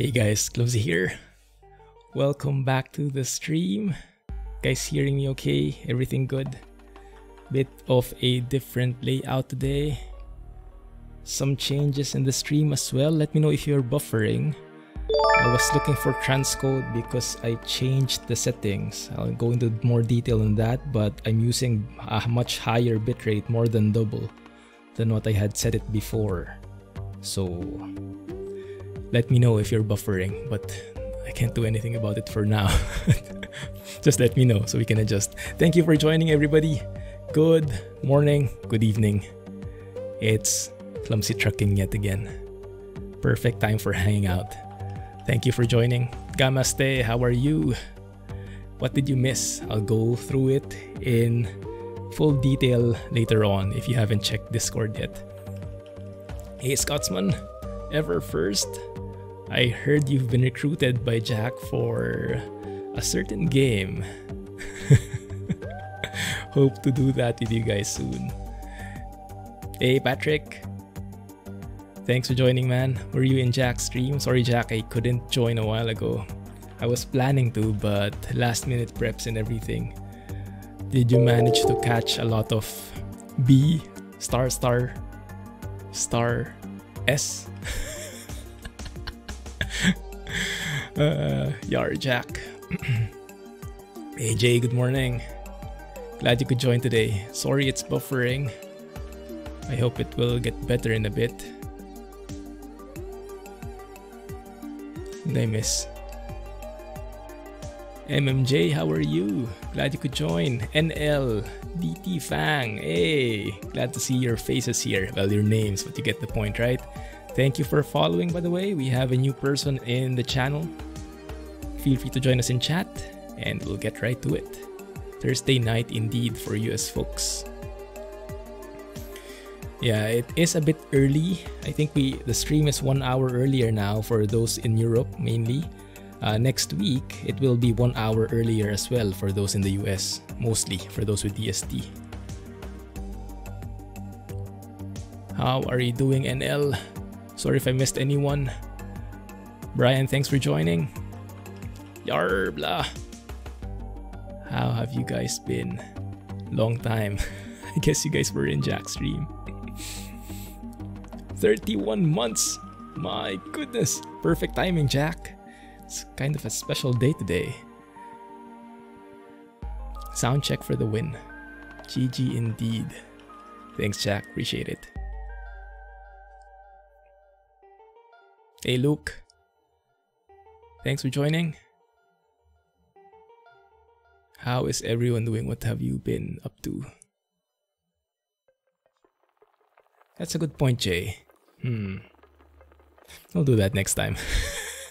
Hey guys, Clumsy here. Welcome back to the stream. Guys, hearing me okay? Everything good? Bit of a different layout today. Some changes in the stream as well. Let me know if you're buffering. I was looking for transcode because I changed the settings. I'll go into more detail on that, but I'm using a much higher bitrate, more than double than what I had set it before. So let me know if you're buffering, but I can't do anything about it for now. Just let me know so we can adjust. Thank you for joining, everybody. Good morning, good evening. It's Clumsy Trucking yet again. Perfect time for hanging out. Thank you for joining. Gamaste, how are you? What did you miss? I'll go through it in full detail later on if you haven't checked Discord yet. Hey Scotsman, ever first? I heard you've been recruited by Jack for a certain game. Hope to do that with you guys soon. Hey Patrick, thanks for joining, man. Were you in Jack's stream? Sorry, Jack, I couldn't join a while ago. I was planning to, but last minute preps and everything. Did you manage to catch a lot of B star star star S? uh, Yar Jack. AJ, good morning. Glad you could join today. Sorry it's buffering. I hope it will get better in a bit. Miss? MMJ, how are you? Glad you could join. NL, DT Fang, hey, glad to see your faces here. Well, your names, but you get the point, right? Thank you for following, by the way. We have a new person in the channel. Feel free to join us in chat, and we'll get right to it. Thursday night indeed for US folks. Yeah, it is a bit early. I think we the stream is one hour earlier now for those in Europe mainly. Uh, next week, it will be one hour earlier as well for those in the US, mostly for those with DST. How are you doing, NL? Sorry if I missed anyone. Brian, thanks for joining. Yarbla. How have you guys been? Long time. I guess you guys were in Jack's stream. 31 months! My goodness! Perfect timing, Jack. It's kind of a special day today. Sound check for the win. GG indeed. Thanks, Jack. Appreciate it. Hey, Luke. Thanks for joining. How is everyone doing? What have you been up to? That's a good point, Jay. Hmm. I'll do that next time.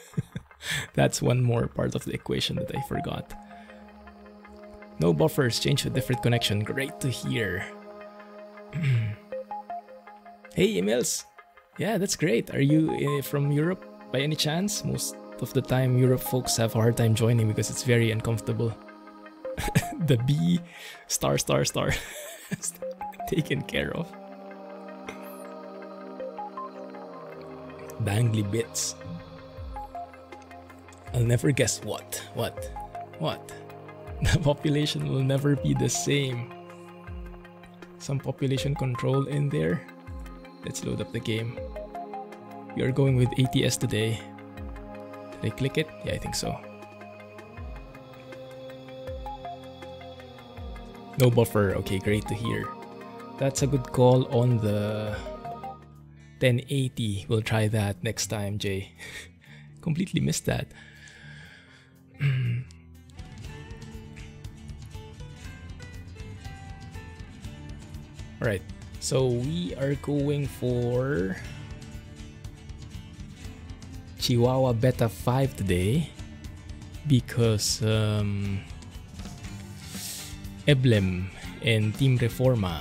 That's one more part of the equation that I forgot. No buffers, change to different connection. Great to hear. hey, emails. Yeah, that's great. Are you uh, from Europe by any chance? Most of the time, Europe folks have a hard time joining because it's very uncomfortable. the B star star star taken care of. Bangly bits. I'll never guess what. What? What? The population will never be the same. Some population control in there. Let's load up the game. We are going with ATS today. Did I click it? Yeah, I think so. No buffer. Okay, great to hear. That's a good call on the 1080. We'll try that next time, Jay. Completely missed that. Alright, so we are going for Chihuahua Beta 5 today because um, Eblem and Team Reforma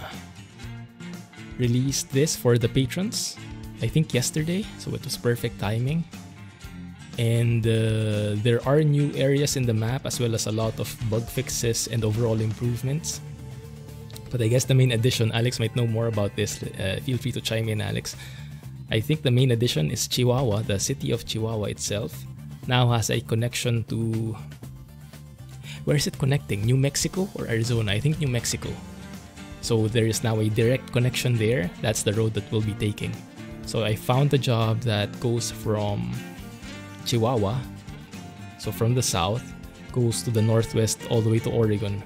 released this for the patrons, I think yesterday, so it was perfect timing. And uh, there are new areas in the map as well as a lot of bug fixes and overall improvements. But I guess the main addition, Alex might know more about this. Uh, feel free to chime in, Alex. I think the main addition is Chihuahua, the city of Chihuahua itself. Now has a connection to. Where is it connecting? New Mexico or Arizona? I think New Mexico. So there is now a direct connection there. That's the road that we'll be taking. So I found a job that goes from Chihuahua, so from the south, goes to the northwest all the way to Oregon.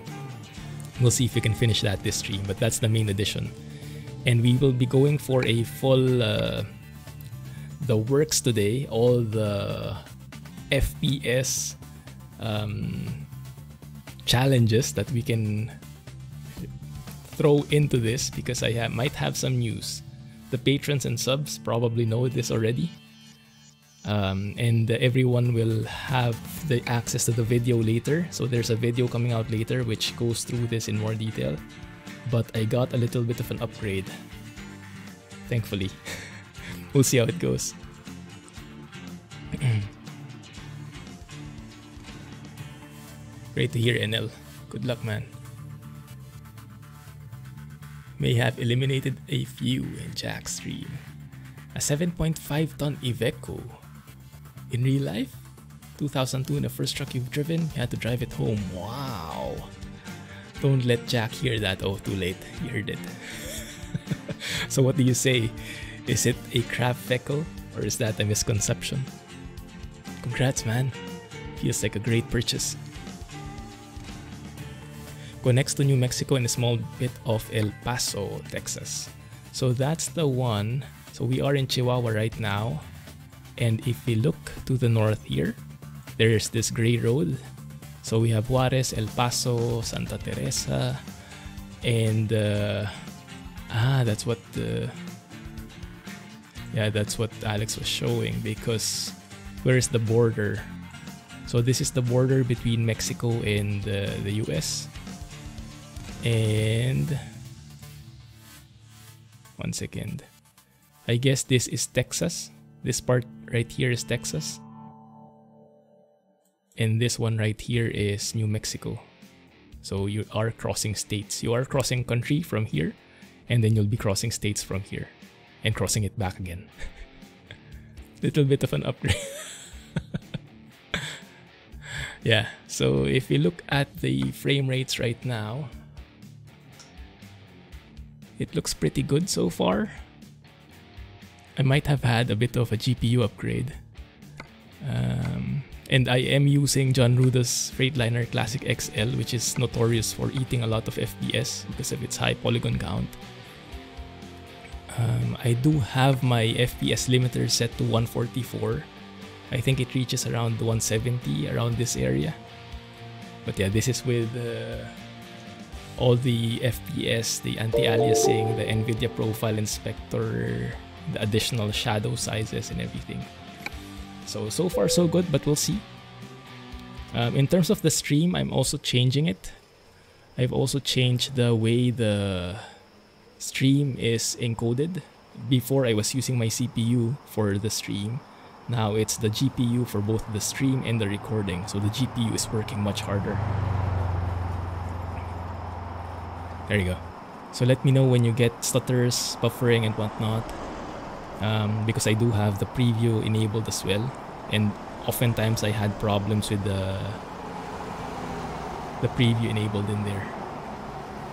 We'll see if we can finish that this stream, but that's the main addition. And we will be going for a full uh, the works today, all the FPS um, challenges that we can throw into this because I ha- might have some news. The patrons and subs probably know this already. Um, and everyone will have the access to the video later. So there's a video coming out later which goes through this in more detail. But I got a little bit of an upgrade. Thankfully. we'll see how it goes. Great to hear, NL. Good luck, man may have eliminated a few in Jack's stream. A 7.5 ton Iveco. In real life, 2002 in the first truck you've driven, you had to drive it home. Wow. Don't let Jack hear that. Oh, too late. He heard it. so what do you say? Is it a crab feckle or is that a misconception? Congrats, man. Feels like a great purchase connects to New Mexico and a small bit of El Paso, Texas. So that's the one. So we are in Chihuahua right now. And if we look to the north here, there's this gray road. So we have Juarez, El Paso, Santa Teresa, and uh, ah, that's what the yeah, that's what Alex was showing because where is the border? So this is the border between Mexico and uh, the US. And one second. I guess this is Texas. This part right here is Texas. And this one right here is New Mexico. So you are crossing states. You are crossing country from here, and then you'll be crossing states from here, and crossing it back again. Little bit of an upgrade. yeah, so if you look at the frame rates right now, it looks pretty good so far. I might have had a bit of a GPU upgrade. Um, and I am using Jon Ruda's Freightliner Classic XL, which is notorious for eating a lot of FPS because of its high polygon count. Um, I do have my FPS limiter set to 144. I think it reaches around 170 around this area. But yeah, this is with uh, all the FPS, the anti-aliasing, the NVIDIA Profile Inspector, the additional shadow sizes and everything. So, so far so good, but we'll see. Um, in terms of the stream, I'm also changing it. I've also changed the way the stream is encoded. Before I was using my CPU for the stream. Now it's the GPU for both the stream and the recording. So the GPU is working much harder. There you go. So let me know when you get stutters, buffering, and whatnot. Um, because I do have the preview enabled as well. And oftentimes I had problems with the, the preview enabled in there.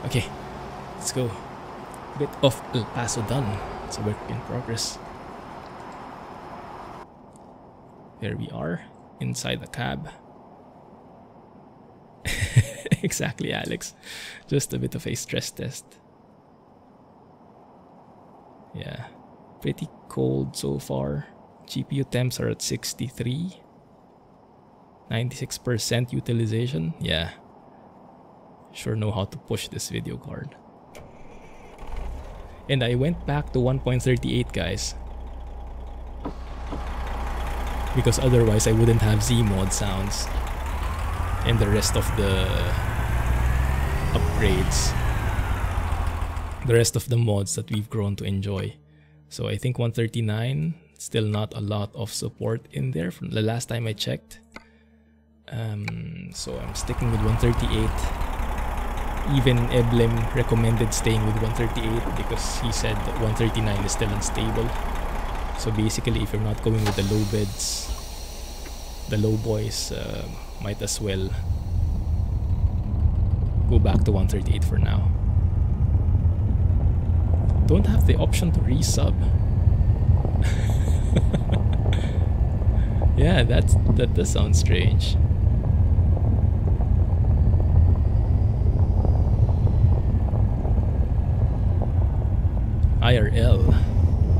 Okay, let's go. Bit of El Paso done. It's a work in progress. There we are, inside the cab. exactly, Alex. Just a bit of a stress test. Yeah, pretty cold so far. GPU temps are at 63. 96% utilization. Yeah. Sure know how to push this video card. And I went back to 1.38 guys. Because otherwise I wouldn't have Zeemod sounds and the rest of the upgrades the rest of the mods that we've grown to enjoy so I think 139 still not a lot of support in there from the last time I checked um, so I'm sticking with 138 even Eblem recommended staying with 138 because he said 139 is still unstable So basically, if you're not going with the low bids, the low boys uh, might as well go back to 138 for now. Don't have the option to resub. yeah, that's that does sound strange. IRL.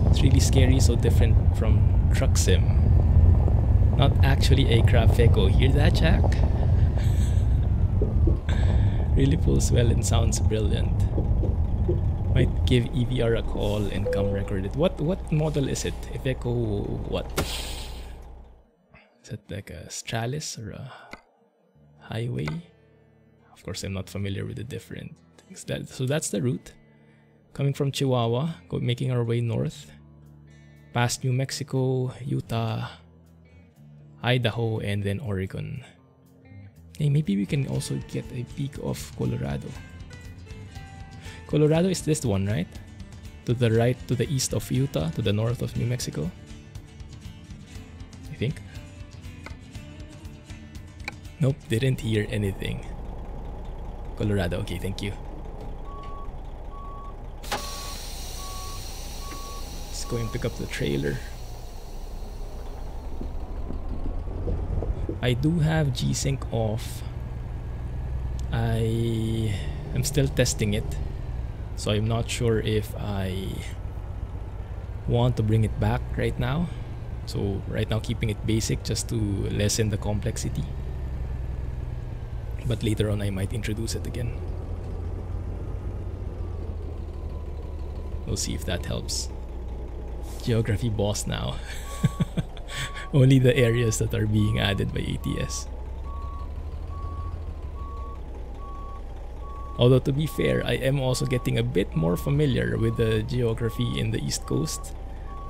It's really scary, so different from Truck Sim. Not actually a craft echo. Hear that, Jack? really pulls well and sounds brilliant. Might give EVR a call and come record it. What what model is it? Iveco what? Is it like a Stralis or a Highway? Of course, I'm not familiar with the different things. That, so that's the route. Coming from Chihuahua, go, making our way north. Past New Mexico, Utah, Idaho, and then Oregon. Hey, maybe we can also get a peek of Colorado. Colorado is this one, right? To the right, to the east of Utah, to the north of New Mexico. I think. Nope, didn't hear anything. Colorado, okay, thank you. Let's go and pick up the trailer. I do have G-Sync off. I am still testing it. So I'm not sure if I want to bring it back right now. So right now keeping it basic just to lessen the complexity. But later on I might introduce it again. We'll see if that helps. Geography boss now. only the areas that are being added by ATS. Although to be fair, I am also getting a bit more familiar with the geography in the East Coast,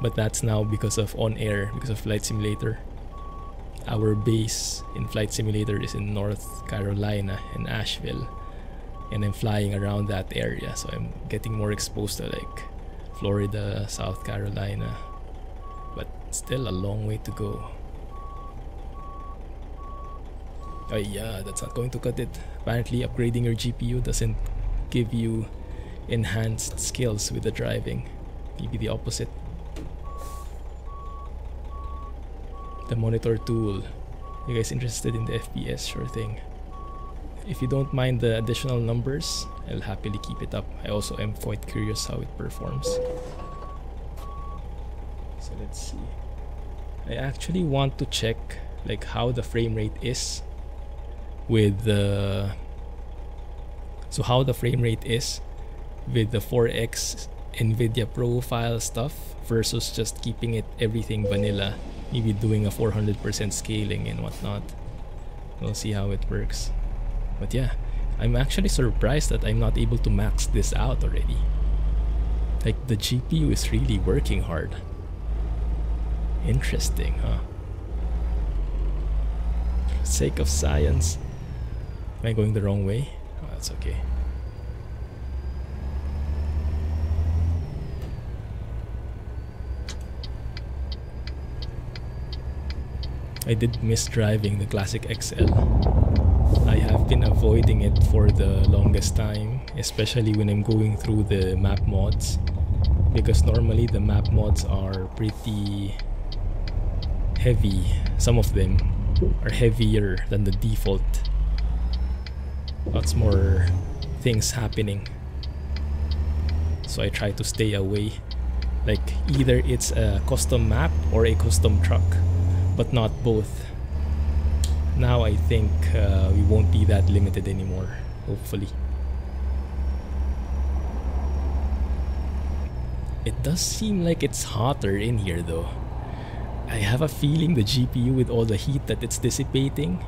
but that's now because of OnAir, because of Flight Simulator. Our base in Flight Simulator is in North Carolina, in Asheville, and I'm flying around that area, so I'm getting more exposed to like Florida, South Carolina, but Still a long way to go. Oh yeah, that's not going to cut it. Apparently upgrading your GPU doesn't give you enhanced skills with the driving. Maybe the opposite. The monitor tool. You guys interested in the FPS? Sure thing. If you don't mind the additional numbers, I'll happily keep it up. I also am quite curious how it performs. So let's see. I actually want to check like how the frame rate is with the so how the frame rate is with the 4x Nvidia profile stuff versus just keeping it everything vanilla maybe doing a 400% scaling and whatnot we'll see how it works but yeah I'm actually surprised that I'm not able to max this out already like the GPU is really working hard Interesting, huh? For sake of science. Am I going the wrong way? Oh, that's okay. I did miss driving the classic XL. I have been avoiding it for the longest time, especially when I'm going through the map mods. Because normally the map mods are pretty heavy. Some of them are heavier than the default. Lots more things happening. So I try to stay away. Like either it's a custom map or a custom truck, but not both. Now I think uh, we won't be that limited anymore, hopefully. It does seem like it's hotter in here though. I have a feeling the GPU with all the heat that it's dissipating,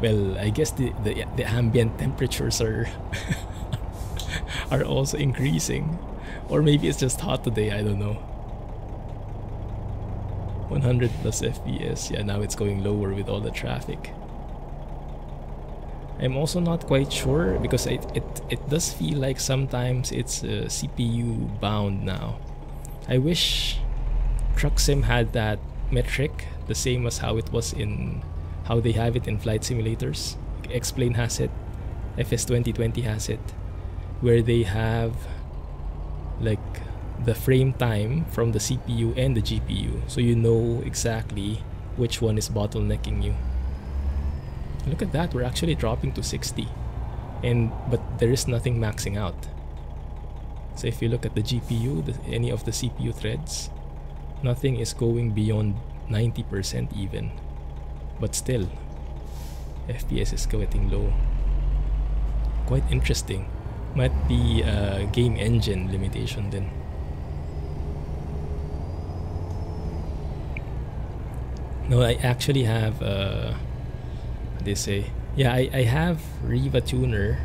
well, I guess the, the, the ambient temperatures are are also increasing. Or maybe it's just hot today, I don't know. 100 plus FPS, yeah, now it's going lower with all the traffic. I'm also not quite sure because it, it, it does feel like sometimes it's uh, CPU bound now. I wish Truck Sim had that metric, the same as how it was in how they have it in flight simulators. X-Plane has it, FS 2020 has it, where they have like the frame time from the CPU and the GPU, so you know exactly which one is bottlenecking you. Look at that, we're actually dropping to 60. And but there is nothing maxing out. So if you look at the GPU, the, any of the CPU threads, nothing is going beyond 90% even. But still, FPS is getting low. Quite interesting. Might be a game engine limitation then. No, I actually have uh they say yeah I, I have RivaTuner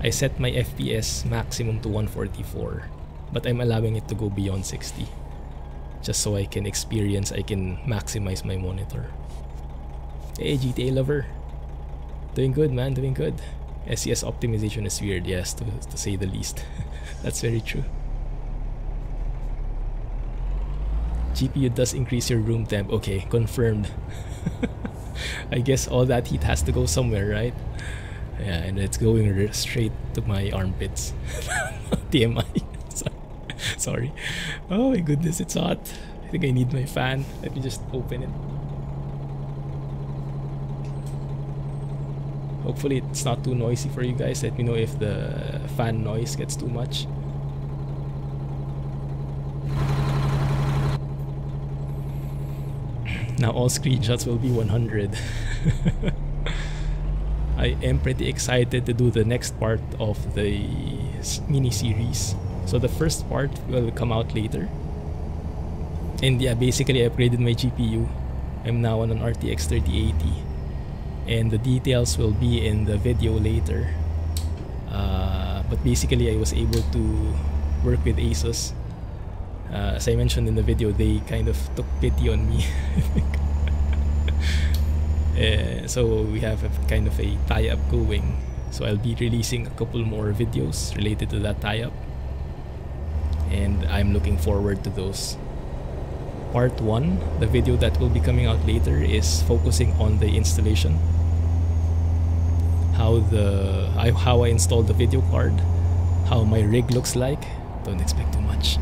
I set my FPS maximum to 144 but I'm allowing it to go beyond 60 just so I can experience I can maximize my monitor hey GTA lover doing good man doing good SES optimization is weird yes to, to say the least that's very true GPU does increase your room temp. Okay, confirmed. I guess all that heat has to go somewhere, right? Yeah, and it's going straight to my armpits. TMI. Sorry. Oh my goodness, it's hot. I think I need my fan. Let me just open it. Hopefully it's not too noisy for you guys. Let me know if the fan noise gets too much. Now all screenshots will be 100. I am pretty excited to do the next part of the mini series. So the first part will come out later. And yeah, basically I upgraded my GPU. I'm now on an RTX 3080. And the details will be in the video later. Uh, but basically I was able to work with Asus uh, as I mentioned in the video, they kind of took pity on me. uh, so we have a kind of a tie-up going. So I'll be releasing a couple more videos related to that tie-up. And I'm looking forward to those. Part 1, the video that will be coming out later, is focusing on the installation. How the how I installed the video card, how my rig looks like. Don't expect too much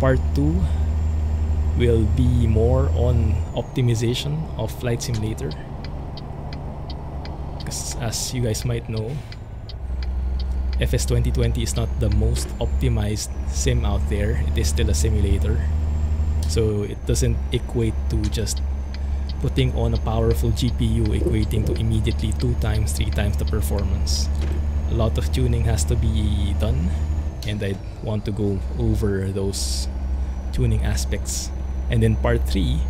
part 2 will be more on optimization of Flight Simulator. Because as you guys might know, FS 2020 is not the most optimized sim out there. It is still a simulator. So it doesn't equate to just putting on a powerful GPU equating to immediately two times, three times the performance. A lot of tuning has to be done and I want to go over those tuning aspects. And then part 3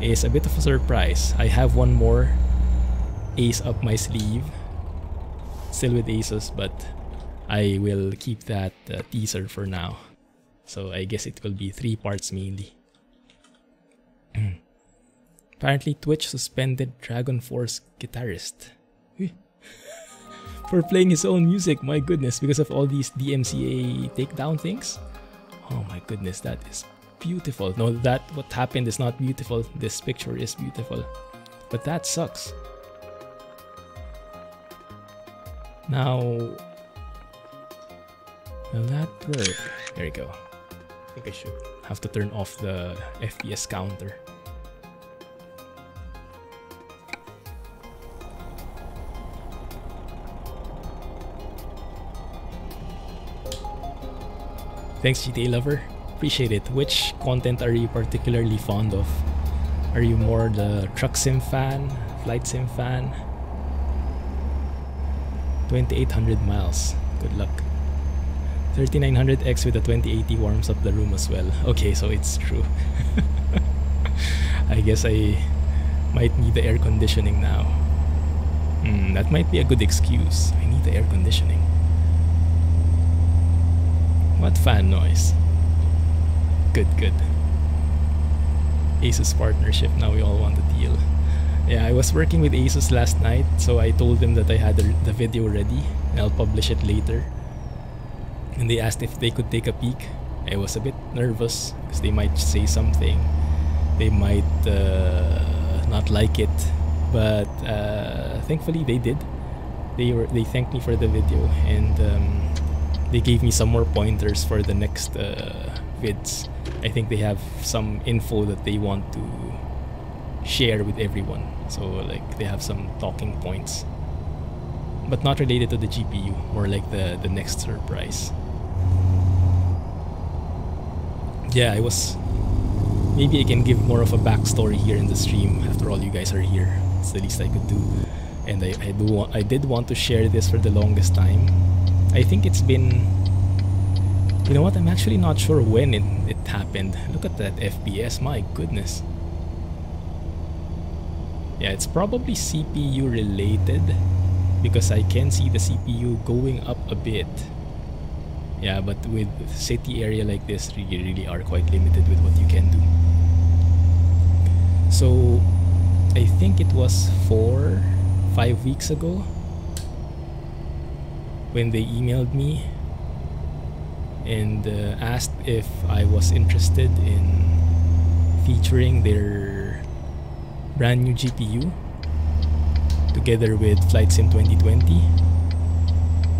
is a bit of a surprise. I have one more ace up my sleeve. Still with Asus, but I will keep that uh, teaser for now. So I guess it will be three parts mainly. Apparently Twitch suspended Dragon Force guitarist for playing his own music. My goodness, because of all these DMCA takedown things. Oh my goodness, that is beautiful. No, that what happened is not beautiful. This picture is beautiful. But that sucks. Now, will that work? There you go. I think I should have to turn off the FPS counter. Thanks, GTA Lover. Appreciate it. Which content are you particularly fond of? Are you more the truck sim fan, flight sim fan? 2800 miles. Good luck. 3900X with a 2080 warms up the room as well. Okay, so it's true. I guess I might need the air conditioning now. Hmm, that might be a good excuse. I need the air conditioning. What fan noise? Good, good. Asus partnership, now we all want a deal. Yeah, I was working with Asus last night, so I told them that I had the, the video ready and I'll publish it later. And they asked if they could take a peek. I was a bit nervous because they might say something, they might uh, not like it, but uh, thankfully they did. They were they thanked me for the video and um, they gave me some more pointers for the next uh, vids. I think they have some info that they want to share with everyone. So like they have some talking points, but not related to the GPU, more like the the next surprise. Yeah, I was. Maybe I can give more of a backstory here in the stream. After all, you guys are here. It's the least I could do, and I I do I did want to share this for the longest time. I think it's been you know what? I'm actually not sure when it, it happened. Look at that FPS, my goodness. Yeah, it's probably CPU related because I can see the CPU going up a bit. Yeah, but with city area like this, you really are quite limited with what you can do. So, I think it was four, five weeks ago when they emailed me and uh, asked if I was interested in featuring their brand new GPU together with Flight Sim 2020.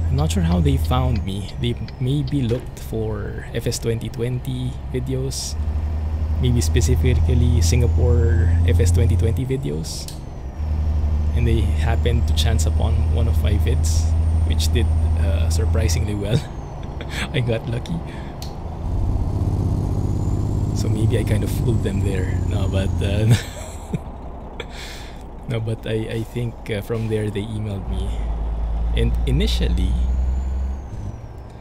I'm not sure how they found me. They maybe looked for FS 2020 videos, maybe specifically Singapore FS 2020 videos, and they happened to chance upon one of my vids, which did uh, surprisingly well. I got lucky. So maybe I kind of fooled them there. No, but uh, no, but I I think uh, from there they emailed me, and initially,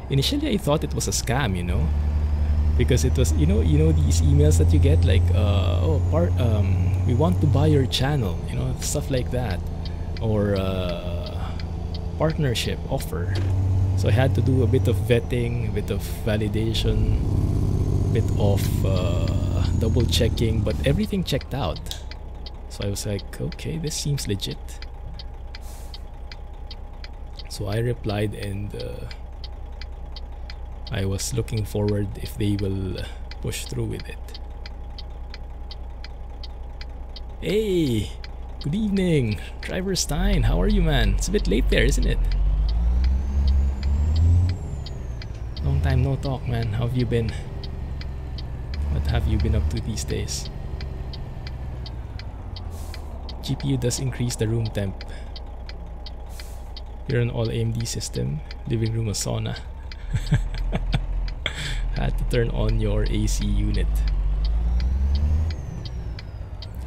initially I thought it was a scam, you know, because it was you know you know these emails that you get like uh, oh part um we want to buy your channel, you know stuff like that, or uh, partnership offer so I had to do a bit of vetting, a bit of validation, a bit of uh, double checking, but everything checked out. So I was like, okay, this seems legit. So I replied and uh, I was looking forward if they will push through with it. Hey, good evening, Driver Stein. How are you, man? It's a bit late there, isn't it? Long time no talk, man. How have you been? What have you been up to these days? GPU does increase the room temp. You're an all AMD system. Living room a sauna. Had to turn on your AC unit.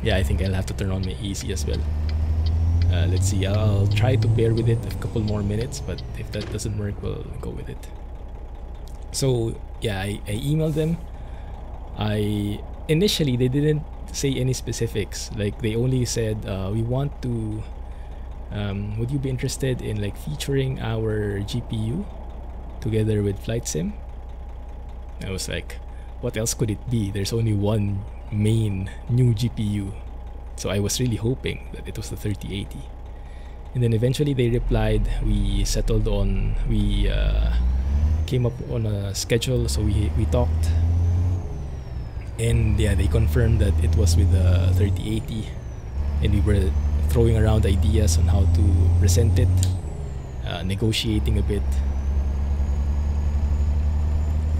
Yeah, I think I'll have to turn on my AC as well. Uh, let's see, I'll try to bear with it a couple more minutes, but if that doesn't work, we'll go with it. So yeah, I, I emailed them. I initially they didn't say any specifics. Like they only said uh, we want to. Um, would you be interested in like featuring our GPU together with Flight Sim? I was like, what else could it be? There's only one main new GPU. So I was really hoping that it was the 3080. And then eventually they replied, we settled on, we uh, came up on a schedule, so we we talked, and yeah, they confirmed that it was with the 3080, and we were throwing around ideas on how to present it, uh, negotiating a bit,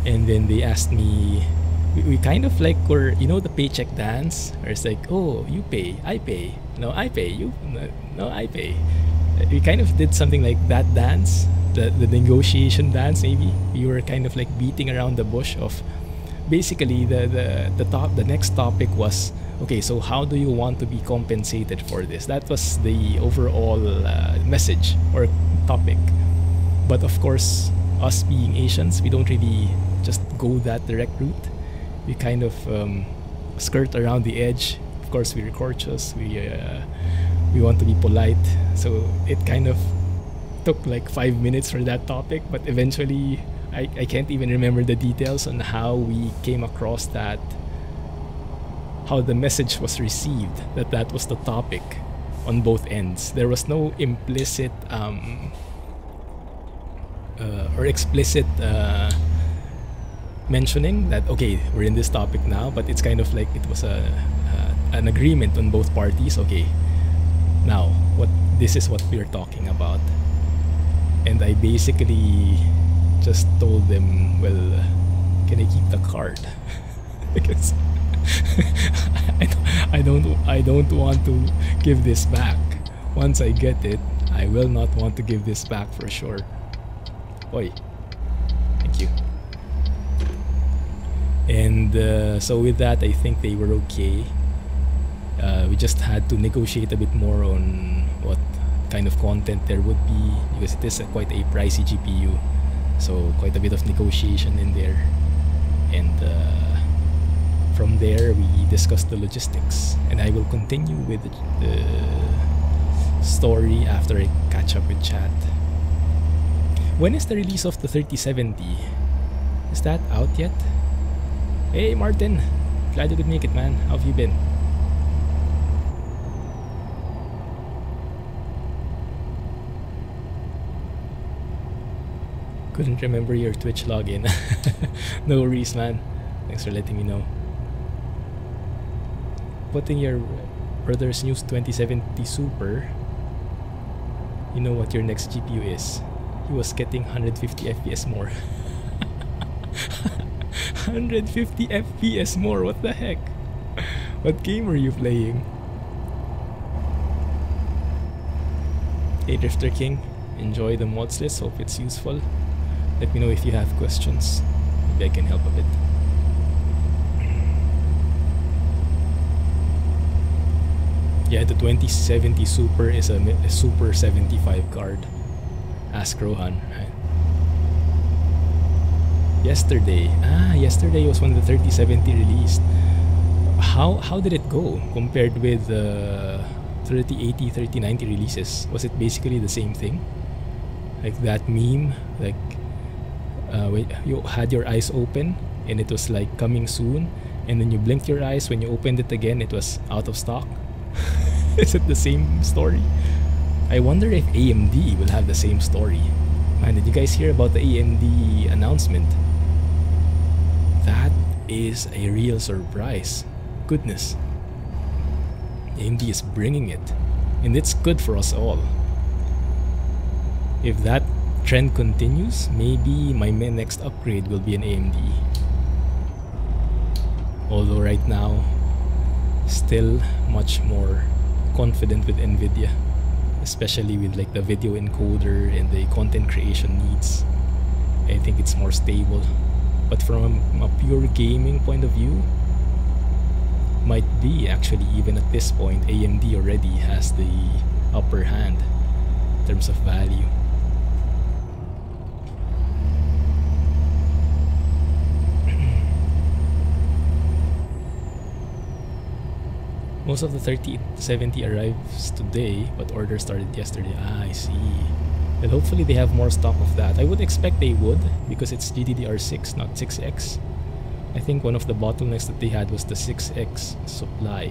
and then they asked me. We, we kind of like were you know the paycheck dance? Where it's like oh you pay I pay. No I pay you no, no I pay. We kind of did something like that dance the, the negotiation dance maybe. We were kind of like beating around the bush of basically the the the top the next topic was okay so how do you want to be compensated for this? That was the overall uh, message or topic. But of course us being asians we don't really just go that direct route. We kind of um, skirt around the edge. Of course we're courteous. We uh, we want to be polite. So it kind of took like five minutes for that topic, but eventually I, I can't even remember the details on how we came across that, how the message was received, that that was the topic on both ends. There was no implicit um, uh, or explicit uh, mentioning that okay, we're in this topic now, but it's kind of like it was a uh, an agreement on both parties. Okay, now what this is what we're talking about, and I basically just told them, well, can I keep the card? because I, don't, I don't I don't want to give this back. Once I get it, I will not want to give this back for sure. Oi. Thank you. And uh, so with that, I think they were okay. Uh, we just had to negotiate a bit more on what kind of content there would be because it is a, quite a pricey GPU. So quite a bit of negotiation in there. And uh, from there, we discussed the logistics. And I will continue with the story after I catch up with chat. When is the release of the 3070? Is that out yet? Hey Martin, glad you could make it man. How have you been? Couldn't remember your Twitch login. no worries man. Thanks for letting me know. Putting your brother's News 2070 Super, you know what your next GPU is. He was getting 150 FPS more. 150 FPS more, what the heck? What game were you playing? Hey Drifter King, enjoy the mods list, hope it's useful. Let me know if you have questions. Maybe I can help a bit. Yeah, the 2070 Super is a, a Super 75 card. Ask Rohan, right? Yesterday. Ah, yesterday was when the 3070 released. How how did it go compared with the uh, 3080, 3090 releases? Was it basically the same thing? Like that meme, like uh, you had your eyes open and it was like coming soon, and then you blinked your eyes when you opened it again, it was out of stock. Is it the same story? I wonder if AMD will have the same story. Man, did you guys hear about the AMD announcement? That is a real surprise. Goodness. AMD is bringing it. And it's good for us all. If that trend continues, maybe my next upgrade will be an AMD. Although right now, still much more confident with NVIDIA. Especially with like the video encoder and the content creation needs. I think it's more stable. But from a, pure gaming point of view, might be actually even at this point AMD already has the upper hand in terms of value. Most of the 3070 arrives today, but orders started yesterday. Ah, I see. And hopefully they have more stock of that. I would expect they would, because it's GDDR6, not 6X. I think one of the bottlenecks that they had was the 6X supply.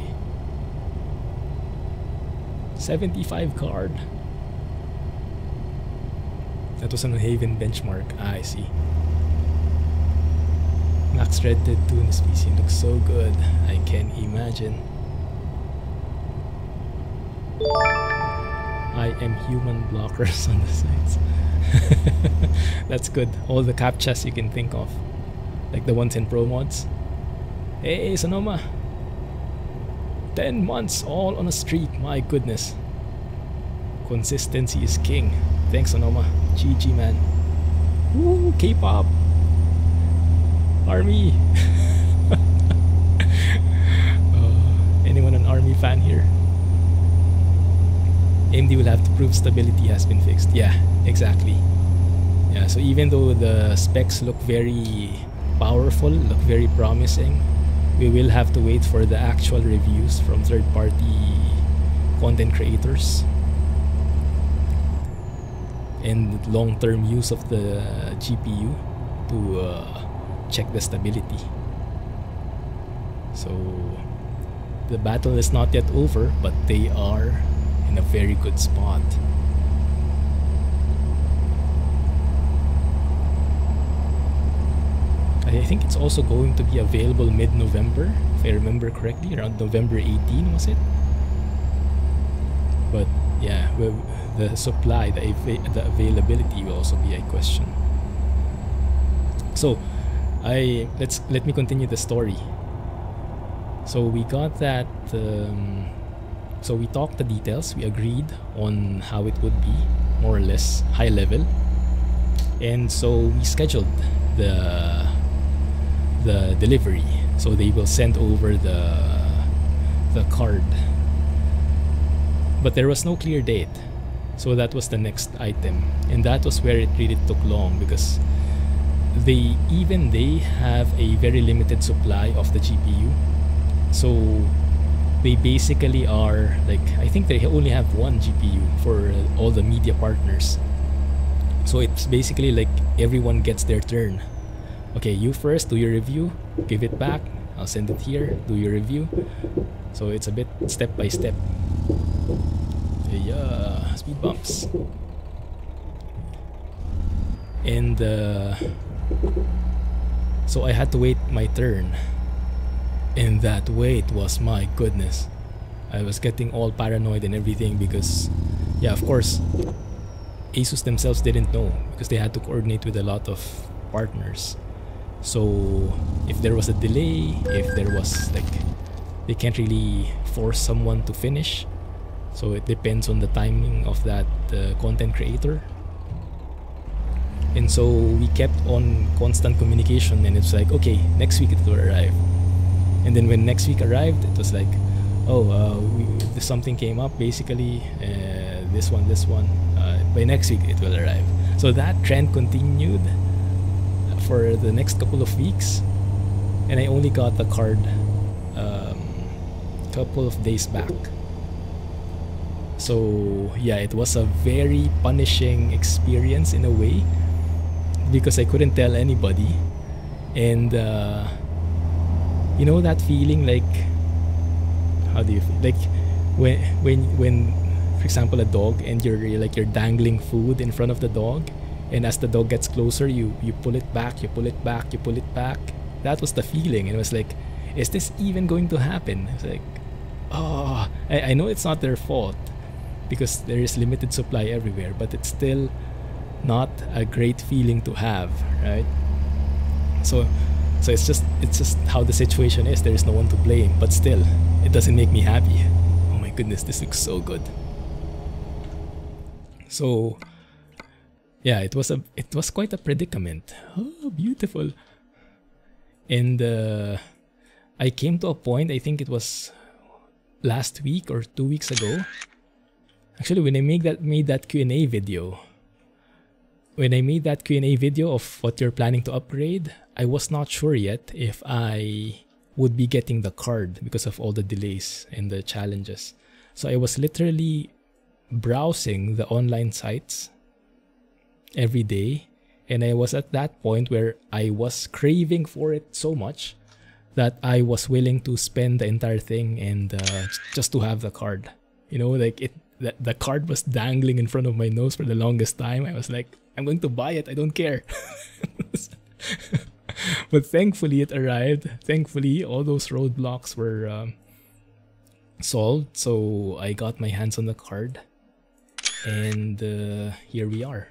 75 card. That was an Heaven benchmark. Ah, I see. Max Red Dead 2 in this PC looks so good. I can imagine. I am human blockers on the sides. That's good. All the captchas you can think of. Like the ones in ProMods. Hey Sonoma! 10 months all on a streak, my goodness. Consistency is king. Thanks Sonoma. GG man. Woo, K-pop! Army! uh, anyone an army fan here? AMD will have to prove stability has been fixed. Yeah, exactly. Yeah, so even though the specs look very powerful, look very promising, we will have to wait for the actual reviews from third-party content creators and long-term use of the GPU to uh, check the stability. So the battle is not yet over, but they are in a very good spot. I think it's also going to be available mid-November, if I remember correctly, around November 18 was it? But yeah, the supply, the, av- the availability will also be a question. So, I let's let me continue the story. So we got that. Um, so we talked the details. We agreed on how it would be, more or less, high level. And so we scheduled the the delivery. So they will send over the the card. But there was no clear date. So that was the next item. And that was where it really took long because they even they have a very limited supply of the GPU. So they basically are like I think they only have one GPU for all the media partners. So it's basically like everyone gets their turn. Okay, you first do your review, give it back, I'll send it here, do your review. So it's a bit step by step. Yeah, speed bumps. And uh, so I had to wait my turn. And that wait was my goodness. I was getting all paranoid and everything because, yeah, of course, Asus themselves didn't know because they had to coordinate with a lot of partners. So if there was a delay, if there was like, they can't really force someone to finish. So it depends on the timing of that uh, content creator and so we kept on constant communication and it's like okay next week it will arrive and then when next week arrived it was like oh uh, we, something came up basically uh, this one this one uh, by next week it will arrive. So that trend continued for the next couple of weeks. And i only got the card a um, couple of days back. So yeah it was a very punishing experience in a way because I couldn't tell anybody. And uh, you know that feeling like how do you feel? like when when when for example a dog and you're, you're like you're dangling food in front of the dog and as the dog gets closer you you pull it back you pull it back you pull it back that was the feeling and it was like is this even going to happen it's like oh I, I know it's not their fault because there is limited supply everywhere but it's still not a great feeling to have, right? So so it's just it's just how the situation is. There is no one to blame, but still, it doesn't make me happy. Oh my goodness, this looks so good. So yeah, it was a it was quite a predicament. Oh, beautiful. And uh, I came to a point. I think it was last week or two weeks ago. Actually, when I made that made that Q and A video, when I made that Q&A video of what you're planning to upgrade, I was not sure yet if I would be getting the card because of all the delays and the challenges. So I was literally browsing the online sites every day and I was at that point where I was craving for it so much that I was willing to spend the entire thing and uh, just to have the card. You know, like it the, the card was dangling in front of my nose for the longest time. I was like, I'm going to buy it. I don't care. but thankfully, it arrived. Thankfully, all those roadblocks were um, solved. So I got my hands on the card. And uh, here we are.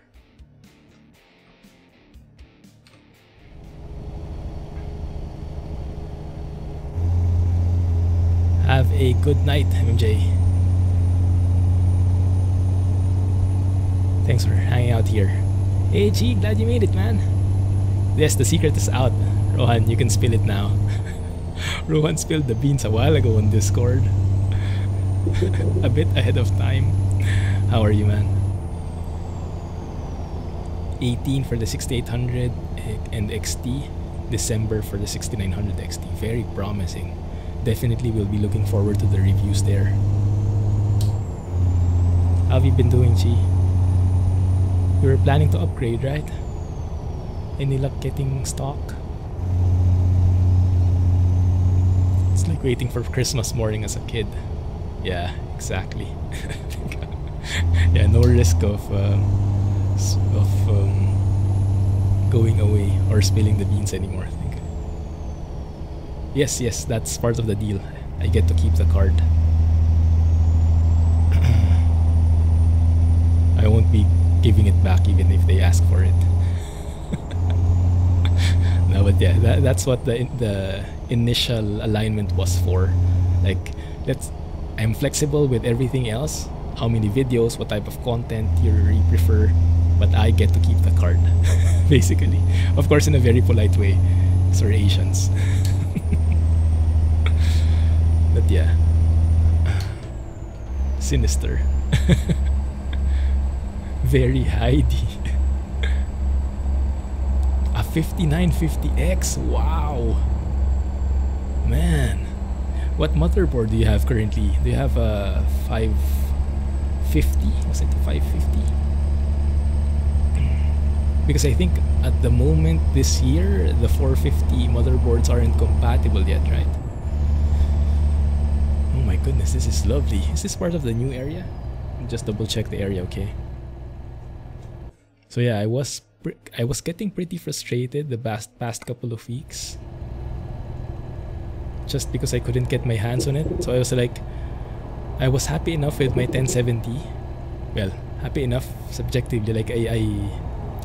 Have a good night, MJ. Thanks for hanging out here. Hey G, glad you made it, man. Yes, the secret is out. Rohan, you can spill it now. Rohan spilled the beans a while ago on Discord. a bit ahead of time. How are you, man? 18 for the 6800 and XT. December for the 6900 XT. Very promising. Definitely will be looking forward to the reviews there. How have you been doing, Chi? You were planning to upgrade, right? Any luck getting stock? It's like waiting for Christmas morning as a kid. Yeah, exactly. yeah, no risk of um, of um, going away or spilling the beans anymore. I think. Yes, yes, that's part of the deal. I get to keep the card. I won't be giving it back even if they ask for it. No, but yeah, that, that's what the the initial alignment was for. Like, let's. I'm flexible with everything else. How many videos, what type of content you prefer, but I get to keep the card, basically. Of course, in a very polite way. Sorry, Asians. but yeah, sinister. very. A 5950X, wow. Man. What motherboard do you have currently? Do you have a 550? Was it 550? Because I think at the moment this year, the 450 motherboards aren't compatible yet, right? Oh my goodness, this is lovely. Is this part of the new area? Just double check the area, okay? So yeah, I was I was getting pretty frustrated the past past couple of weeks. Just because I couldn't get my hands on it. So I was like I was happy enough with my 1070. Well, happy enough subjectively like I I,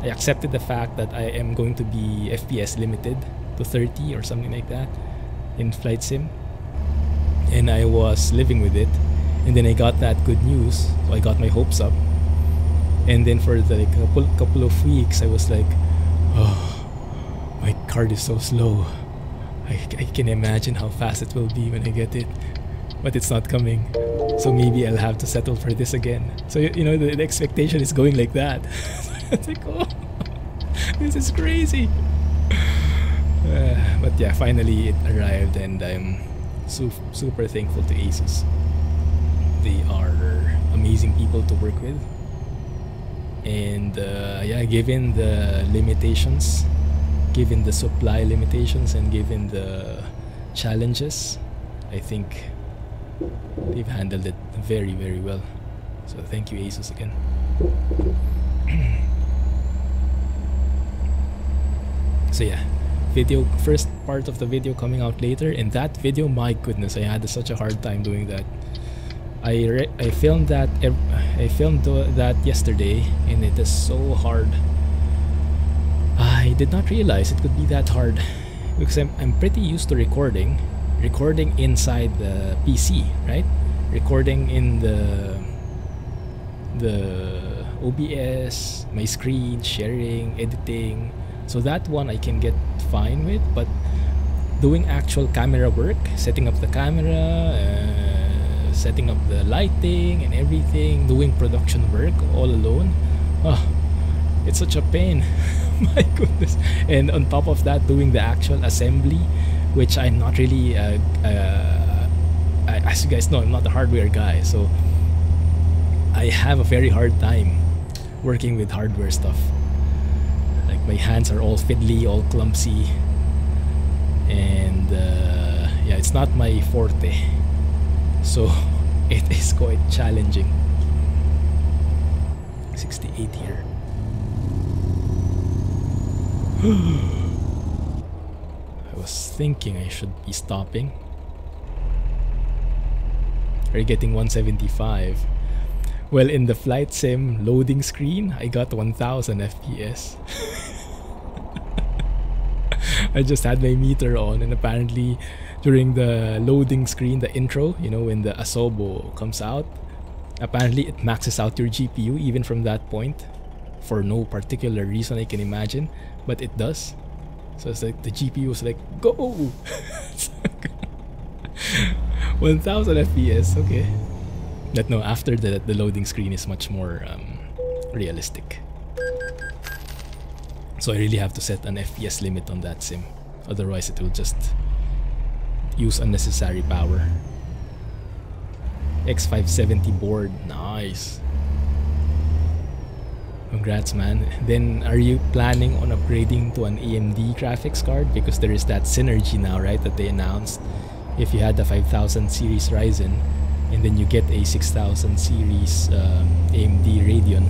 I accepted the fact that I am going to be FPS limited to 30 or something like that in flight sim. And I was living with it. And then I got that good news. So I got my hopes up and then for the, like a couple, couple of weeks i was like oh my card is so slow. I, I can imagine how fast it will be when i get it but it's not coming. So maybe i'll have to settle for this again. So you know the, the expectation is going like that. It's like oh this is crazy. Uh, but yeah finally it arrived and i'm su- super thankful to asus. They are amazing people to work with and uh, yeah given the limitations given the supply limitations and given the challenges i think they've handled it very very well. So thank you asus again. So yeah video first part of the video coming out later. In that video my goodness i had such a hard time doing that I I filmed that I filmed that yesterday and it is so hard. I did not realize it could be that hard because I'm I'm pretty used to recording, recording inside the PC, right? Recording in the the OBS, my screen, sharing, editing. So that one I can get fine with, but doing actual camera work, setting up the camera, uh, setting up the lighting and everything, doing production work all alone. Oh, it's such a pain. My goodness. And on top of that, doing the actual assembly, which I'm not really, uh, uh, as you guys know, I'm not a hardware guy. So I have a very hard time working with hardware stuff. Like my hands are all fiddly, all clumsy. And uh, yeah, it's not my forte. So it is quite challenging. 68 here. I was thinking I should be stopping. Are you getting 175? Well, in the flight sim loading screen, I got 1000 FPS. I just had my meter on and apparently during the loading screen, the intro, you know, when the Asobo comes out, apparently it maxes out your GPU even from that point for no particular reason I can imagine, but it does. So it's like the GPU is like, go! 1000 FPS, okay. But no, after the, the loading screen is much more um, realistic. So I really have to set an FPS limit on that sim. Otherwise it will just use unnecessary power. X570 board, nice. Congrats man. Then are you planning on upgrading to an AMD graphics card? Because there is that synergy now, right, that they announced. If you had the 5000 series Ryzen and then you get a 6000 series um, AMD Radeon,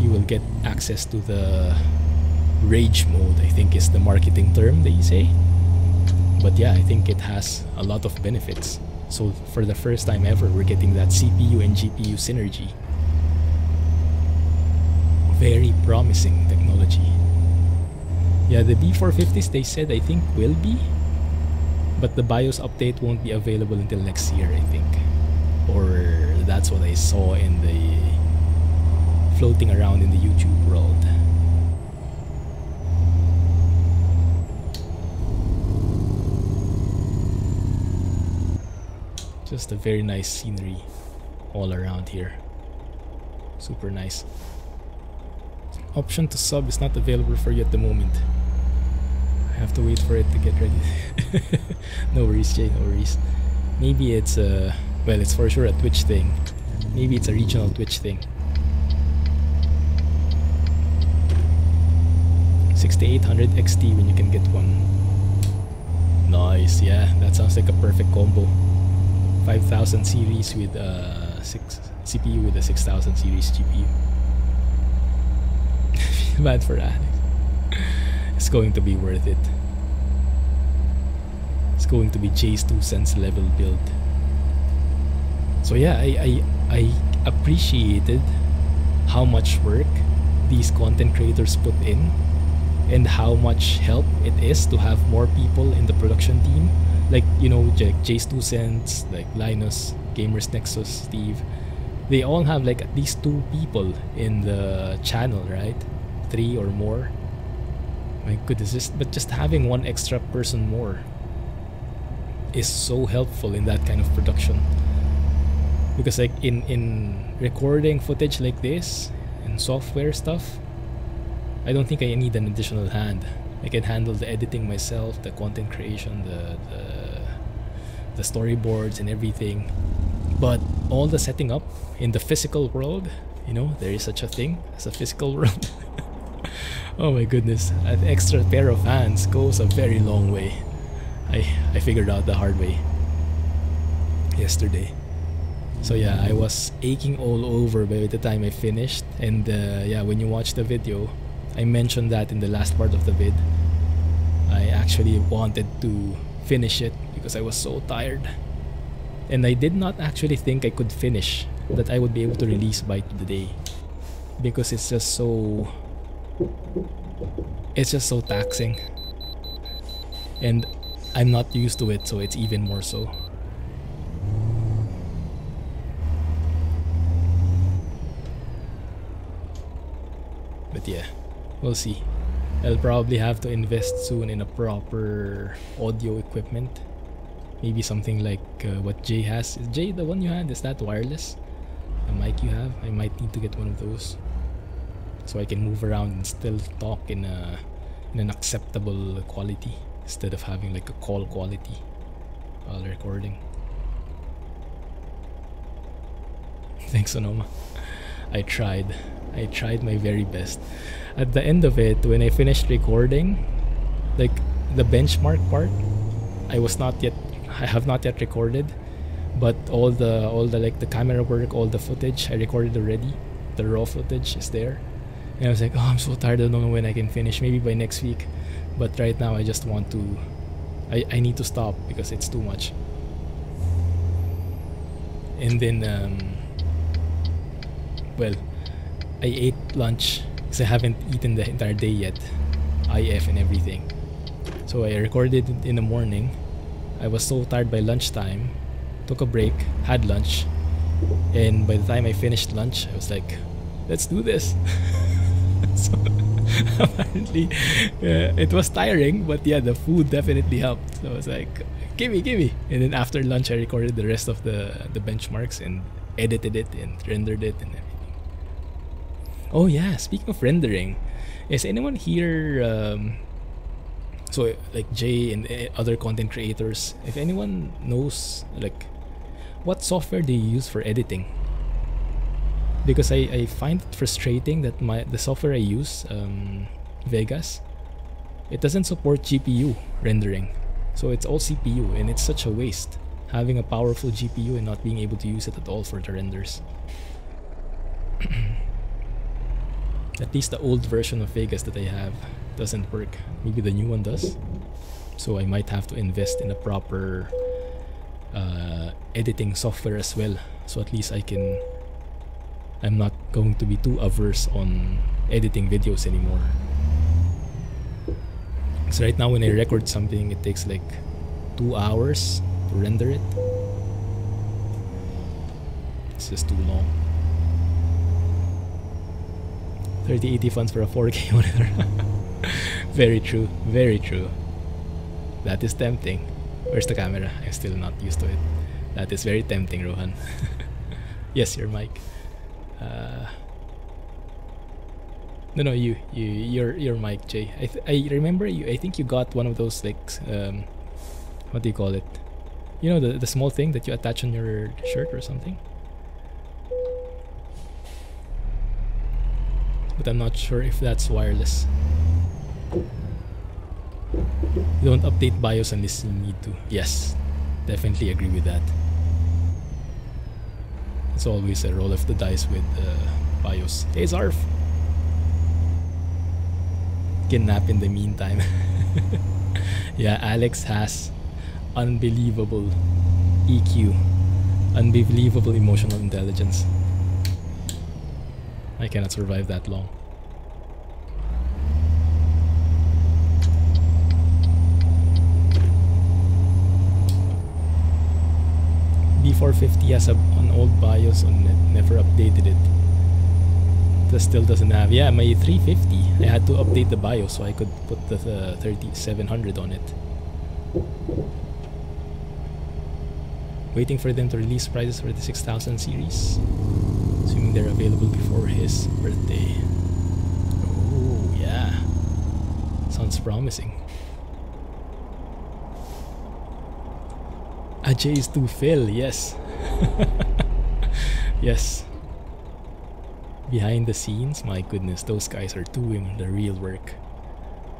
you will get access to the Rage mode, I think is the marketing term they say but yeah, I think it has a lot of benefits. So for the first time ever, we're getting that CPU and GPU synergy. Very promising technology. Yeah, the B450s they said I think will be, but the BIOS update won't be available until next year, I think. Or that's what I saw in the floating around in the YouTube world. Just a very nice scenery all around here. Super nice. Option to sub is not available for you at the moment. I have to wait for it to get ready. no worries, Jay, no worries. Maybe it's a, well, it's for sure a Twitch thing. Maybe it's a regional Twitch thing. 6800 XT when you can get one. Nice, yeah, that sounds like a perfect combo. 5000 series uh, with a 6 CPU with a 6000 series GPU. Bad for Alex. It's going to be worth it. It's going to be JayzTwoCents level build. So yeah, I, I, I appreciated how much work these content creators put in and how much help it is to have more people in the production team like you know like JayzTwoCents, like Linus, Gamers Nexus, Steve, they all have like at least two people in the channel, right? Three or more. My goodness, just but just having one extra person more is so helpful in that kind of production. Because like in in recording footage like this and software stuff, I don't think I need an additional hand. I can handle the editing myself, the content creation, the, the, the storyboards and everything. But all the setting up in the physical world, you know, there is such a thing as a physical world. oh my goodness, an extra pair of hands goes a very long way. I, I figured out the hard way yesterday. So yeah, I was aching all over by the time I finished. And uh, yeah, when you watch the video, I mentioned that in the last part of the vid. I actually wanted to finish it because I was so tired. And I did not actually think I could finish, that I would be able to release by today. Because it's just so... It's just so taxing. And I'm not used to it, so it's even more so. But yeah. We'll see. I'll probably have to invest soon in a proper audio equipment. Maybe something like uh, what Jay has. Is Jay the one you had? Is that wireless? The mic you have? I might need to get one of those. So I can move around and still talk in a in an acceptable quality instead of having like a call quality while recording. Thanks, Sonoma. I tried. I tried my very best at the end of it, when I finished recording, like the benchmark part, I was not yet, I have not yet recorded, but all the all the like the camera work, all the footage I recorded already. The raw footage is there, and I was like, oh, I'm so tired. I don't know when I can finish. Maybe by next week, but right now I just want to, I I need to stop because it's too much. And then, um, well, I ate lunch because I haven't eaten the entire day yet. IF and everything. So I recorded in the morning. I was so tired by lunchtime. Took a break, had lunch, and by the time I finished lunch, I was like, let's do this. so apparently, it was tiring, but yeah, the food definitely helped. So I was like, gimme, gimme. And then after lunch, I recorded the rest of the, the benchmarks and edited it and rendered it and Oh yeah, speaking of rendering, is anyone here um, so like Jay and eh, other content creators, if anyone knows like what software do you use for editing? Because I, I find it frustrating that my the software I use, um, Vegas, it doesn't support GPU rendering. So it's all CPU and it's such a waste having a powerful GPU and not being able to use it at all for the renders. At least the old version of Vegas that I have doesn't work. Maybe the new one does. So I might have to invest in a proper uh, editing software as well. So at least I can. I'm not going to be too averse on editing videos anymore. So right now when I record something, it takes like two hours to render it. It's just too long. 3080 funds for a 4K monitor. very true, very true. That is tempting. Where's the camera? I'm still not used to it. That is very tempting, Rohan. yes, your mic. Uh, no, no, you, you, your, your mic, Jay. I, I remember you. I think you got one of those like, um, what do you call it? You know, the the small thing that you attach on your shirt or something. But I'm not sure if that's wireless. You don't update BIOS unless you need to. Yes, definitely agree with that. It's always a roll of the dice with uh, BIOS. Hey Zarf! Can nap in the meantime. yeah, Alex has unbelievable EQ, unbelievable emotional intelligence. I cannot survive that long. B450 has a, an old BIOS on it, never updated it. That still doesn't have. Yeah, my 350. I had to update the BIOS so I could put the uh, 3700 on it. Waiting for them to release prices for the 6000 series. Assuming they're available before his birthday. Oh, yeah. Sounds promising. Ajay is to fill, yes. yes. Behind the scenes, my goodness, those guys are doing the real work.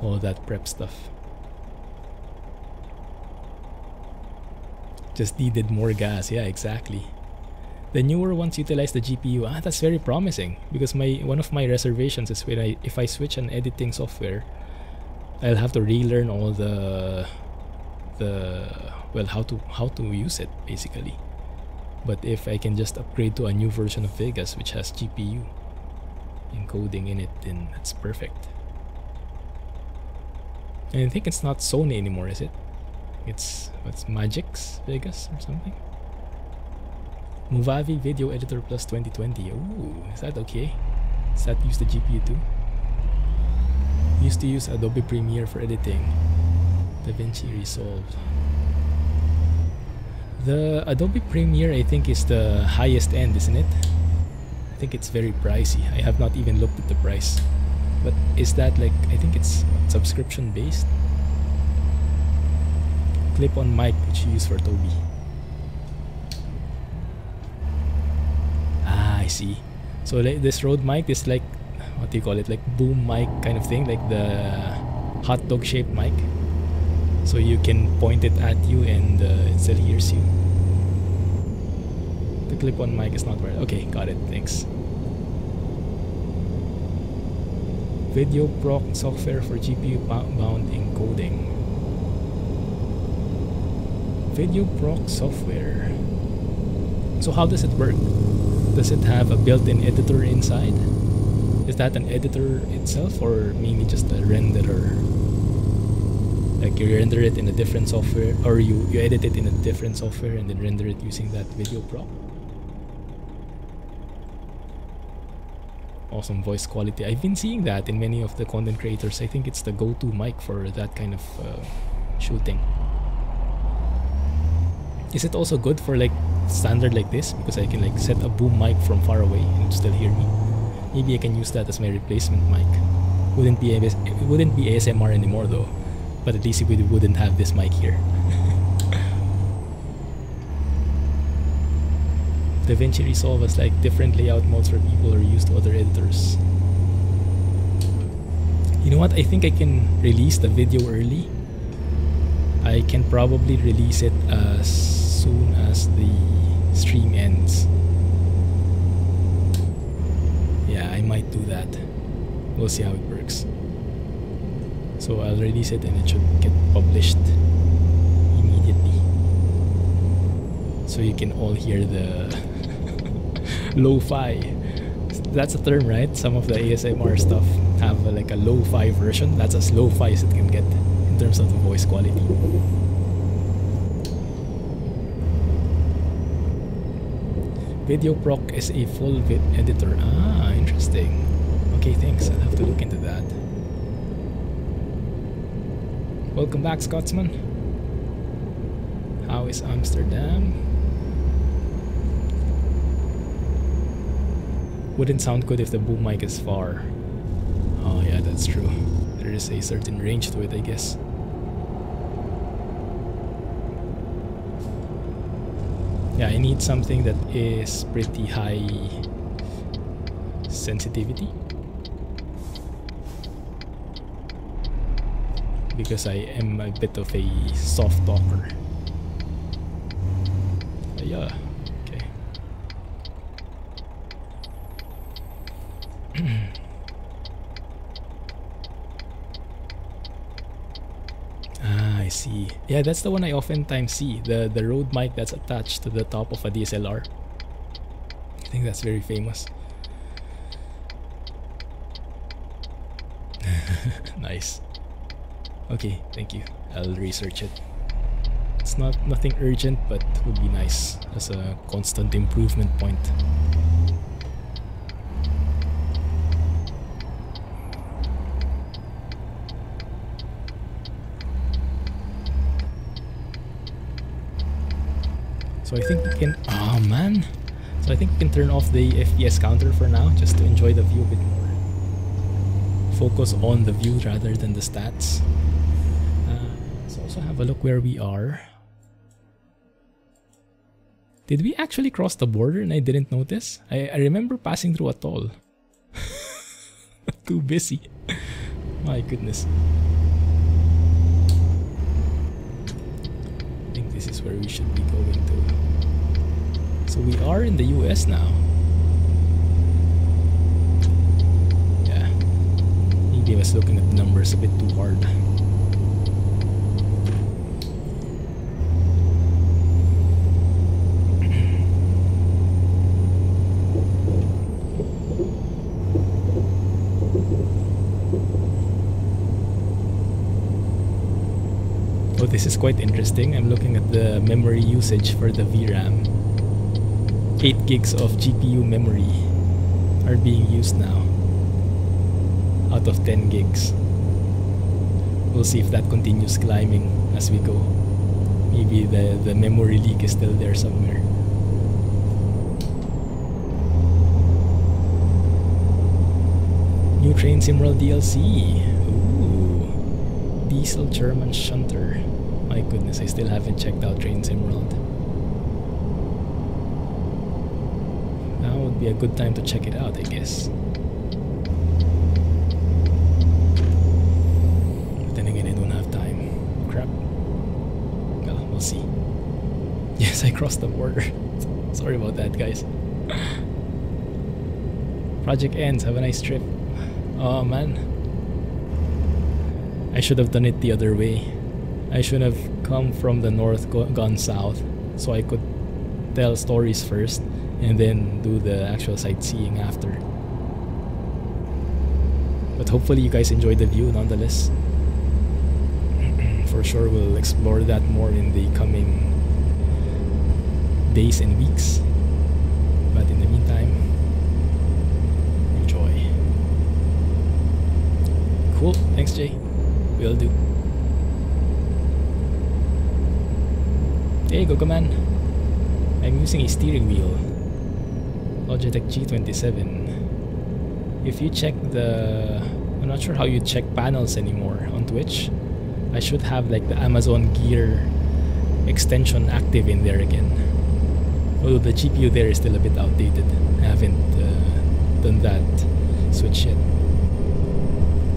All that prep stuff. Just needed more gas, yeah, exactly. The newer ones utilize the GPU. Ah, that's very promising because my one of my reservations is when I if I switch an editing software, I'll have to relearn all the the well how to how to use it basically but if I can just upgrade to a new version of Vegas which has GPU encoding in it then that's perfect and I think it's not Sony anymore is it it's what's Magix Vegas or something Movavi Video Editor Plus 2020 ooh is that okay does that use the GPU too used to use Adobe Premiere for editing DaVinci Resolve the Adobe Premiere, I think, is the highest end, isn't it? I think it's very pricey. I have not even looked at the price. But is that like, I think it's subscription based? Clip on mic, which you use for Toby. Ah, I see. So like, this Rode mic is like, what do you call it? Like boom mic kind of thing, like the hot dog shaped mic so you can point it at you and uh, it still hears you. The clip-on mic is not where. Okay, got it. Thanks. Video proc software for GPU bound encoding. Video proc software. So how does it work? Does it have a built-in editor inside? Is that an editor itself or mainly just a renderer? like you render it in a different software or you, you edit it in a different software and then render it using that VideoProc awesome voice quality i've been seeing that in many of the content creators i think it's the go-to mic for that kind of uh, shooting is it also good for like standard like this because i can like set a boom mic from far away and still hear me maybe i can use that as my replacement mic wouldn't be it wouldn't be asmr anymore though but at least we wouldn't have this mic here. DaVinci Resolve has like different layout modes for people who are used to other editors. You know what? I think I can release the video early. I can probably release it as soon as the stream ends. Yeah, I might do that. We'll see how it works. So I'll release it and it should get published immediately. So you can all hear the lo-fi. That's a term, right? Some of the ASMR stuff have like a lo-fi version. That's as lo-fi as it can get in terms of the voice quality. VideoProc is a full vid editor. Ah, interesting. Okay, thanks. I'll have to look into that. Welcome back, Scotsman. How is Amsterdam? Wouldn't sound good if the boom mic is far. Oh yeah, that's true. There is a certain range to it, I guess. Yeah, I need something that is pretty high sensitivity. Because I am a bit of a soft talker. Uh, yeah, okay. ah, I see. Yeah, that's the one I oftentimes see. The the Rode mic that's attached to the top of a DSLR. I think that's very famous. nice. Okay, thank you. I'll research it. It's not nothing urgent, but would be nice as a constant improvement point. So I think we can... Oh man! So I think we can turn off the FPS counter for now, just to enjoy the view a bit more. Focus on the view rather than the stats. Uh, let's also have a look where we are. Did we actually cross the border and I didn't notice? I, I remember passing through a toll. Too busy. My goodness. I think this is where we should be going to. So we are in the US now. Yeah. Maybe I was looking at the numbers a bit too hard. Oh, this is quite interesting. I'm looking at the memory usage for the VRAM. 8 gigs of GPU memory are being used now out of 10 gigs. We'll see if that continues climbing as we go. Maybe the, the memory leak is still there somewhere. New Train Simworld DLC. Ooh. Diesel German Shunter. My goodness, I still haven't checked out Train Simworld. Now would be a good time to check it out, I guess. But then again, I don't have time. Crap. Well, we'll see. Yes, I crossed the border. Sorry about that, guys. Project ends. Have a nice trip. Oh man. I should have done it the other way. I should have come from the north, gone south, so I could tell stories first and then do the actual sightseeing after. But hopefully, you guys enjoyed the view nonetheless. For sure, we'll explore that more in the coming days and weeks. But in the meantime, enjoy. Cool. Thanks, Jay. Will do. Hey, Gogoman. I'm using a steering wheel. Logitech G27. If you check the... I'm not sure how you check panels anymore on Twitch. I should have like the Amazon Gear extension active in there again. Although the GPU there is still a bit outdated. I haven't uh, done that switch yet.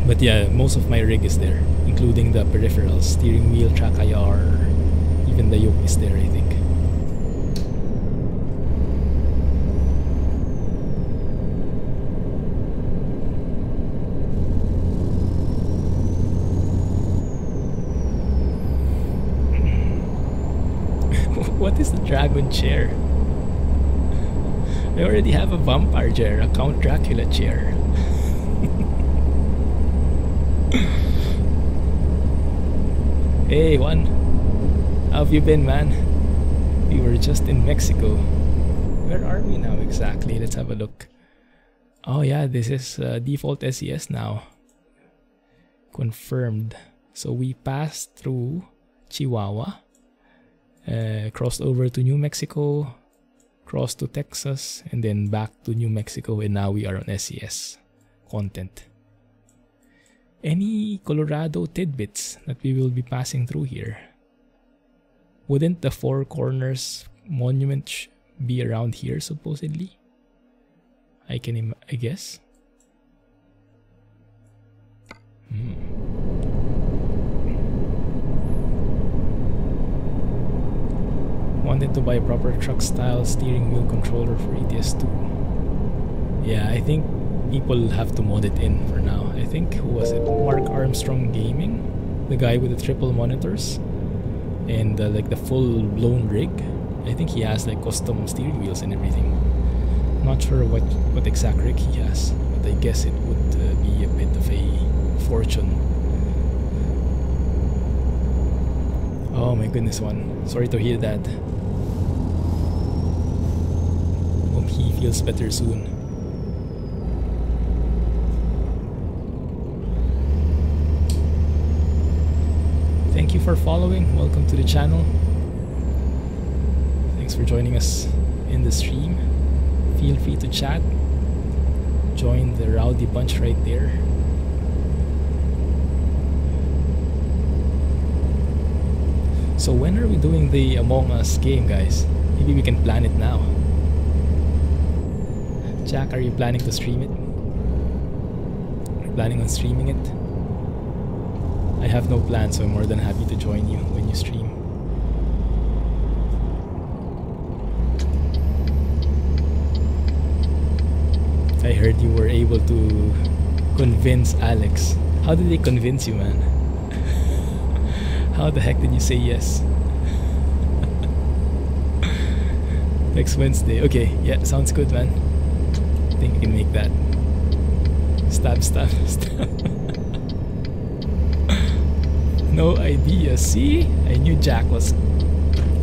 But yeah, most of my rig is there, including the peripherals, steering wheel, TrackIR, even the yoke is there, I think. what is the dragon chair? I already have a vampire chair, a Count Dracula chair. hey, one. How have you been, man? We were just in Mexico. Where are we now exactly? Let's have a look. Oh yeah, this is uh, default SCS now. Confirmed. So we passed through Chihuahua, uh, crossed over to New Mexico, crossed to Texas, and then back to New Mexico, and now we are on SCS content. Any Colorado tidbits that we will be passing through here? Wouldn't the Four Corners Monument be around here supposedly? I can, I guess. Hmm. Wanted to buy a proper truck style steering wheel controller for ETS2. Yeah, I think people have to mod it in for now. I think, who was it? Mark Armstrong Gaming? The guy with the triple monitors and uh, like the full blown rig. I think he has like custom steering wheels and everything. Not sure what, what exact rig he has, but I guess it would uh, be a bit of a fortune. Oh my goodness, one. Sorry to hear that. Hope he feels better soon. Thank you for following. Welcome to the channel. Thanks for joining us in the stream. Feel free to chat. Join the rowdy bunch right there. So when are we doing the Among Us game, guys? Maybe we can plan it now. Jack, are you planning to stream it? Planning on streaming it? I have no plan, so I'm more than happy to join you when you stream. I heard you were able to convince Alex. How did they convince you, man? How the heck did you say yes? Next Wednesday. Okay, yeah, sounds good, man I think we can make that. Stab, stab, stab. no idea. See? I knew Jack was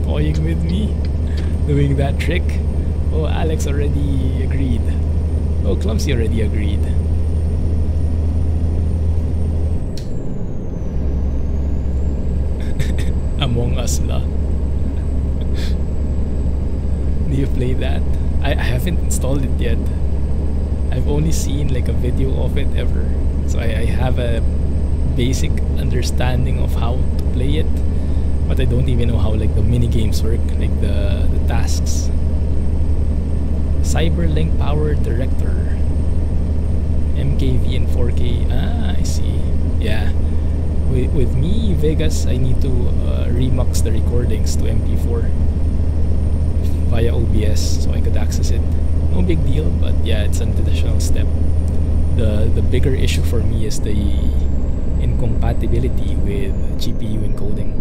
toying with me, doing that trick. Oh, Alex already agreed. Oh, Clumsy already agreed. Among Us la. Do you play that? I, I haven't installed it yet. I've only seen like a video of it ever. So I, I have a basic understanding of how to play it, but I don't even know how like the mini games work, like the, the tasks. Cyberlink Power Director. MKV and 4K. Ah, I see. Yeah. With, with me, Vegas, I need to uh, remux the recordings to MP4 via OBS so I could access it no big deal, but yeah, it's an additional step. The the bigger issue for me is the incompatibility with GPU encoding.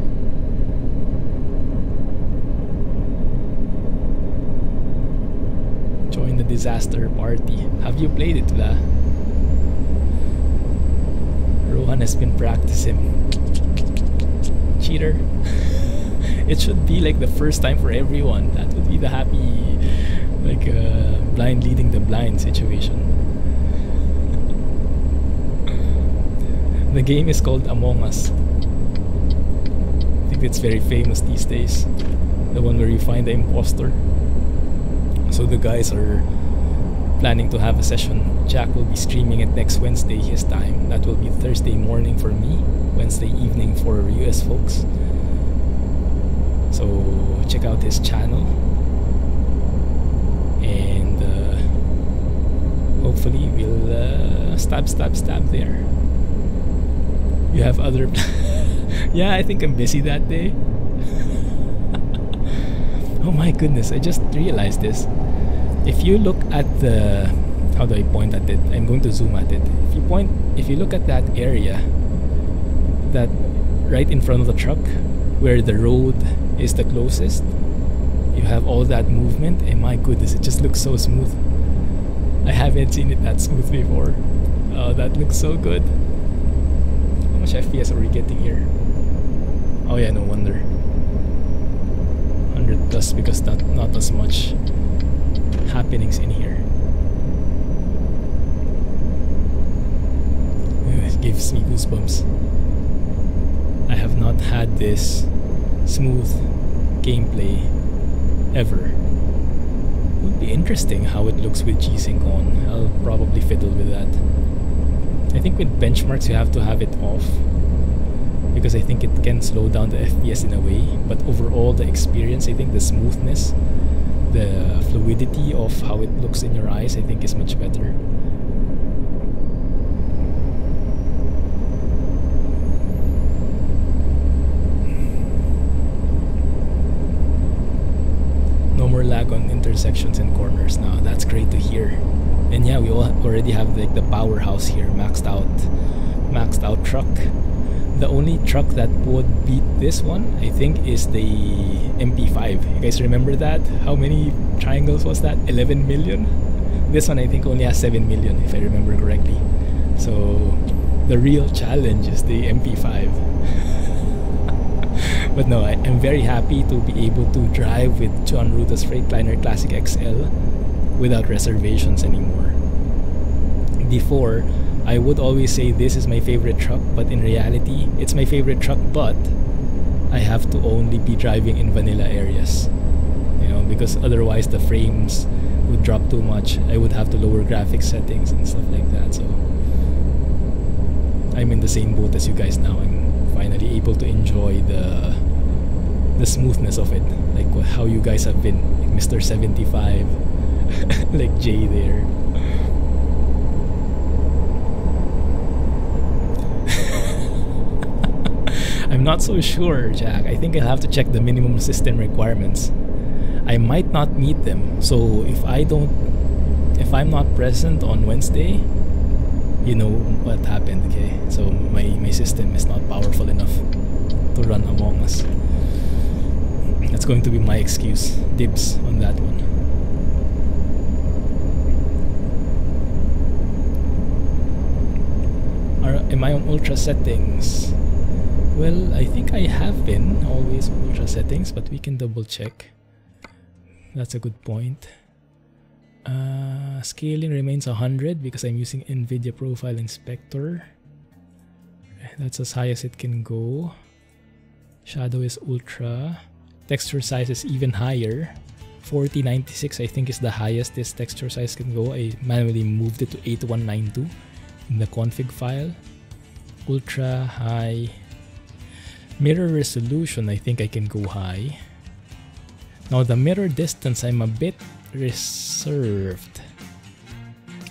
Join the disaster party. Have you played it, Vla? Rohan has been practicing. Cheater. it should be like the first time for everyone. That would be the happy like a blind leading the blind situation. the game is called Among Us. I think it's very famous these days. The one where you find the imposter. So the guys are planning to have a session. Jack will be streaming it next Wednesday his time. That will be Thursday morning for me, Wednesday evening for US folks. So check out his channel and uh, hopefully we'll uh, stab stab stab there you have other yeah i think i'm busy that day oh my goodness i just realized this if you look at the how do i point at it? I'm going to zoom at it. If you point if you look at that area that right in front of the truck where the road is the closest you have all that movement and my goodness it just looks so smooth. I haven't seen it that smooth before. Oh that looks so good. How much FPS are we getting here? Oh yeah no wonder. 100 plus because not, not as much happenings in here it gives me goosebumps I have not had this smooth gameplay ever. Would be interesting how it looks with G-Sync on. I'll probably fiddle with that. I think with benchmarks you have to have it off because I think it can slow down the FPS in a way, but overall the experience, I think the smoothness, the fluidity of how it looks in your eyes, I think is much better. Lag on intersections and corners now. That's great to hear. And yeah, we already have like the powerhouse here, maxed out, maxed out truck. The only truck that would beat this one, I think, is the MP5. You guys remember that? How many triangles was that? 11 million? This one I think only has 7 million, if I remember correctly. So the real challenge is the MP5. But no, I am very happy to be able to drive with Jon Ruda's Freightliner Classic XL without reservations anymore. Before, I would always say this is my favorite truck, but in reality, it's my favorite truck, but I have to only be driving in vanilla areas. You know, because otherwise the frames would drop too much. I would have to lower graphics settings and stuff like that. So I'm in the same boat as you guys now. I'm finally able to enjoy the the smoothness of it. Like how you guys have been. Like mr 75 like jay there. I'm not so sure jack. I think i'll have to check the minimum system requirements. I might not meet them. So if i don't if i'm not present on wednesday you know what happened okay so my my system is not powerful enough to run among us that's going to be my excuse. Dibs on that one. Are, am I on ultra settings? Well, I think I have been always ultra settings, but we can double check. That's a good point. Uh, scaling remains 100 because I'm using NVIDIA Profile Inspector. That's as high as it can go. Shadow is ultra. Texture size is even higher. 4096 I think is the highest this texture size can go. I manually moved it to 8192 in the config file. Ultra high. Mirror resolution I think I can go high. Now the mirror distance I'm a bit reserved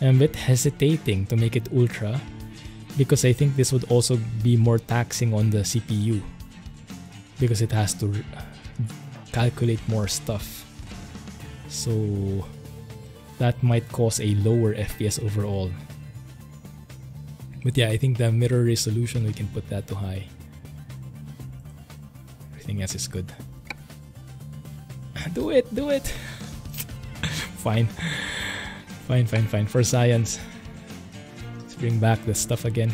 I'm a bit hesitating to make it ultra because I think this would also be more taxing on the CPU because it has to uh, calculate more stuff. So that might cause a lower FPS overall. But yeah, I think the mirror resolution, we can put that to high. Everything else is good. Do it, do it! Fine. Fine, fine, fine. For science. Let's bring back the stuff again.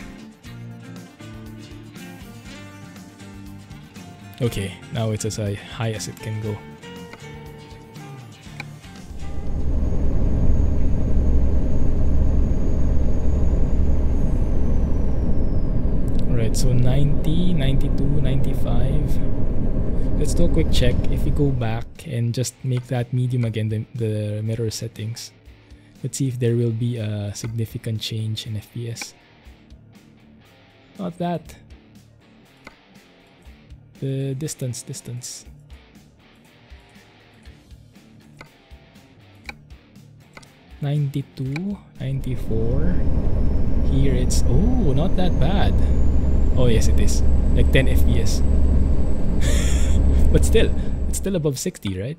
Okay, now it's as high as it can go. Alright, so 90, 92, 95. Let's do a quick check. If we go back and just make that medium again, the, the mirror settings. Let's see if there will be a significant change in FPS. Not that the distance, distance. Ninety-two, ninety-four. Here it's oh, not that bad. Oh yes, it is like 10 FPS. But still, it's still above 60, right?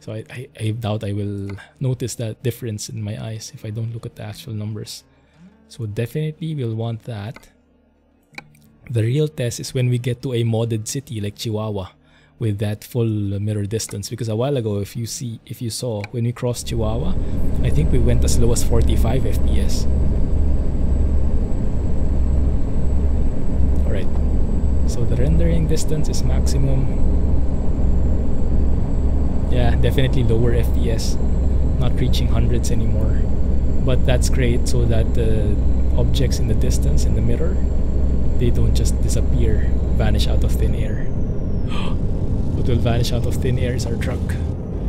So I, I, I doubt I will notice that difference in my eyes if I don't look at the actual numbers. So definitely we'll want that. The real test is when we get to a modded city like Chihuahua, with that full mirror distance because a while ago if you see if you saw when we crossed Chihuahua I think we went as low as 45 FPS alright so the rendering distance is maximum yeah mm-hmm. definitely lower FPS not reaching hundreds anymore but that's great so that the objects in the distance in the mirror they don't just disappear vanish out of thin air What will vanish out of thin air is our truck.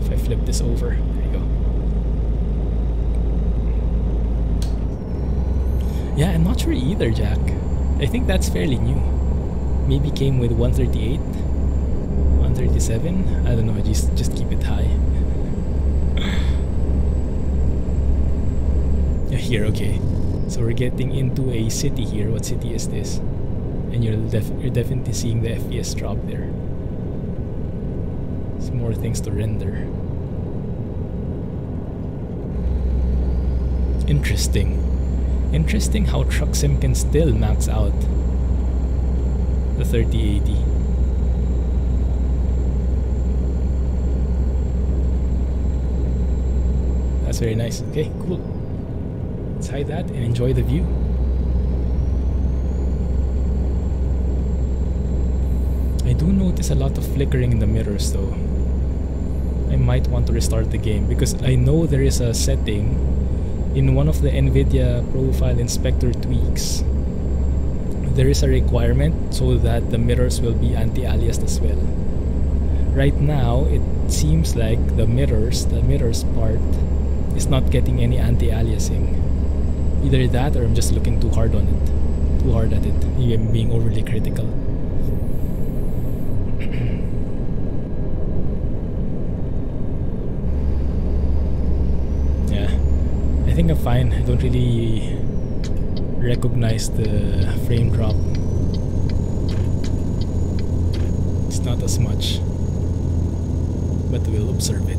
If I flip this over, there you go. Yeah, I'm not sure either, Jack. I think that's fairly new. Maybe came with 138, 137. I don't know. Just just keep it high. here, okay. So we're getting into a city here. What city is this? And you're def- you're definitely seeing the FPS drop there Some more things to render. Interesting. Interesting how Truck Sim can still max out the 3080. That's very nice. Okay, cool. Let's hide that and enjoy the view. I do notice a lot of flickering in the mirrors though. I might want to restart the game because I know there is a setting in one of the NVIDIA profile inspector tweaks. There is a requirement so that the mirrors will be anti-aliased as well. Right now, it seems like the mirrors, the mirrors part, is not getting any anti-aliasing. Either that or I'm just looking too hard on it. Too hard at it. I'm being overly critical. Yeah. I think I'm fine. I don't really recognize the frame drop. It's not as much, but we'll observe it.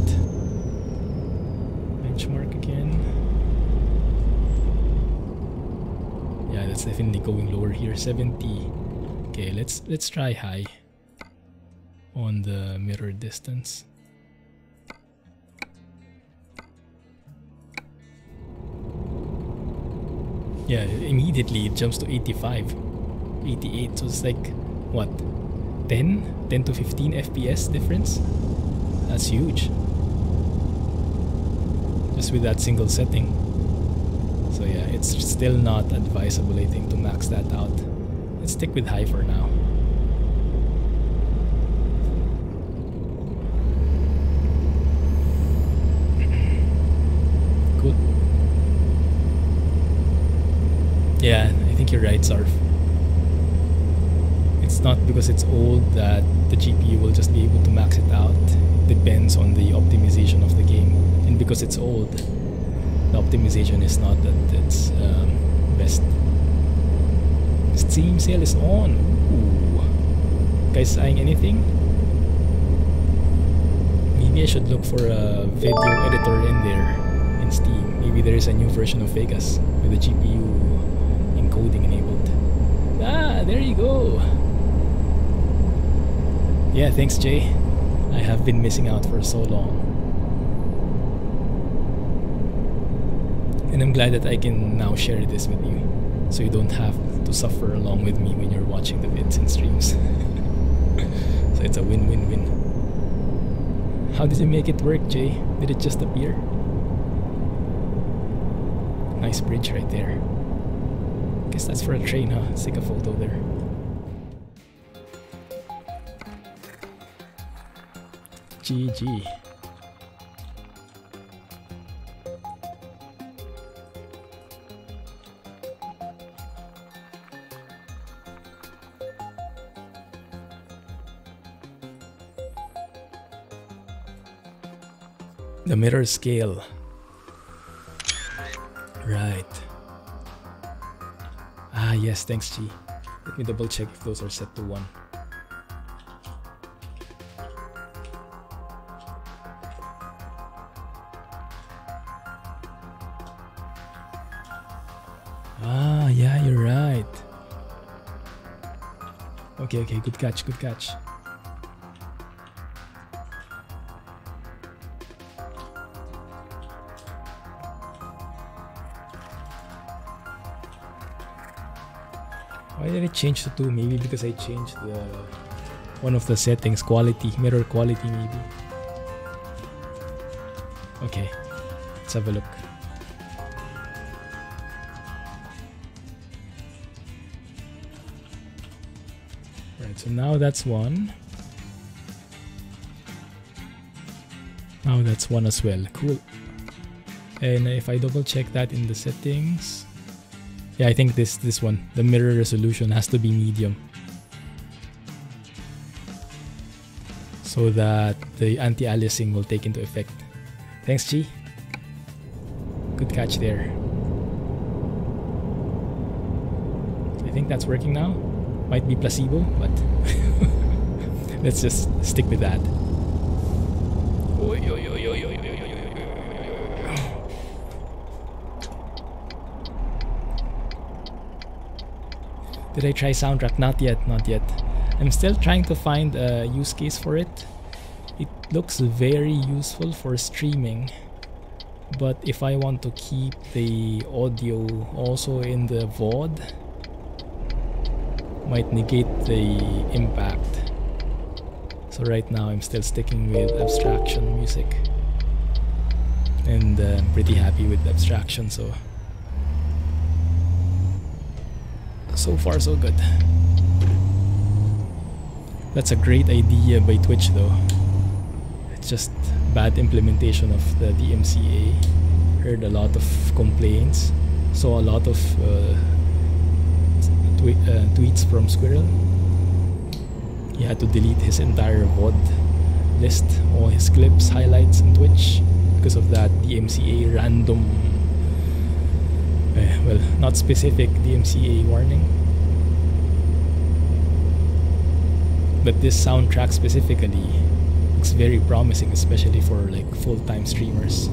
Benchmark again. That's definitely going lower here. 70. Okay, let's let's try high on the mirror distance. yeah immediately it jumps to 85 88 so it's like what 10 10 to 15 fps difference that's huge just with that single setting so yeah it's still not advisable i think to max that out let's stick with high for now Yeah, I think you're right, Sarf. It's not because it's old that the GPU will just be able to max it out. It depends on the optimization of the game. And because it's old, the optimization is not that it's um, best. Steam sale is on. Ooh. Guys eyeing anything? Maybe I should look for a video editor in there in Steam. Maybe there is a new version of Vegas with a GPU encoding enabled. Ah, there you go. Yeah, thanks Jay. I have been missing out for so long. I'm glad that I can now share this with you. So you don't have to suffer along with me when you're watching the vids and streams. so it's a win-win-win. How did you make it work, Jay? Did it just appear? Nice bridge right there. Guess that's for a train, huh? Let's take a photo there. GG. Mirror scale. Right. Ah, yes, thanks, G. Let me double check if those are set to 1. Ah, yeah, you're right. Okay, okay, good catch, good catch. Why did I change to 2? Maybe because I changed the one of the settings, quality, mirror quality maybe. Okay, let's have a look. Right, so now that's one. Now that's one as well. Cool. And if I double check that in the settings, yeah, I think this this one, the mirror resolution has to be medium. So that the anti-aliasing will take into effect. Thanks, Chi. Good catch there. I think that's working now. Might be placebo, but let's just stick with that. Did I try soundtrack? Not yet, not yet. I'm still trying to find a use case for it. It looks very useful for streaming. But if I want to keep the audio also in the VOD, might negate the impact. So right now I'm still sticking with abstraction music. And uh, I'm pretty happy with abstraction so so far so good. That's a great idea by Twitch though. It's just bad implementation of the DMCA. Heard a lot of complaints. Saw a lot of uh, uh, tweets from Squirrel. He had to delete his entire VOD list, all his clips, highlights on Twitch because of that DMCA random uh, well, not specific DMCA warning. But this soundtrack specifically looks very promising, especially for like full-time streamers.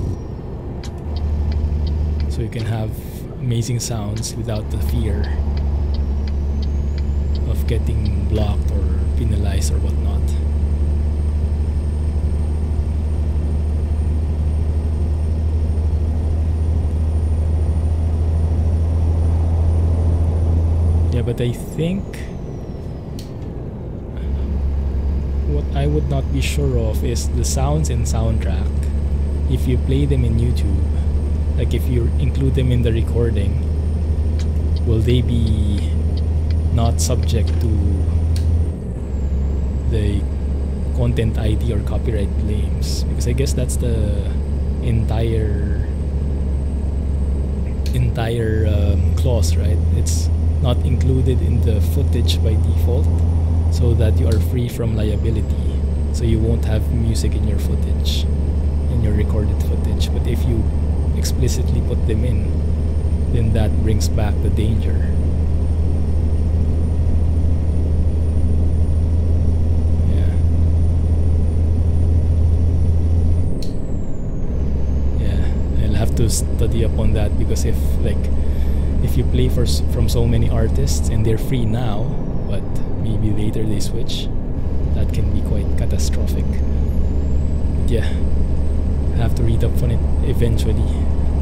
So you can have amazing sounds without the fear of getting blocked or penalized or whatnot. Yeah, but I think what I would not be sure of is the sounds in soundtrack. If you play them in YouTube, like if you include them in the recording, will they be not subject to the content ID or copyright claims? Because I guess that's the entire entire um, clause, right? It's not included in the footage by default so that you are free from liability. So you won't have music in your footage in your recorded footage. But if you explicitly put them in then that brings back the danger. Yeah. Yeah I'll have to study upon that because if like if you play for from so many artists and they're free now, but maybe later they switch, that can be quite catastrophic. But yeah, I have to read up on it eventually,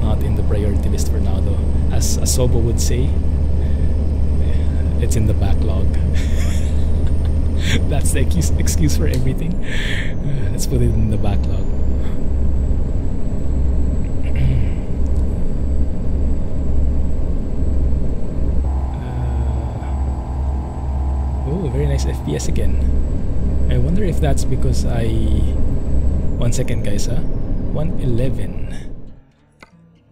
not in the priority list for now though. As Asobo would say, eh, it's in the backlog. That's the excuse, for everything. Let's put it in the backlog. FPS again. I wonder if that's because I... One second guys, huh? 111.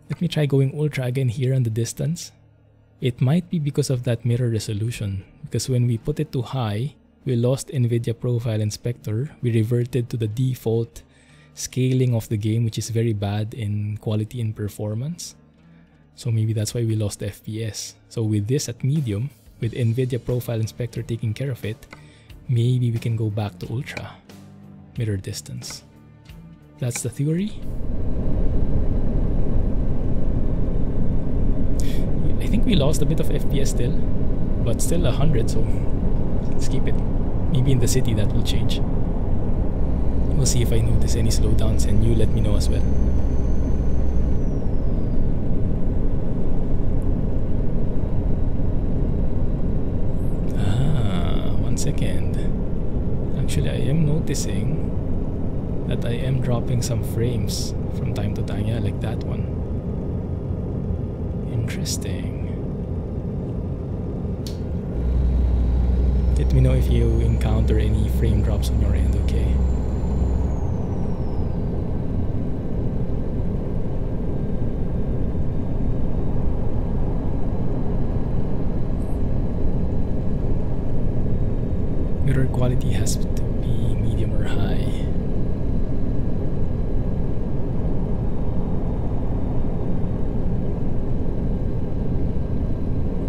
Let me try going ultra again here on the distance. It might be because of that mirror resolution. Because when we put it to high, we lost NVIDIA Profile Inspector. We reverted to the default scaling of the game, which is very bad in quality and performance. So maybe that's why we lost FPS. So with this at medium, with NVIDIA Profile Inspector taking care of it, maybe we can go back to Ultra. Mirror distance. That's the theory. I think we lost a bit of FPS still, but still 100, so let's keep it. Maybe in the city that will change. We'll see if I notice any slowdowns and you let me know as well. Second. Actually, I am noticing that I am dropping some frames from time to time. Yeah, like that one. Interesting. Let me know if you encounter any frame drops on your end, okay? Mirror quality has to be medium or high.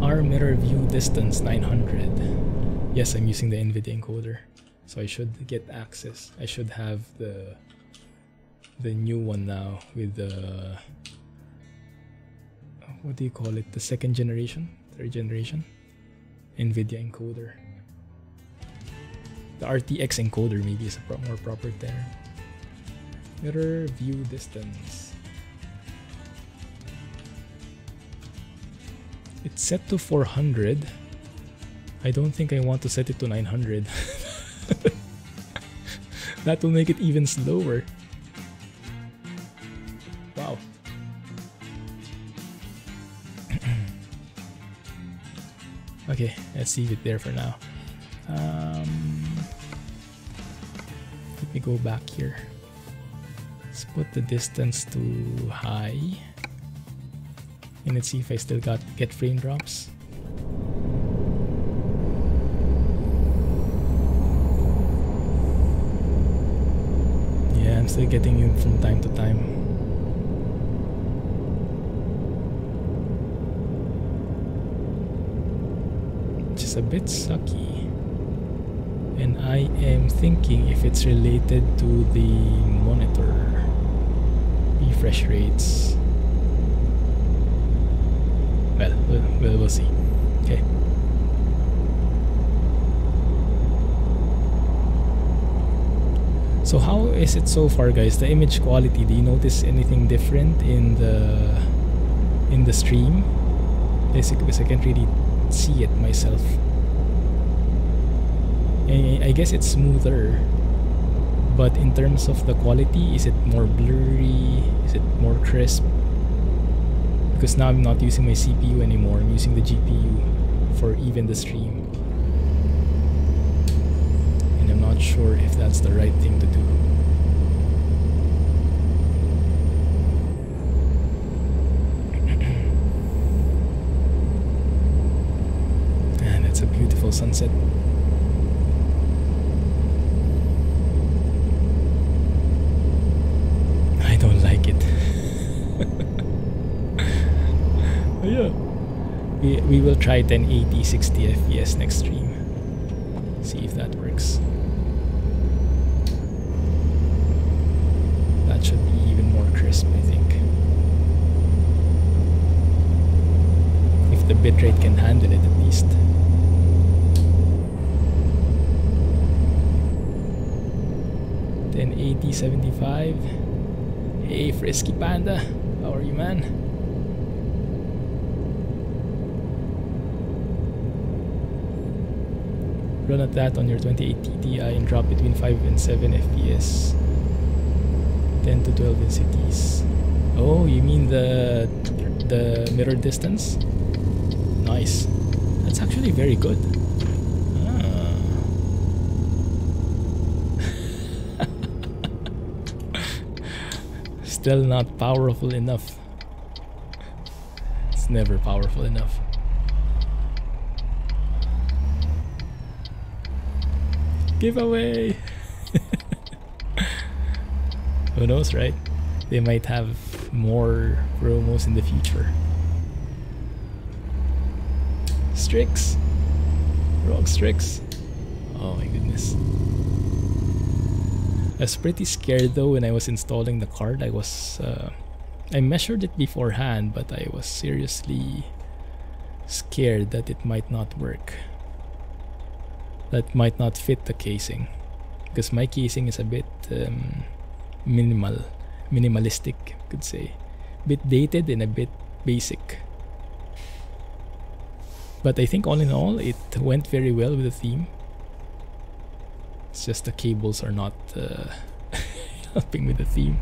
R mirror view distance 900. Yes, I'm using the NVIDIA encoder. So I should get access. I should have the the new one now with the what do you call it? The second generation, third generation NVIDIA encoder. The RTX encoder maybe is a pro more proper term. Mirror view distance. It's set to 400. I don't think I want to set it to 900. that will make it even slower. Wow. okay, let's leave it there for now. Um, let me go back here. Let's put the distance to high. And let's see if I still got get frame drops. Yeah, I'm still getting them from time to time. Which is a bit sucky. And I am thinking if it's related to the monitor refresh rates. Well, we'll, we'll see. Okay. So how is it so far guys? The image quality, do you notice anything different in the in the stream? Basically, because I can't really see it myself. I guess it's smoother. But in terms of the quality, is it more blurry? Is it more crisp? Because now I'm not using my CPU anymore, I'm using the GPU for even the stream. And I'm not sure if that's the right thing to do. and it's a beautiful sunset. I don't like it. yeah. Try 1080 60 FPS next stream. See if that works. That should be even more crisp, I think. If the bitrate can handle it at least. Then 80 75. Hey Frisky Panda, how are you man? Run at that on your 2080 Ti and drop between 5 and 7 FPS. 10 to 12 in cities. Oh, you mean the the mirror distance? Nice. That's actually very good. Ah. Still not powerful enough. It's never powerful enough. Giveaway! Who knows, right? They might have more promos in the future. Strix! ROG Strix! Oh my goodness. I was pretty scared though when I was installing the card. I was. Uh, I measured it beforehand, but I was seriously scared that it might not work. That might not fit the casing. Because my casing is a bit um, minimal, minimalistic, could say. Bit dated and a bit basic. But I think all in all, it went very well with the theme. It's just the cables are not uh, helping with the theme.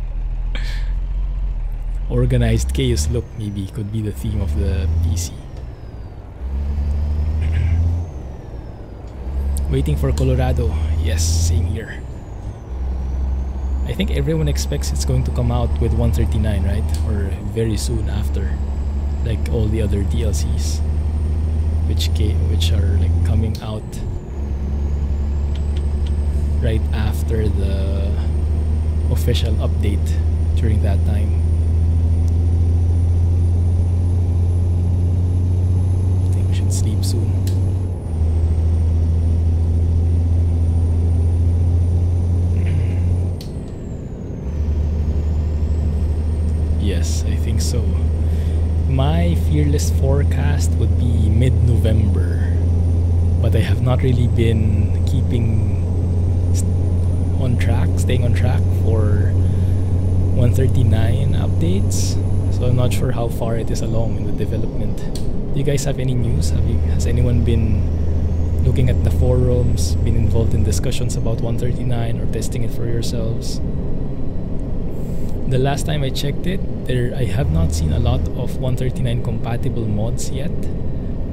Organized chaos look maybe could be the theme of the PC. Waiting for Colorado. Yes, same here. I think everyone expects it's going to come out with 139, right? Or very soon after, like all the other DLCs, which came, which are like coming out right after the official update during that time. I think we should sleep soon. Yes, I think so. My fearless forecast would be mid November, but I have not really been keeping on track, staying on track for 139 updates. So I'm not sure how far it is along in the development. Do you guys have any news? Have you, has anyone been looking at the forums, been involved in discussions about 139 or testing it for yourselves? The last time I checked it, there I have not seen a lot of 139 compatible mods yet.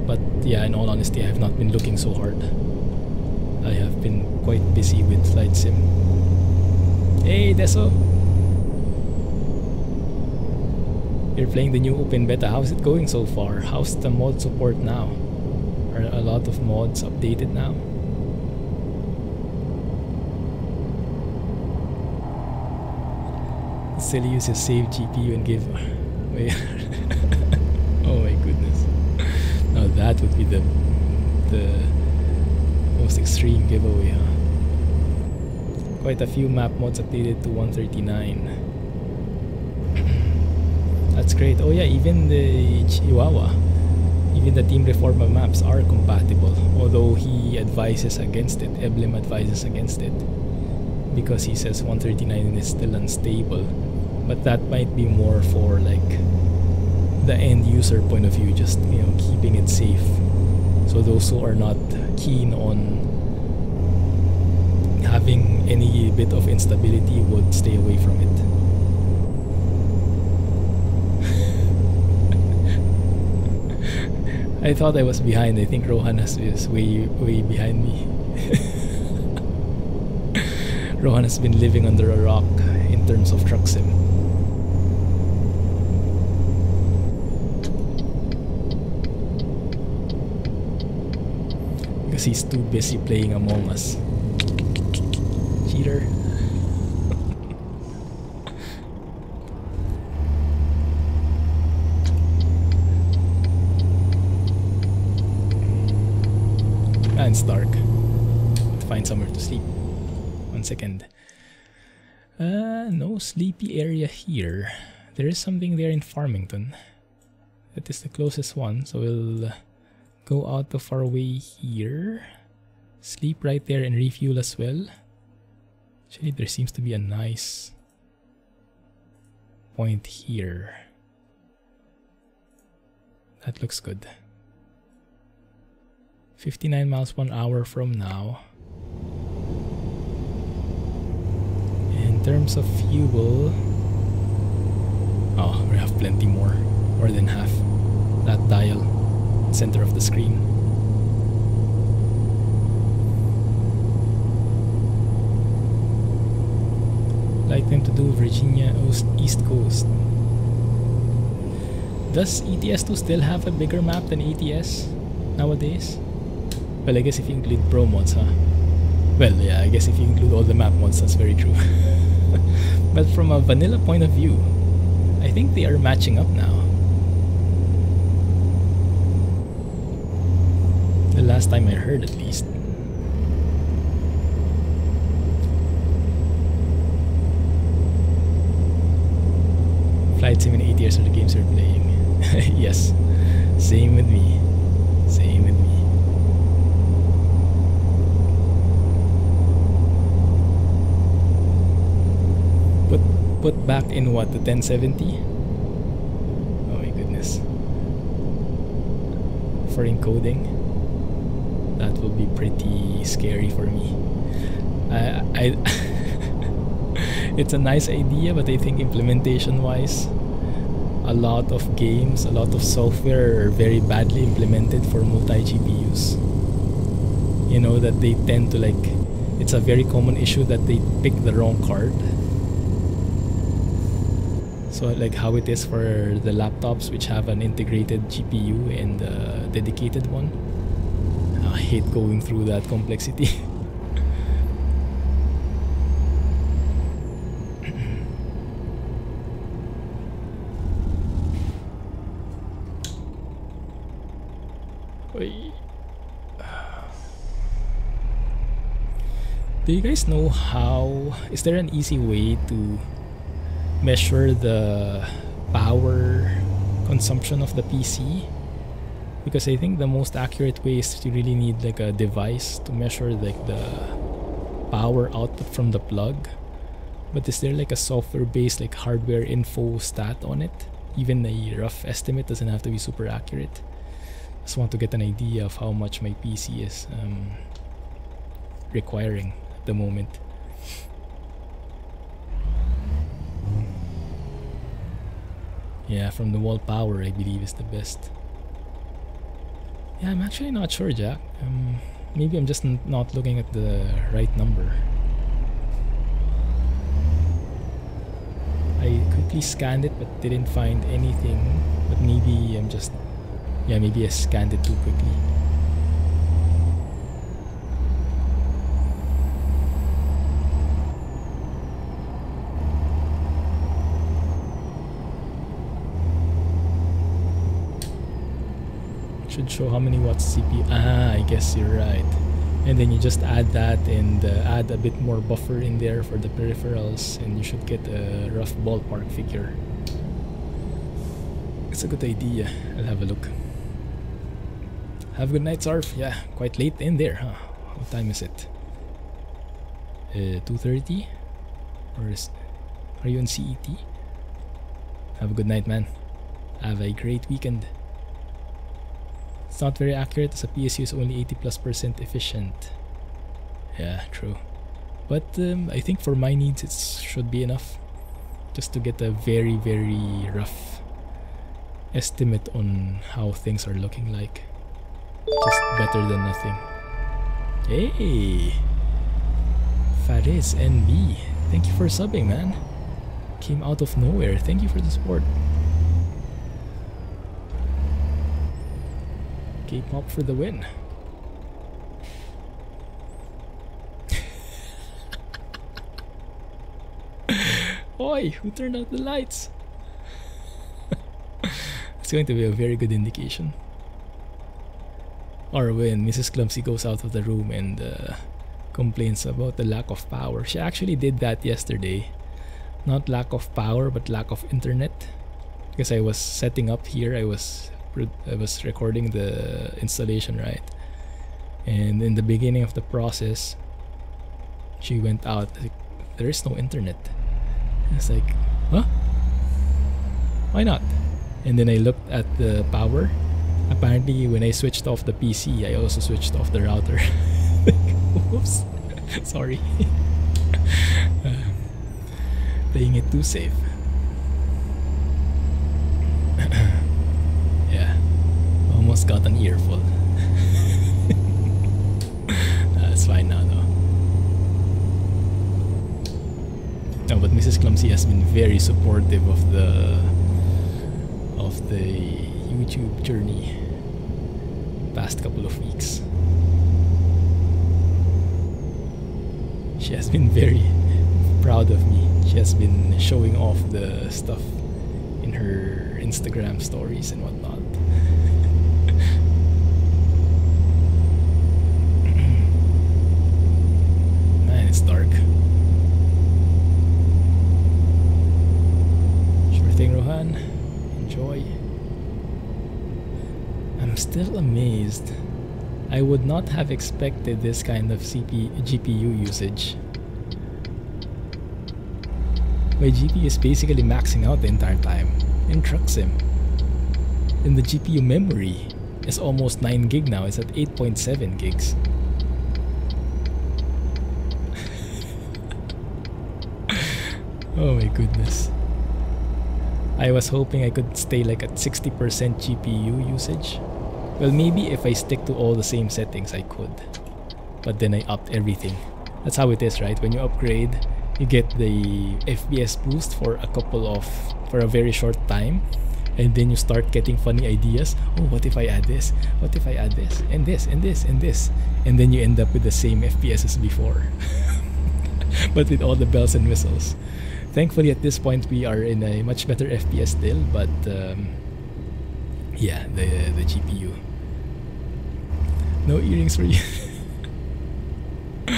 But yeah, in all honesty, I have not been looking so hard. I have been quite busy with Flight Sim. Hey, Deso! You're playing the new open beta. How's it going so far? How's the mod support now? Are a lot of mods updated now? Still uses save GPU and give. Wait. oh my goodness. Now that would be the the most extreme giveaway, huh? Quite a few map mods updated to 139. That's great. Oh yeah, even the Chihuahua, even the Team Reforma maps are compatible. Although he advises against it, Eblem advises against it. Because he says 139 is still unstable. But that might be more for like the end user point of view, just you know, keeping it safe. So those who are not keen on having any bit of instability would stay away from it. I thought I was behind. I think Rohannes is way way behind me. Rohan has been living under a rock in terms of truck sim. Because he's too busy playing Among Us. Cheater. and it's dark. Find somewhere to sleep. One second. Uh, no sleepy area here. There is something there in Farmington. That is the closest one, so we'll go out of our way here. Sleep right there and refuel as well. Actually, there seems to be a nice point here. That looks good. 59 miles one hour from now. In terms of fuel, oh, we have plenty more, more than half. That dial, center of the screen. Like them to do Virginia East Coast. Does ETS2 still have a bigger map than ATS nowadays? Well, I guess if you include ProMods, huh? Well, yeah, I guess if you include all the map mods, that's very true. but from a vanilla point of view, I think they are matching up now. The last time I heard, at least. Flight Sim and years are the games we're playing. yes, same with me. Same with me. put put back in what the 1070 oh my goodness for encoding will be pretty scary for me I, I it's a nice idea, but I think implementation wise, a lot of games, a lot of software are very badly implemented for multi GPUs. You know that they tend to like it's a very common issue that they pick the wrong card. So like how it is for the laptops which have an integrated GPU and a dedicated one. Hate going through that complexity. Do you guys know how? Is there an easy way to measure the power consumption of the PC? Because I think the most accurate way is to really need like a device to measure like the power output from the plug. But is there like a software based like hardware info stat on it? Even a rough estimate doesn't have to be super accurate. Just want to get an idea of how much my PC is um, requiring at the moment. Yeah, from the wall power, I believe is the best. Yeah, I'm actually not sure, Jack. Um, maybe I'm just not looking at the right number. I quickly scanned it but didn't find anything. But maybe I'm just... Yeah, maybe I scanned it too quickly. Should show how many watts CPU. Ah, I guess you're right. And then you just add that and uh, add a bit more buffer in there for the peripherals and you should get a rough ballpark figure. It's a good idea. I'll have a look. Have a good night, Sarf. Yeah, quite late in there, huh? What time is it? Uh, 2.30? Or is... Are you on CET? Have a good night, man. Have a great weekend. It's not very accurate as a PSU is only 80 plus percent efficient. Yeah, true. But um, I think for my needs it should be enough. Just to get a very, very rough estimate on how things are looking like. Just better than nothing. Hey! Faris NB. Thank you for subbing, man. Came out of nowhere. Thank you for the support. K-pop for the win. Oi, who turned out the lights? it's going to be a very good indication. Or when Mrs. Clumsy goes out of the room and uh, complains about the lack of power. She actually did that yesterday. Not lack of power, but lack of internet. Because I was setting up here, I was I was recording the installation, right? And in the beginning of the process, she went out. Like, there is no internet. It's like, huh? Why not? And then I looked at the power. Apparently, when I switched off the PC, I also switched off the router. Oops. Sorry. playing it too safe. almost got an earful. That's fine now though. No, but Mrs. Clumsy has been very supportive of the of the YouTube journey past couple of weeks. She has been very proud of me. She has been showing off the stuff in her Instagram stories and whatnot. Man, it's dark. Sure thing, Rohan. Enjoy. I'm still amazed. I would not have expected this kind of CP GPU usage. My GPU is basically maxing out the entire time in Truck Sim. And the GPU memory is almost 9 gig now, it's at 8.7 gigs. Oh my goodness. I was hoping I could stay like at 60% GPU usage. Well, maybe if I stick to all the same settings, I could. But then I upped everything. That's how it is, right? When you upgrade, you get the FPS boost for a couple of, for a very short time. And then you start getting funny ideas. Oh, what if I add this? What if I add this? And this, and this, and this. And then you end up with the same FPS as before. but with all the bells and whistles. Thankfully, at this point, we are in a much better FPS still, but um, yeah, the, the GPU. No earrings for you.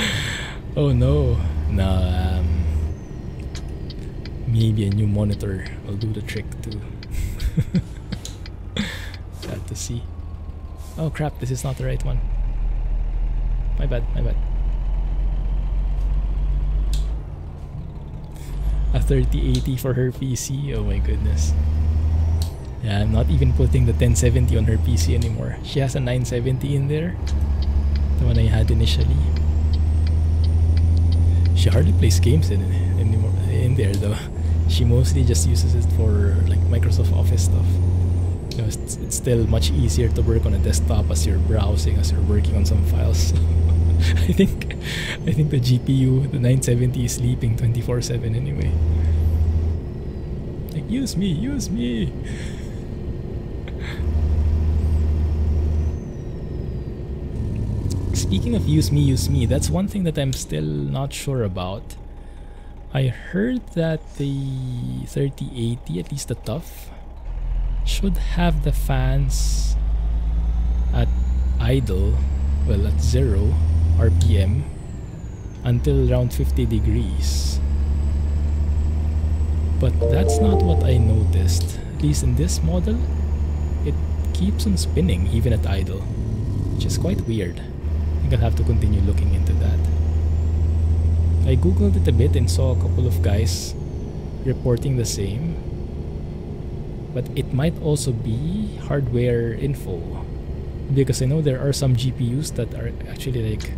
oh no. Nah, maybe a new monitor will do the trick too. Sad to see. Oh crap, this is not the right one. My bad, my bad. A 3080 for her PC, oh my goodness. Yeah, I'm not even putting the 1070 on her PC anymore. She has a 970 in there. The one I had initially. She hardly plays games in, anymore in there though. She mostly just uses it for like Microsoft Office stuff. You know, it's, it's still much easier to work on a desktop as you're browsing, as you're working on some files. I think I think the GPU, the 970 is sleeping 24/7 anyway. Like use me, use me. Speaking of use me, use me, that's one thing that I'm still not sure about. I heard that the 3080, at least the TUF, should have the fans at idle, well at zero RPM until around 50 degrees. But that's not what I noticed. At least in this model, it keeps on spinning even at idle, which is quite weird. I think I'll have to continue looking into that. I googled it a bit and saw a couple of guys reporting the same. But it might also be hardware info. Because I know there are some GPUs that are actually like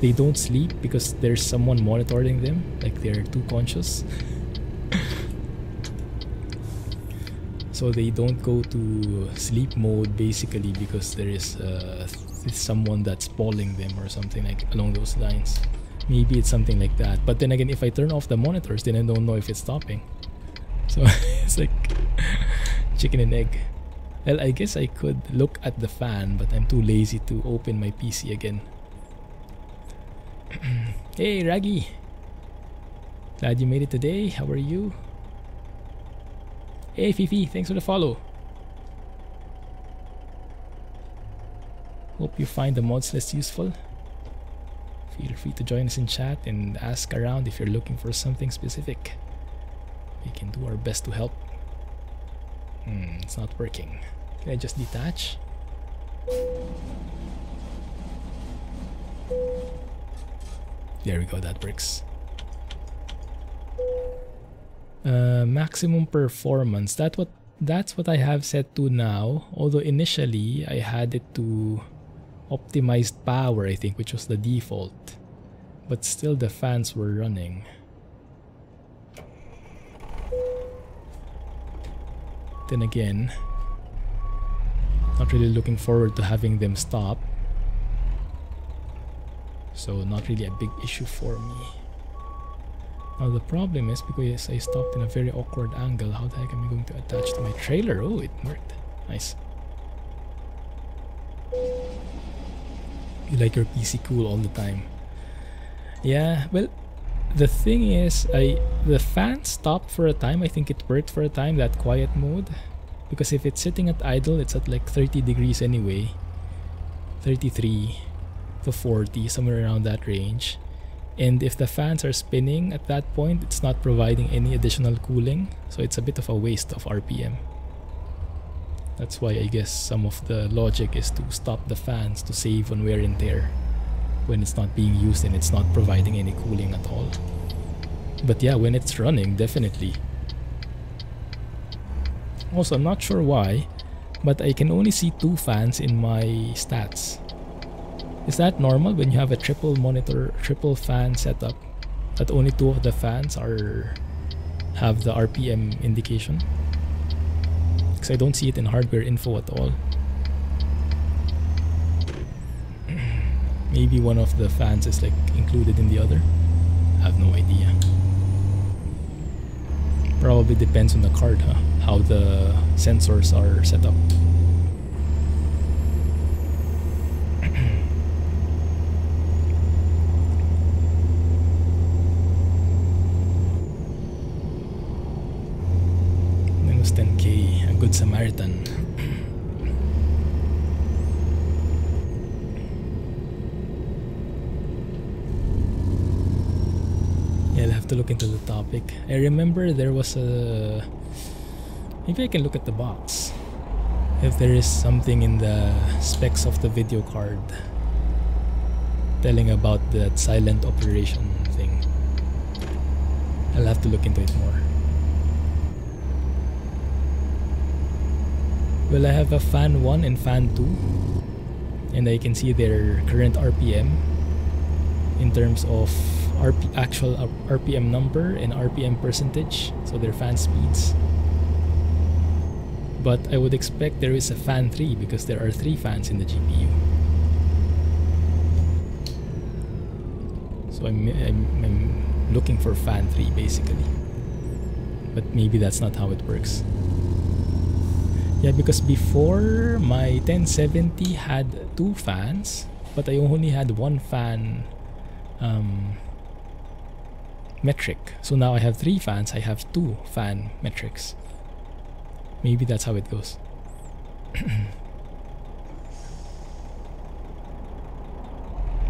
they don't sleep because there's someone monitoring them, like they're too conscious. so they don't go to sleep mode basically because there is uh, someone that's polling them or something like along those lines. Maybe it's something like that. But then again, if I turn off the monitors, then I don't know if it's stopping. So it's like chicken and egg. Well, I guess I could look at the fan, but I'm too lazy to open my PC again. hey, Raggy. Glad you made it today. How are you? Hey, Fifi. Thanks for the follow. Hope you find the mods less useful. Feel free to join us in chat and ask around if you're looking for something specific. We can do our best to help. Hmm, it's not working. Can I just detach? There we go, that works. Uh, maximum performance. That what that's what I have set to now. Although initially I had it to optimized power, I think, which was the default. But still the fans were running. Then again, not really looking forward to having them stop. So not really a big issue for me. Now the problem is because I stopped in a very awkward angle, how the heck am I going to attach to my trailer? Oh, it worked. Nice. You like your PC cool all the time. Yeah, well, the thing is, I the fan stopped for a time. I think it worked for a time, that quiet mode. Because if it's sitting at idle, it's at like 30 degrees anyway. 33 to 40, somewhere around that range. And if the fans are spinning at that point, it's not providing any additional cooling. So it's a bit of a waste of RPM. That's why I guess some of the logic is to stop the fans to save on wear and tear when it's not being used and it's not providing any cooling at all. But yeah, when it's running, definitely. Also, I'm not sure why, but I can only see two fans in my stats. Is that normal when you have a triple monitor, triple fan setup? That only two of the fans are have the RPM indication. Because I don't see it in hardware info at all. Maybe one of the fans is like included in the other. I have no idea. Probably depends on the card, huh? How the sensors are set up. Minus 10k, a good Samaritan. Yeah, I'll have to look into the topic. I remember there was a. Maybe I can look at the box. If there is something in the specs of the video card telling about that silent operation thing. I'll have to look into it more. Well, I have a fan 1 and fan 2 and I can see their current RPM in terms of RP, actual uh, RPM number and RPM percentage, so their fan speeds. But I would expect there is a fan 3 because there are 3 fans in the GPU. So I'm, I'm, I'm looking for fan 3 basically. But maybe that's not how it works. Yeah, because before my 1070 had two fans, but I only had one fan um, metric. So now I have three fans, I have two fan metrics. Maybe that's how it goes.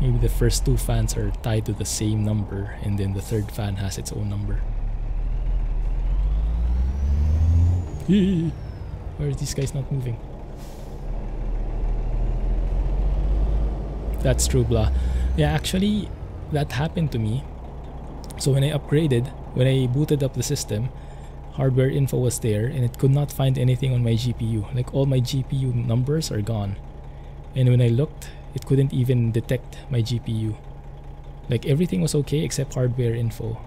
Maybe the first two fans are tied to the same number and then the third fan has its own number. Why are these guys not moving? That's true, blah. Yeah, actually, that happened to me. So when I upgraded, when I booted up the system, hardware info was there and it could not find anything on my GPU. Like all my GPU numbers are gone. And when I looked, it couldn't even detect my GPU. Like everything was okay except hardware info.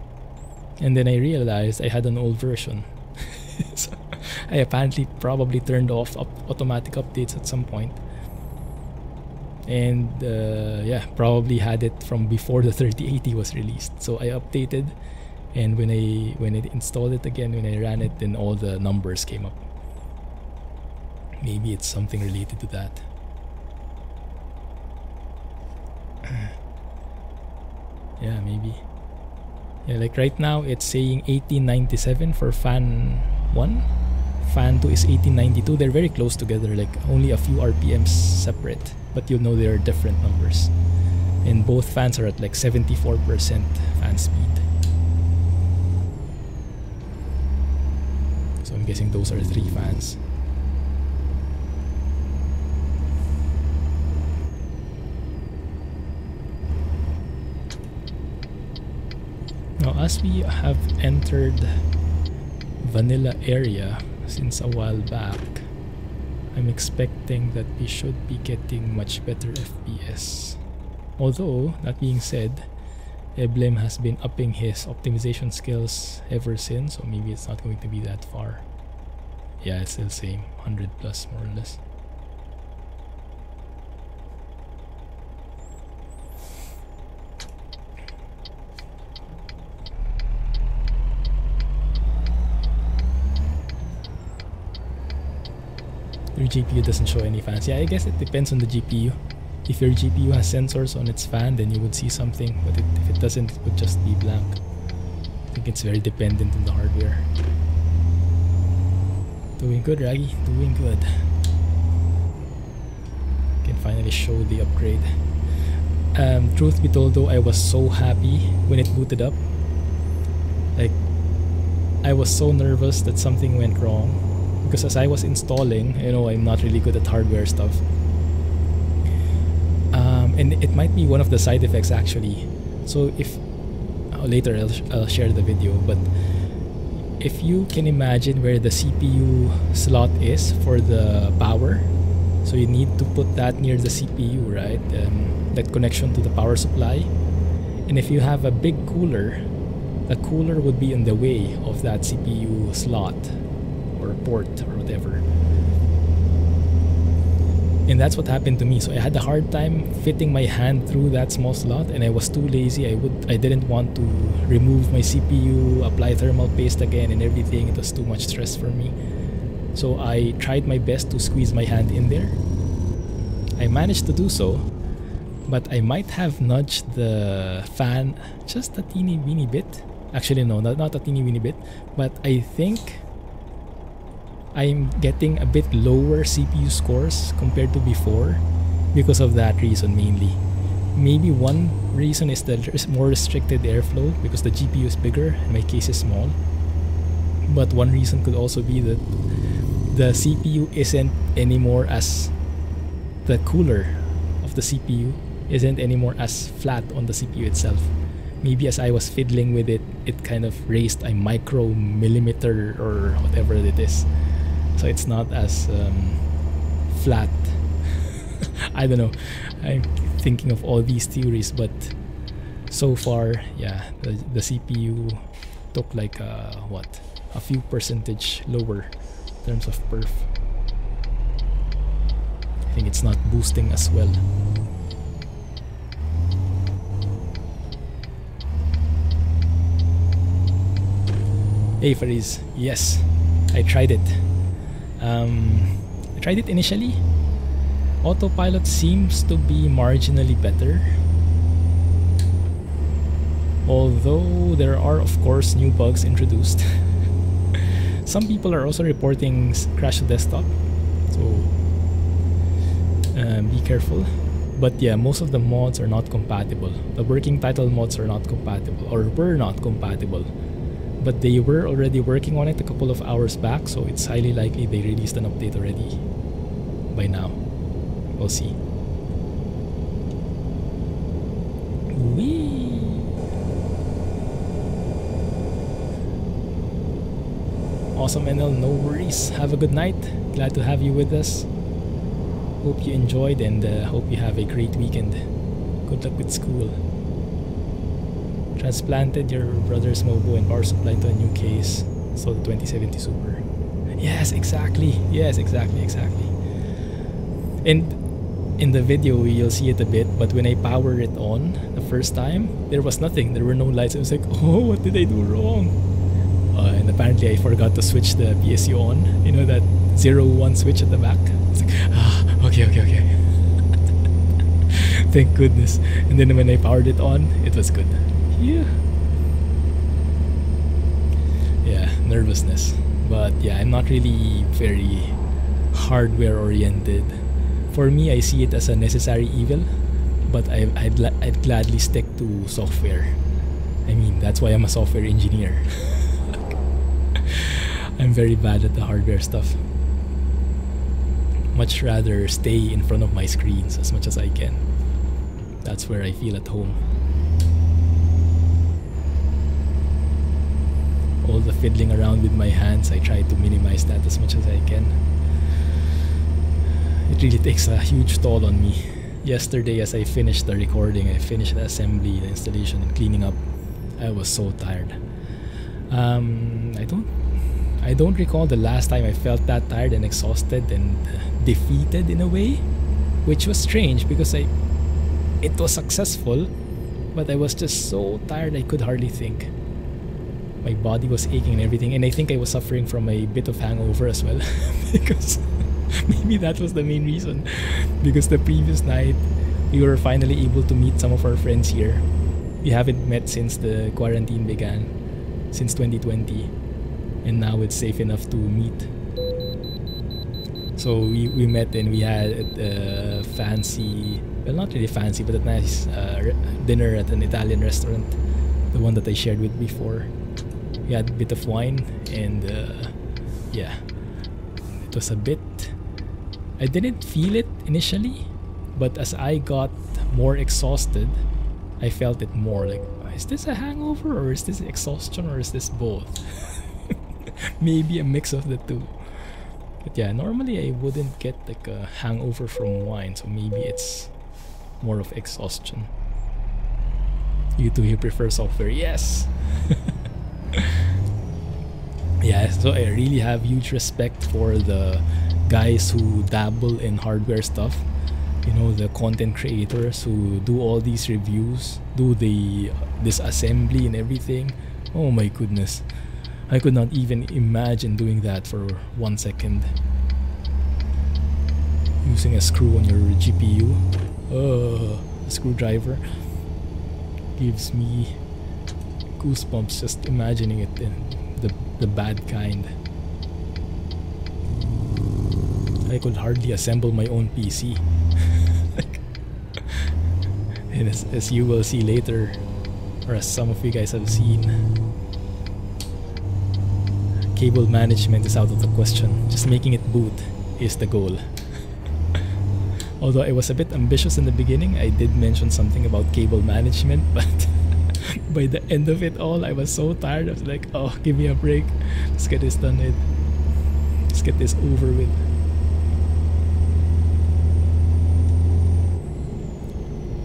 And then I realized I had an old version. so I apparently probably turned off up automatic updates at some point. And uh, yeah, probably had it from before the 3080 was released. So I updated and when I when I installed it again, when I ran it, then all the numbers came up. Maybe it's something related to that. yeah, maybe. Yeah, like right now it's saying 1897 for fan 1. Fan 2 is 1892. They're very close together, like only a few RPMs separate, but you'll know they are different numbers. And both fans are at like 74% fan speed. So I'm guessing those are three fans. Now as we have entered vanilla area since a while back, I'm expecting that we should be getting much better FPS. Although, that being said, Eblem has been upping his optimization skills ever since, so maybe it's not going to be that far. Yeah, it's still the same, 100 plus more or less. Your GPU doesn't show any fans. Yeah, I guess it depends on the GPU. If your GPU has sensors on its fan, then you would see something, but it, if it doesn't, it would just be blank. I think it's very dependent on the hardware. Doing good, Raggy. Doing good. Can finally show the upgrade. Um, truth be told though, I was so happy when it booted up. Like, I was so nervous that something went wrong because as I was installing, you know, I'm not really good at hardware stuff. Um, and it might be one of the side effects actually. So if oh, later I'll, I'll share the video, but if you can imagine where the CPU slot is for the power, so you need to put that near the CPU, right? Um, that connection to the power supply. And if you have a big cooler the cooler would be in the way of that CPU slot or or whatever. And that's what happened to me. So I had a hard time fitting my hand through that small slot and I was too lazy. I would I didn't want to remove my CPU, apply thermal paste again and everything. It was too much stress for me. So I tried my best to squeeze my hand in there. I managed to do so, but I might have nudged the fan just a teeny weeny bit. Actually, no, not, not a teeny weeny bit, but I think I'm getting a bit lower CPU scores compared to before because of that reason mainly. Maybe one reason is that there's more restricted airflow because the GPU is bigger and my case is small. But one reason could also be that the CPU isn't anymore as the cooler of the CPU isn't anymore as flat on the CPU itself. Maybe as I was fiddling with it, it kind of raised a micro millimeter or whatever it is. So it's not as um, flat. I don't know. I'm thinking of all these theories, but so far, yeah, the, the CPU took like a, uh, what? A few percentage lower in terms of perf I think it's not boosting as well. Hey Fariz, yes, I tried it. Um, I tried it initially. Autopilot seems to be marginally better. Although there are of course new bugs introduced. Some people are also reporting crash desktop. So um, be careful but yeah most of the mods are not compatible the working title mods are not compatible or were not compatible but they were already working on it a couple of hours back so it's highly likely they released an update already by now we'll see Whee! awesome NL no worries have a good night glad to have you with us Hope you enjoyed and uh, hope you have a great weekend. Good luck with school. Transplanted your brother's Mobo and power supply to a new case. So the 2070 Super. Yes, exactly. Yes, exactly, exactly. And in the video you'll see it a bit, but when I powered it on the first time, there was nothing. There were no lights. I was like, oh, what did I do wrong? Uh, and apparently I forgot to switch the PSU on. You know that zero one switch at the back. It's like, ah, okay, okay, okay. Thank goodness. And then when I powered it on, it was good. Yeah. Yeah, nervousness. But yeah, I'm not really very hardware oriented. For me, I see it as a necessary evil, but I, I'd, I'd gladly stick to software. I mean, that's why I'm a software engineer. I'm very bad at the hardware stuff much rather stay in front of my screens as much as I can. That's where I feel at home. All the fiddling around with my hands, I try to minimize that as much as I can. It really takes a huge toll on me. Yesterday, as I finished the recording, I finished the assembly, the installation, and cleaning up. I was so tired. Um, I don't I don't recall the last time I felt that tired and exhausted and defeated in a way, which was strange because I it was successful, but I was just so tired I could hardly think. My body was aching and everything, and I think I was suffering from a bit of hangover as well because maybe that was the main reason. Because the previous night we were finally able to meet some of our friends here. We haven't met since the quarantine began, since 2020 and now it's safe enough to meet. So we, we met and we had a fancy, well not really fancy, but a nice uh, dinner at an Italian restaurant, the one that I shared with before. We had a bit of wine and uh, yeah, it was a bit. I didn't feel it initially, but as I got more exhausted, I felt it more like, is this a hangover or is this exhaustion or is this both? maybe a mix of the two. But yeah, normally I wouldn't get like a hangover from wine, so maybe it's more of exhaustion. You two here prefer software? Yes! yeah, so I really have huge respect for the guys who dabble in hardware stuff. You know, the content creators who do all these reviews, do the this assembly and everything. Oh my goodness. I could not even imagine doing that for one second. Using a screw on your GPU. Uh, a screwdriver gives me goosebumps just imagining it in the, bad kind. I could hardly assemble my own PC. and as, as you will see later, or as some of you guys have seen, cable management is out of the question. Just making it boot is the goal. Although I was a bit ambitious in the beginning, I did mention something about cable management, but by the end of it all, I was so tired. I was like, oh, give me a break. Let's get this done with. Let's get this over with.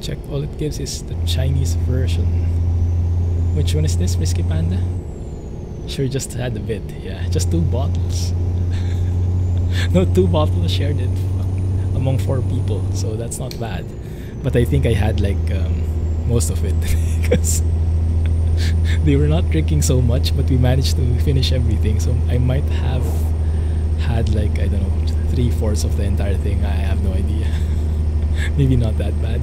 Check all it gives is the Chinese version. Which one is this, Whiskey Panda? Sure, just had a bit. Yeah, just two bottles. no, two bottles shared it among four people, so that's not bad. But I think I had like um, most of it because they were not drinking so much, but we managed to finish everything. So I might have had like I don't know three fourths of the entire thing. I have no idea. Maybe not that bad.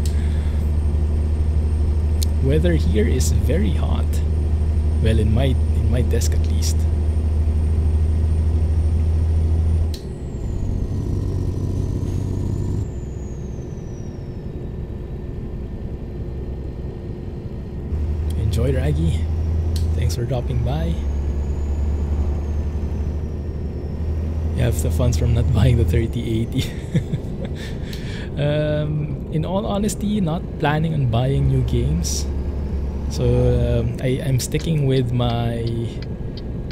Weather here is very hot. Well, in my in my desk at least. Thanks for dropping by. You have the funds from not buying the 3080. um, in all honesty, not planning on buying new games. So um, I, I'm sticking with my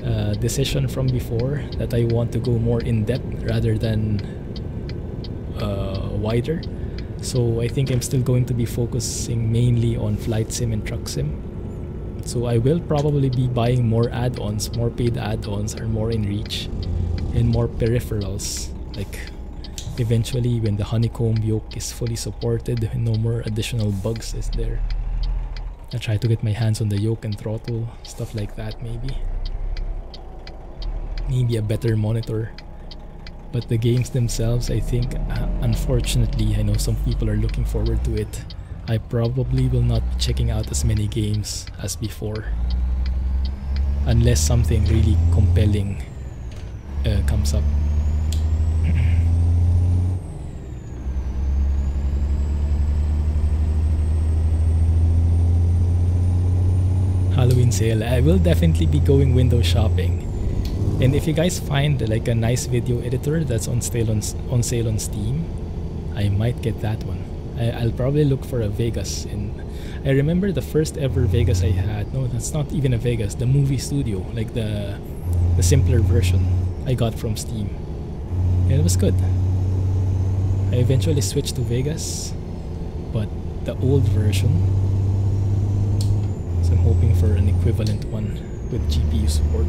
uh, decision from before that I want to go more in depth rather than uh, wider. So I think I'm still going to be focusing mainly on flight sim and truck sim. So I will probably be buying more add-ons, more paid add-ons or more in reach and more peripherals like eventually when the honeycomb yoke is fully supported no more additional bugs is there. I try to get my hands on the yoke and throttle, stuff like that maybe. Maybe a better monitor. But the games themselves, I think, uh, unfortunately, I know some people are looking forward to it. I probably will not be checking out as many games as before. Unless something really compelling uh, comes up. Halloween sale. I will definitely be going window shopping. And if you guys find like a nice video editor that's on sale on, on sale on Steam, I might get that one. I, will probably look for a Vegas. In I remember the first ever Vegas I had. No, that's not even a Vegas. The movie studio, like the the simpler version, I got from Steam. And it was good. I eventually switched to Vegas, but the old version so I'm hoping for an equivalent one with GPU support.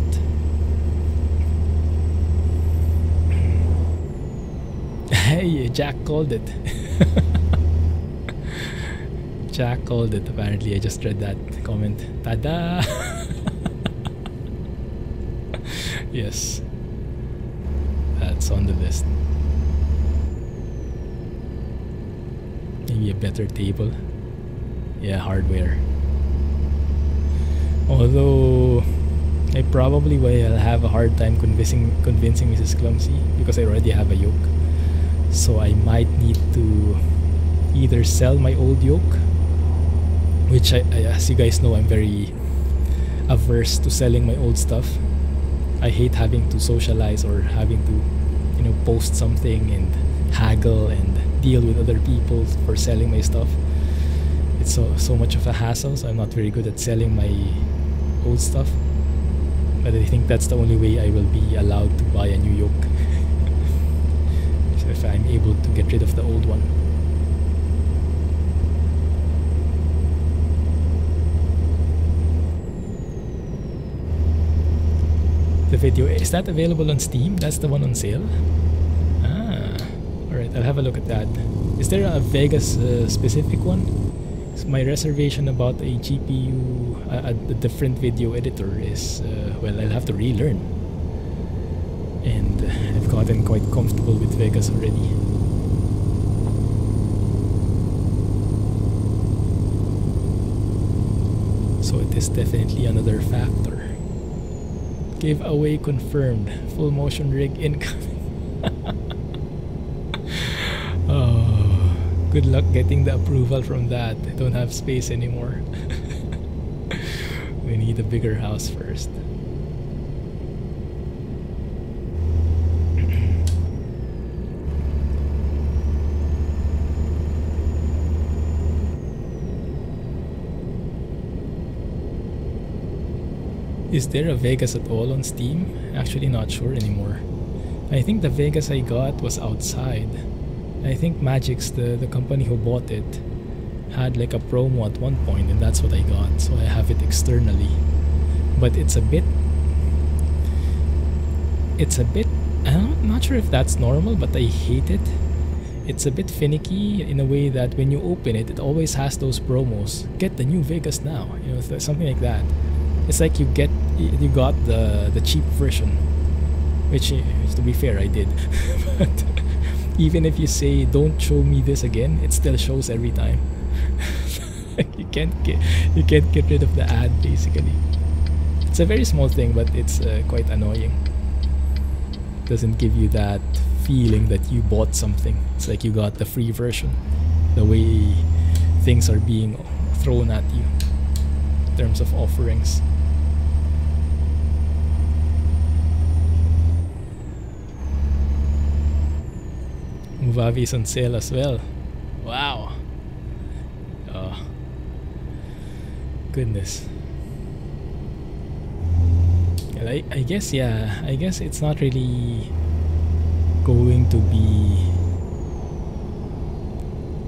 hey, Jack called it. Jack called it apparently. I just read that comment. Tada! yes. That's on the list. Maybe a better table. Yeah, hardware. Although I probably will have a hard time convincing convincing Mrs. Clumsy because I already have a yoke. So I might need to either sell my old yoke, which I, I, as you guys know I'm very averse to selling my old stuff. I hate having to socialize or having to, you know, post something and haggle and deal with other people for selling my stuff. It's so so much of a hassle, so I'm not very good at selling my old stuff. But I think that's the only way I will be allowed to buy a new yoke. so if I'm able to get rid of the old one. The video. Is that available on Steam? That's the one on sale? Ah, alright, I'll have a look at that. Is there a Vegas uh, specific one? my reservation about a GPU, a, a different video editor is, uh, well, I'll have to relearn. And I've gotten quite comfortable with Vegas already. So it is definitely another factor. Giveaway confirmed. Full motion rig incoming. oh, good luck getting the approval from that. I don't have space anymore. we need a bigger house first. Is there a Vegas at all on Steam? Actually not sure anymore. I think the Vegas I got was outside. I think Magix, the, the company who bought it, had like a promo at one point and that's what I got, so I have it externally. But it's a bit... It's a bit... I'm not sure if that's normal, but I hate it. It's a bit finicky in a way that when you open it, it always has those promos. Get the new Vegas now, you know, something like that. It's like you get you got the the cheap version, which to be fair I did. but even if you say don't show me this again, it still shows every time. you can't get you can't get rid of the ad basically. It's a very small thing, but it's uh, quite annoying. Doesn't give you that feeling that you bought something. It's like you got the free version. The way things are being thrown at you in terms of offerings. Movavi is on sale as well. Wow. Oh. Goodness. I, I guess, yeah, I guess it's not really going to be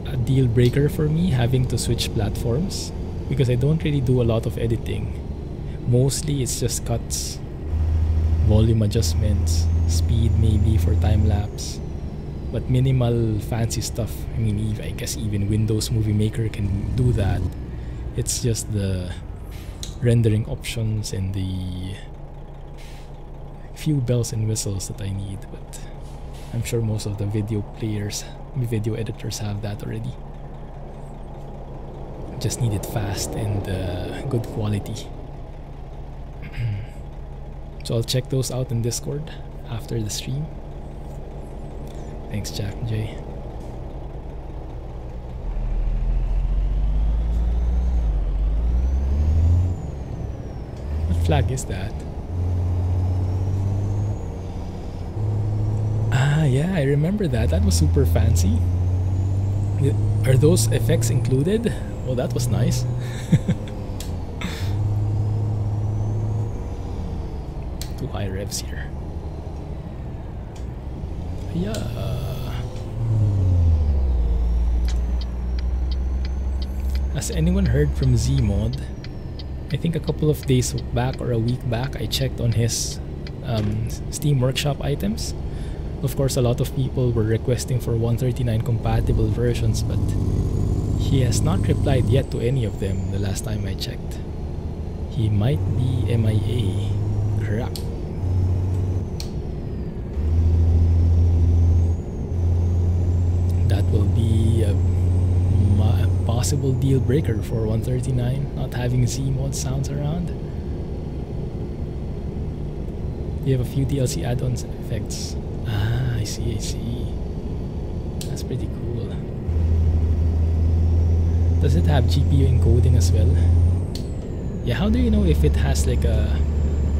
a deal breaker for me having to switch platforms because I don't really do a lot of editing. Mostly it's just cuts, volume adjustments, speed maybe for time lapse but minimal fancy stuff. I mean, I guess even Windows Movie Maker can do that. It's just the rendering options and the few bells and whistles that I need, but I'm sure most of the video players, video editors have that already. Just need it fast and uh, good quality. so I'll check those out in Discord after the stream. Thanks, Jack and Jay. What flag is that? Ah, yeah, I remember that. That was super fancy. Are those effects included? Well, that was nice. Too high revs here. Yeah. Has anyone heard from Zeemod? I think a couple of days back or a week back, I checked on his um, Steam Workshop items. Of course, a lot of people were requesting for 139 compatible versions, but he has not replied yet to any of them the last time I checked. He might be MIA. Crap. That will be a possible deal breaker for 139, not having Zeemod sounds around. You have a few DLC add-ons and effects. Ah, I see, I see. That's pretty cool. Does it have GPU encoding as well? Yeah, how do you know if it has like a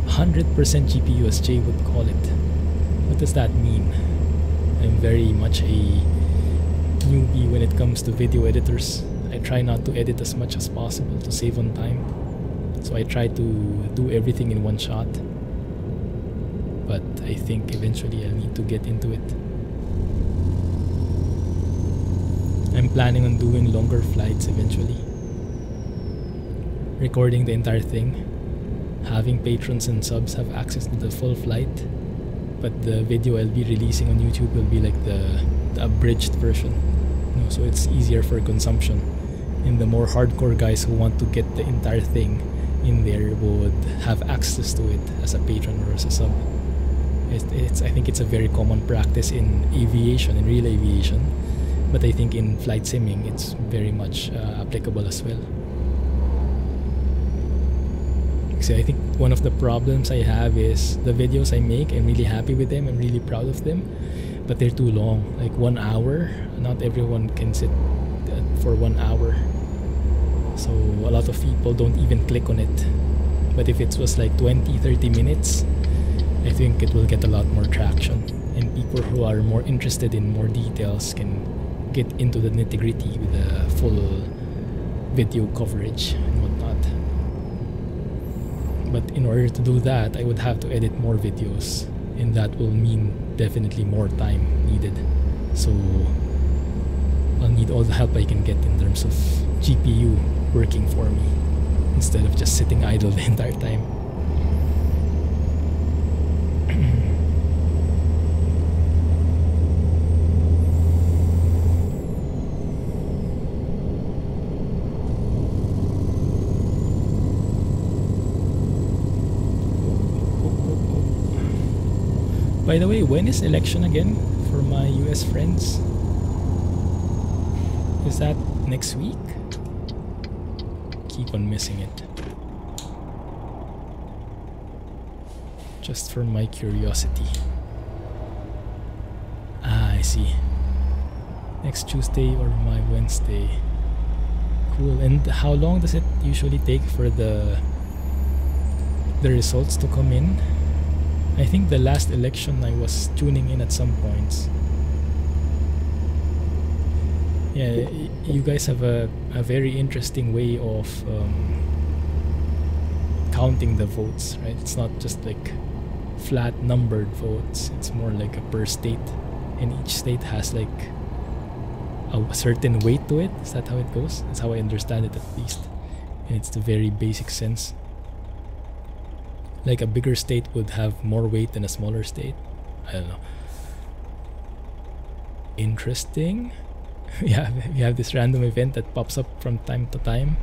100% GPU as Jay would call it? What does that mean? I'm very much a newbie when it comes to video editors. Try not to edit as much as possible to save on time. So I try to do everything in one shot. But I think eventually I'll need to get into it. I'm planning on doing longer flights eventually. Recording the entire thing. having patrons and subs have access to the full flight, but the video I'll be releasing on YouTube will be like the, the abridged version. You know, so it's easier for consumption. And the more hardcore guys who want to get the entire thing in there would have access to it as a patron or as a sub. It, it's I think it's a very common practice in aviation, in real aviation, but I think in flight simming it's very much uh, applicable as well. So I think one of the problems I have is the videos I make. I'm really happy with them. I'm really proud of them, but they're too long. Like one hour. Not everyone can sit uh, for one hour. So a lot of people don't even click on it. But if it was like 20, 30 minutes, I think it will get a lot more traction. And people who are more interested in more details can get into the nitty gritty with a full video coverage and whatnot. But in order to do that, I would have to edit more videos, and that will mean definitely more time needed. So I'll need all the help I can get in terms of GPU working for me instead of just sitting idle the entire time. By the way, when is election again for my US friends? Is that next week? Keep on missing it. Just for my curiosity. Ah, I see. Next Tuesday or my Wednesday. Cool. And how long does it usually take for the the results to come in? I think the last election I was tuning in at some points. Yeah, you guys have a, a very interesting way of um, counting the votes, right? It's not just like flat numbered votes, it's more like a per state. And each state has like a certain weight to it. Is that how it goes? That's how I understand it at least. And it's the very basic sense like a bigger state would have more weight than a smaller state. I don't know. Interesting. yeah, we have this random event that pops up from time to time.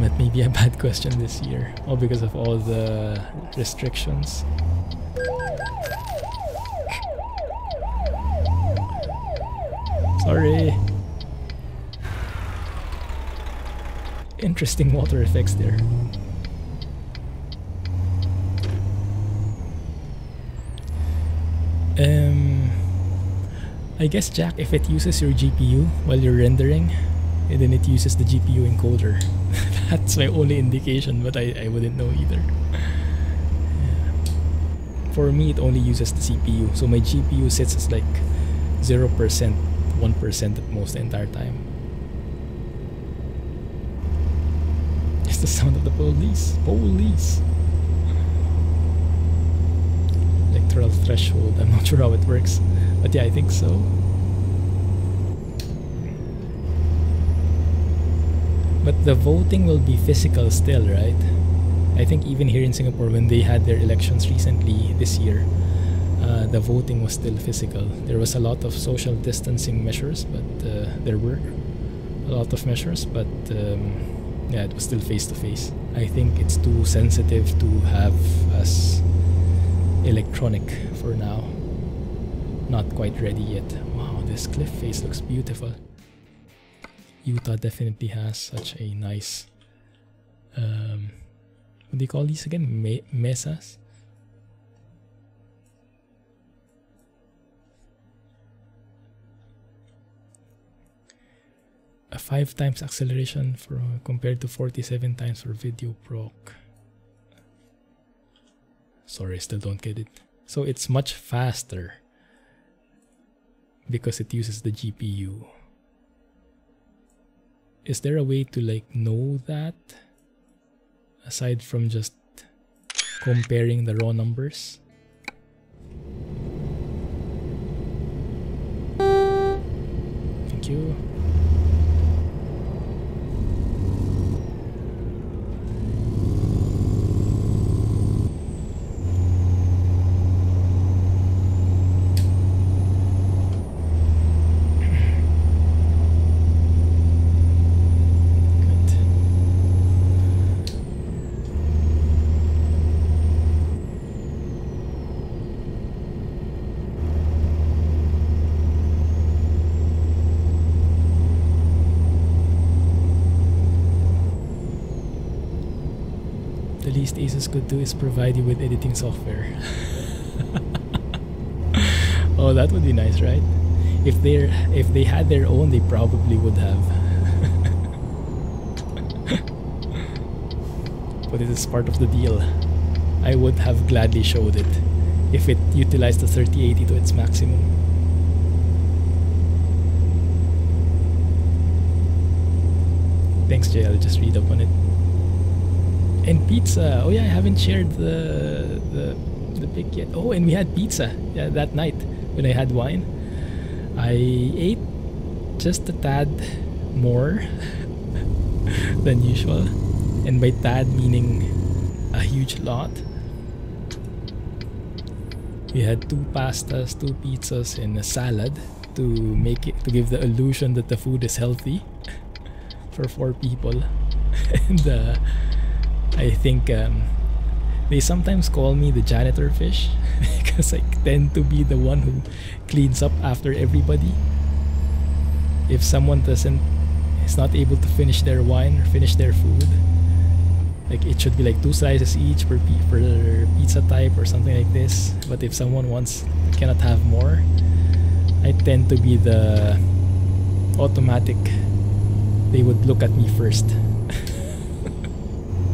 That may be a bad question this year, all because of all the restrictions. Sorry. Interesting water effects there. Um, I guess Jack, if it uses your GPU while you're rendering, and then it uses the GPU encoder. That's my only indication, but I, I wouldn't know either. For me, it only uses the CPU, so my GPU sits as like 0% 1% at most the entire time. The sound of the police. Police! Electoral threshold. I'm not sure how it works. But yeah, I think so. But the voting will be physical still, right? I think even here in Singapore, when they had their elections recently this year, uh, the voting was still physical. There was a lot of social distancing measures, but uh, there were a lot of measures, but um, yeah, it was still face to face. I think it's too sensitive to have as electronic for now. Not quite ready yet. Wow, this cliff face looks beautiful. Utah definitely has such a nice. Um, what do you call these again? Me mesas? a 5 times acceleration for, compared to 47 times for VideoProc sorry still don't get it. So it's much faster because it uses the gpu is there a way to like know that? Aside from just comparing the raw numbers? Thank you. Could do is provide you with editing software. oh, that would be nice, right? If they're if they had their own, they probably would have. but it is part of the deal. I would have gladly showed it if it utilized the 3080 to its maximum. Thanks, Jay. I'll just read up on it. And pizza. Oh yeah, I haven't shared the the the pic yet. Oh, and we had pizza. Yeah, that night when I had wine. I ate just a tad more than usual. And by tad meaning a huge lot. We had two pastas, two pizzas, and a salad to make it to give the illusion that the food is healthy for four people. and uh, I think um, they sometimes call me the janitor fish because I tend to be the one who cleans up after everybody. If someone doesn't is not able to finish their wine or finish their food, like it should be like two slices each per, per pizza type or something like this. But if someone wants cannot have more, I tend to be the automatic. They would look at me first.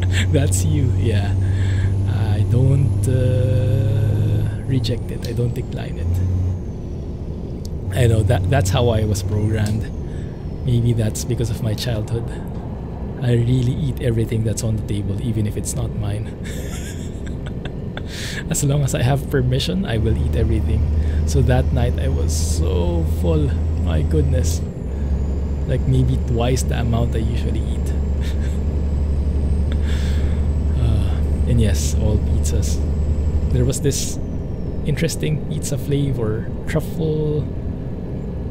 That's you, yeah. I don't uh, reject it. I don't decline it. I know that that's how I was programmed. Maybe that's because of my childhood. I really eat everything that's on the table, even if it's not mine. as long as I have permission, I will eat everything. So that night I was so full. My goodness. Like maybe twice the amount I usually eat. And yes, all pizzas. There was this interesting pizza flavor truffle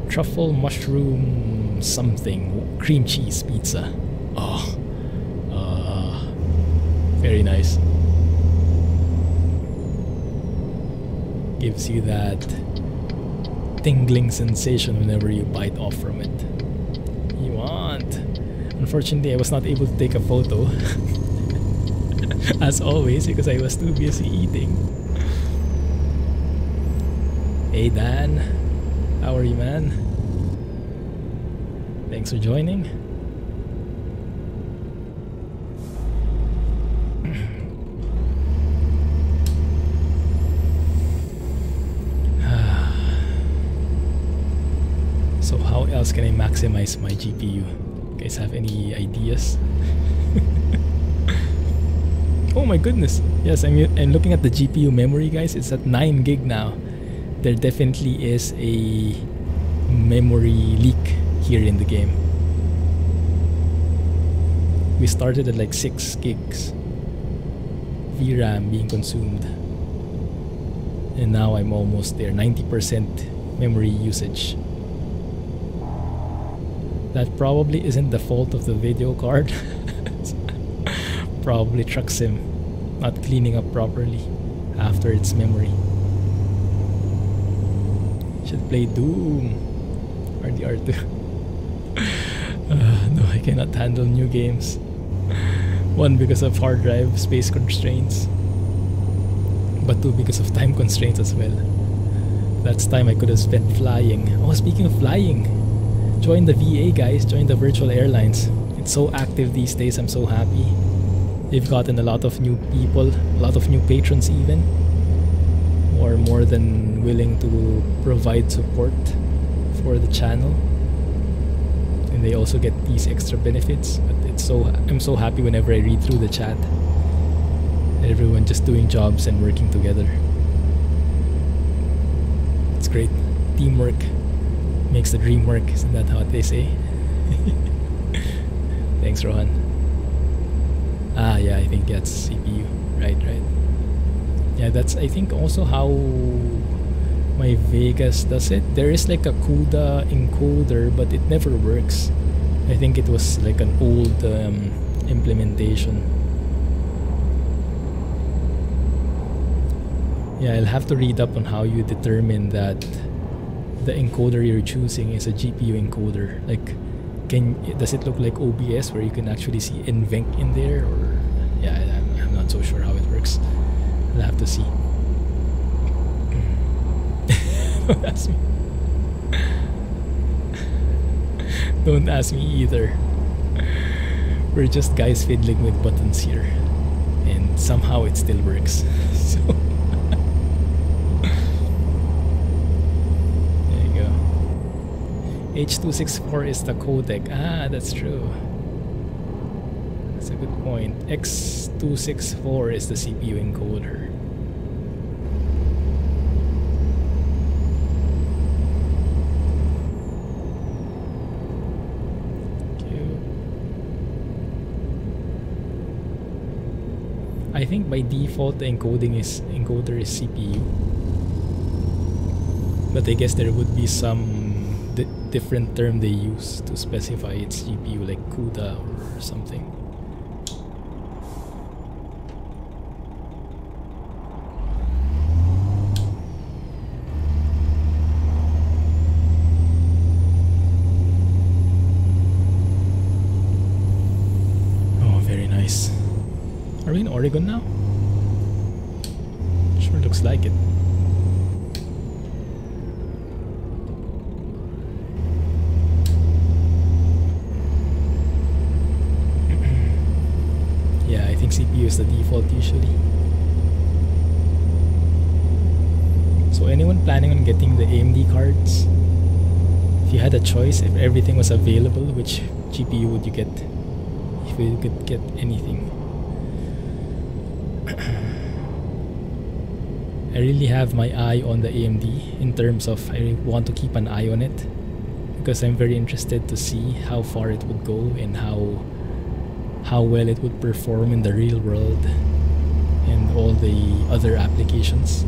truffle mushroom something cream cheese pizza. Oh uh, very nice. Gives you that tingling sensation whenever you bite off from it. You want. Unfortunately i was not able to take a photo as always because i was too busy eating hey dan how are you man thanks for joining So how else can I maximize my GPU? guys have any ideas? Goodness. Yes, I'm, I'm looking at the GPU memory guys. It's at 9 gig now. There definitely is a memory leak here in the game. We started at like 6 gigs VRAM being consumed. And now I'm almost there, 90% memory usage. That probably isn't the fault of the video card. probably Truck Sim not cleaning up properly after its memory. Should play Doom. RDR2. uh, no, I cannot handle new games. One because of hard drive space constraints, but two because of time constraints as well. That's time I could have spent flying. Oh, speaking of flying, join the VA guys, join the virtual airlines. It's so active these days, I'm so happy. They've gotten a lot of new people, a lot of new patrons even, who are more than willing to provide support for the channel. And they also get these extra benefits. But it's so I'm so happy whenever I read through the chat. Everyone just doing jobs and working together. It's great. Teamwork. makes the dream work. Isn't that how they say? Thanks, Rohan. Ah, yeah, I think that's CPU. Right, right. Yeah, that's I think also how my Vegas does it. There is like a CUDA encoder, but it never works. I think it was like an old um, implementation. Yeah, I'll have to read up on how you determine that the encoder you're choosing is a GPU encoder. Like, can does it look like OBS where you can actually see NVENC in there, or yeah, I'm, I'm not so sure how it works. I'll have to see. Don't ask me. Don't ask me either. We're just guys fiddling with buttons here. And somehow it still works. so There you go. H264 is the codec. Ah, that's true. Good point. X264 is the CPU encoder. I think by default the encoding is encoder is CPU. But I guess there would be some di different term they use to specify its GPU like CUDA or something. Oh, very nice. Are we in Oregon now? Sure looks like it. yeah, I think CPU is the default usually. So anyone planning on getting the AMD cards? If you had a choice, if everything was available, which GPU would you get? If you could get anything. I really have my eye on the AMD in terms of I want to keep an eye on it because I'm very interested to see how far it would go and how how well it would perform in the real world and all the other applications.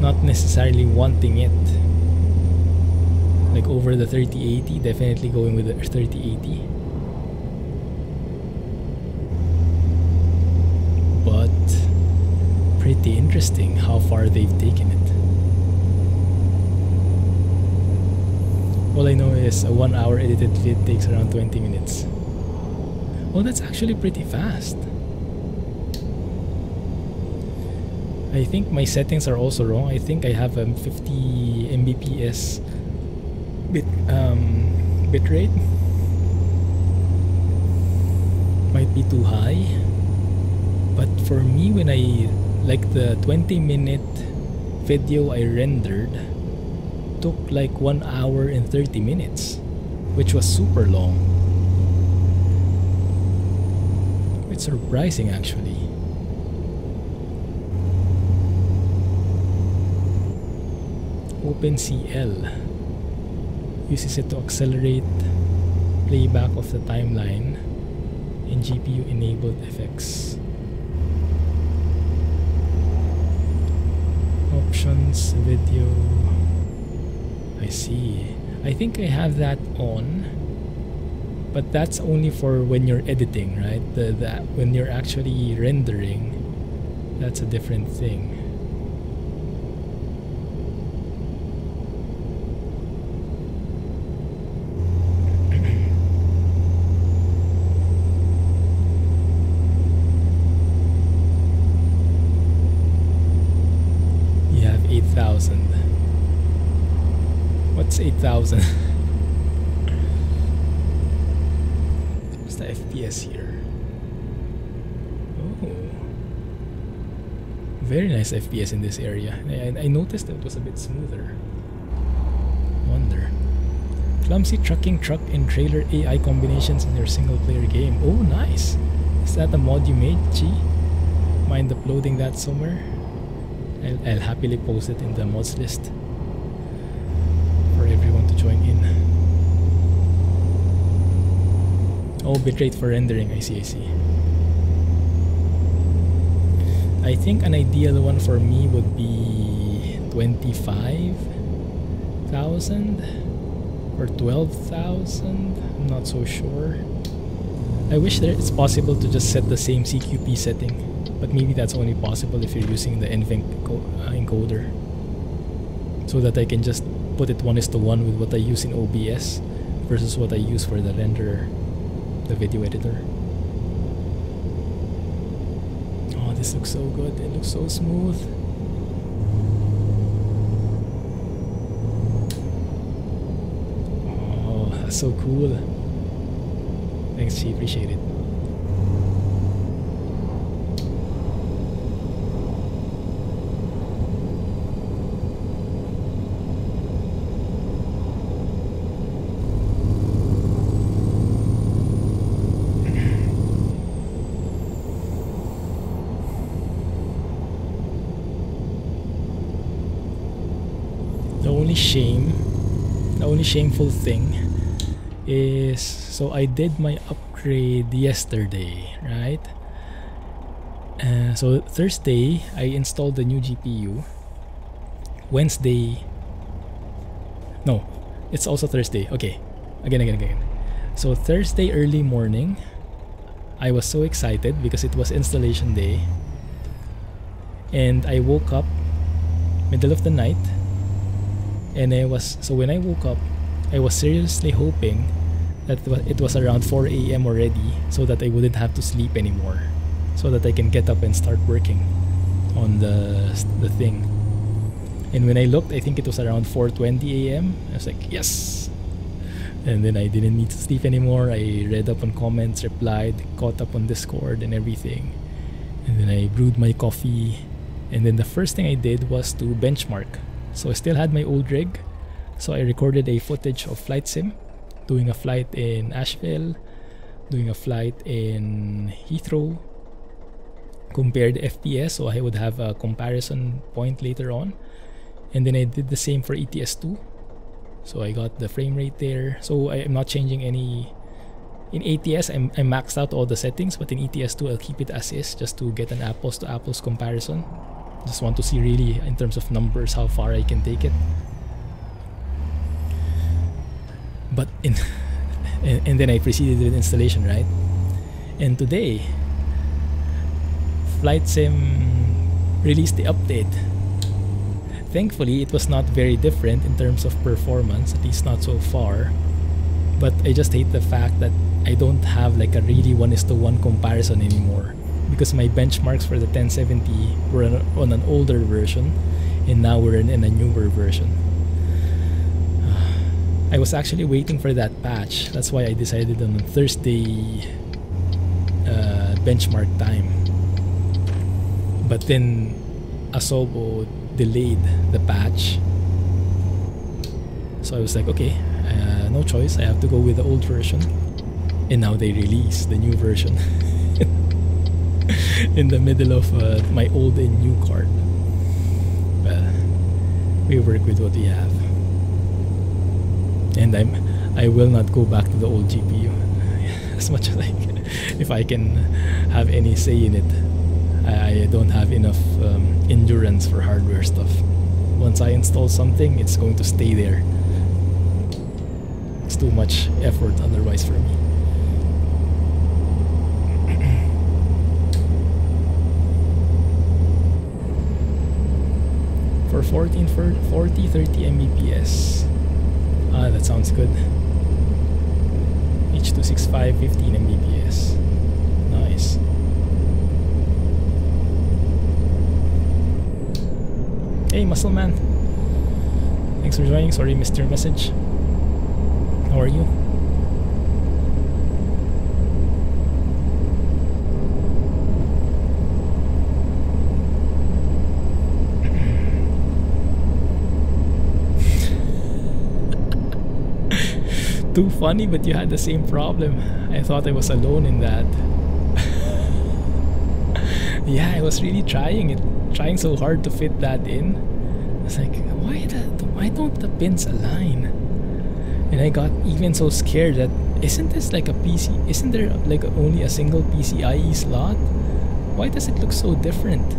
Not necessarily wanting it like over the 3080, definitely going with the 3080. But pretty interesting how far they've taken it. All I know is a one hour edited vid takes around 20 minutes. Well, that's actually pretty fast. I think my settings are also wrong. I think I have a um, 50 Mbps bit um, bitrate. Might be too high. But for me, when I like the 20 minute video I rendered took like 1 hour and 30 minutes which was super long. It's surprising actually. OpenCL uses it to accelerate playback of the timeline in GPU enabled effects video. I see. I think I have that on but that's only for when you're editing right? The, that when you're actually rendering that's a different thing you have 8000 8000 what's the FPS here? Oh. Very nice FPS in this area. I, I noticed that it was a bit smoother. Wonder. Clumsy trucking truck and trailer AI combinations in your single player game. Oh nice. Is that a mod you made G mind uploading that somewhere? I'll, I'll happily post it in the mods list Oh, bitrate for rendering. I see, I see. I think an ideal one for me would be 25,000 or 12,000. I'm not so sure. I wish that it's possible to just set the same CQP setting, but maybe that's only possible if you're using the NVENC uh, encoder. So that I can just put it one is to one with what I use in OBS versus what I use for the renderer, the video editor. Oh, this looks so good. It looks so smooth. Oh, that's so cool. Thanks, she Appreciate it. the only shame, the only shameful thing is so I did my upgrade yesterday, right? Uh, so Thursday I installed the new GPU. Wednesday, no, it's also Thursday. Okay, again, again, again. So Thursday early morning, I was so excited because it was installation day, and I woke up middle of the night and I was so when I woke up I was seriously hoping that it was around 4 a.m. already so that I wouldn't have to sleep anymore so that I can get up and start working on the the thing and when I looked I think it was around 4:20 a.m. I was like yes and then I didn't need to sleep anymore I read up on comments replied caught up on discord and everything and then I brewed my coffee and then the first thing I did was to benchmark so I still had my old rig. So I recorded a footage of flight sim, doing a flight in Asheville, doing a flight in Heathrow, compared FPS, so I would have a comparison point later on. And then I did the same for ETS2. So I got the frame rate there. So I am not changing any in ATS I'm, I maxed out all the settings but in ETS2 I'll keep it as is just to get an apples to apples comparison just want to see really in terms of numbers how far I can take it. But in and, and then I proceeded with installation, right? And today Flight Sim released the update. Thankfully, it was not very different in terms of performance, at least not so far. But I just hate the fact that I don't have like a really one is to one comparison anymore because my benchmarks for the 1070 were on an older version and now we're in, in a newer version. I was actually waiting for that patch. That's why I decided on Thursday uh, benchmark time. But then Asobo delayed the patch. So I was like, okay, uh, no choice. I have to go with the old version. And now they release the new version. in the middle of uh, my old and new card. Well, we work with what we have, and I'm I will not go back to the old GPU as much as I can. If I can have any say in it, I, I don't have enough um, endurance for hardware stuff. Once I install something, it's going to stay there. It's too much effort otherwise for me. for 14 for 40 30 mbps ah that sounds good. H265 15 mbps. Nice. Hey muscle man. Thanks for joining. Sorry missed your message. How are you too funny, but you had the same problem. I thought I was alone in that. yeah, I was really trying it, trying so hard to fit that in. I was like, why the, why don't the pins align? And I got even so scared that Isn't this like a PC? Isn't there like only a single PCIe slot? Why does it look so different?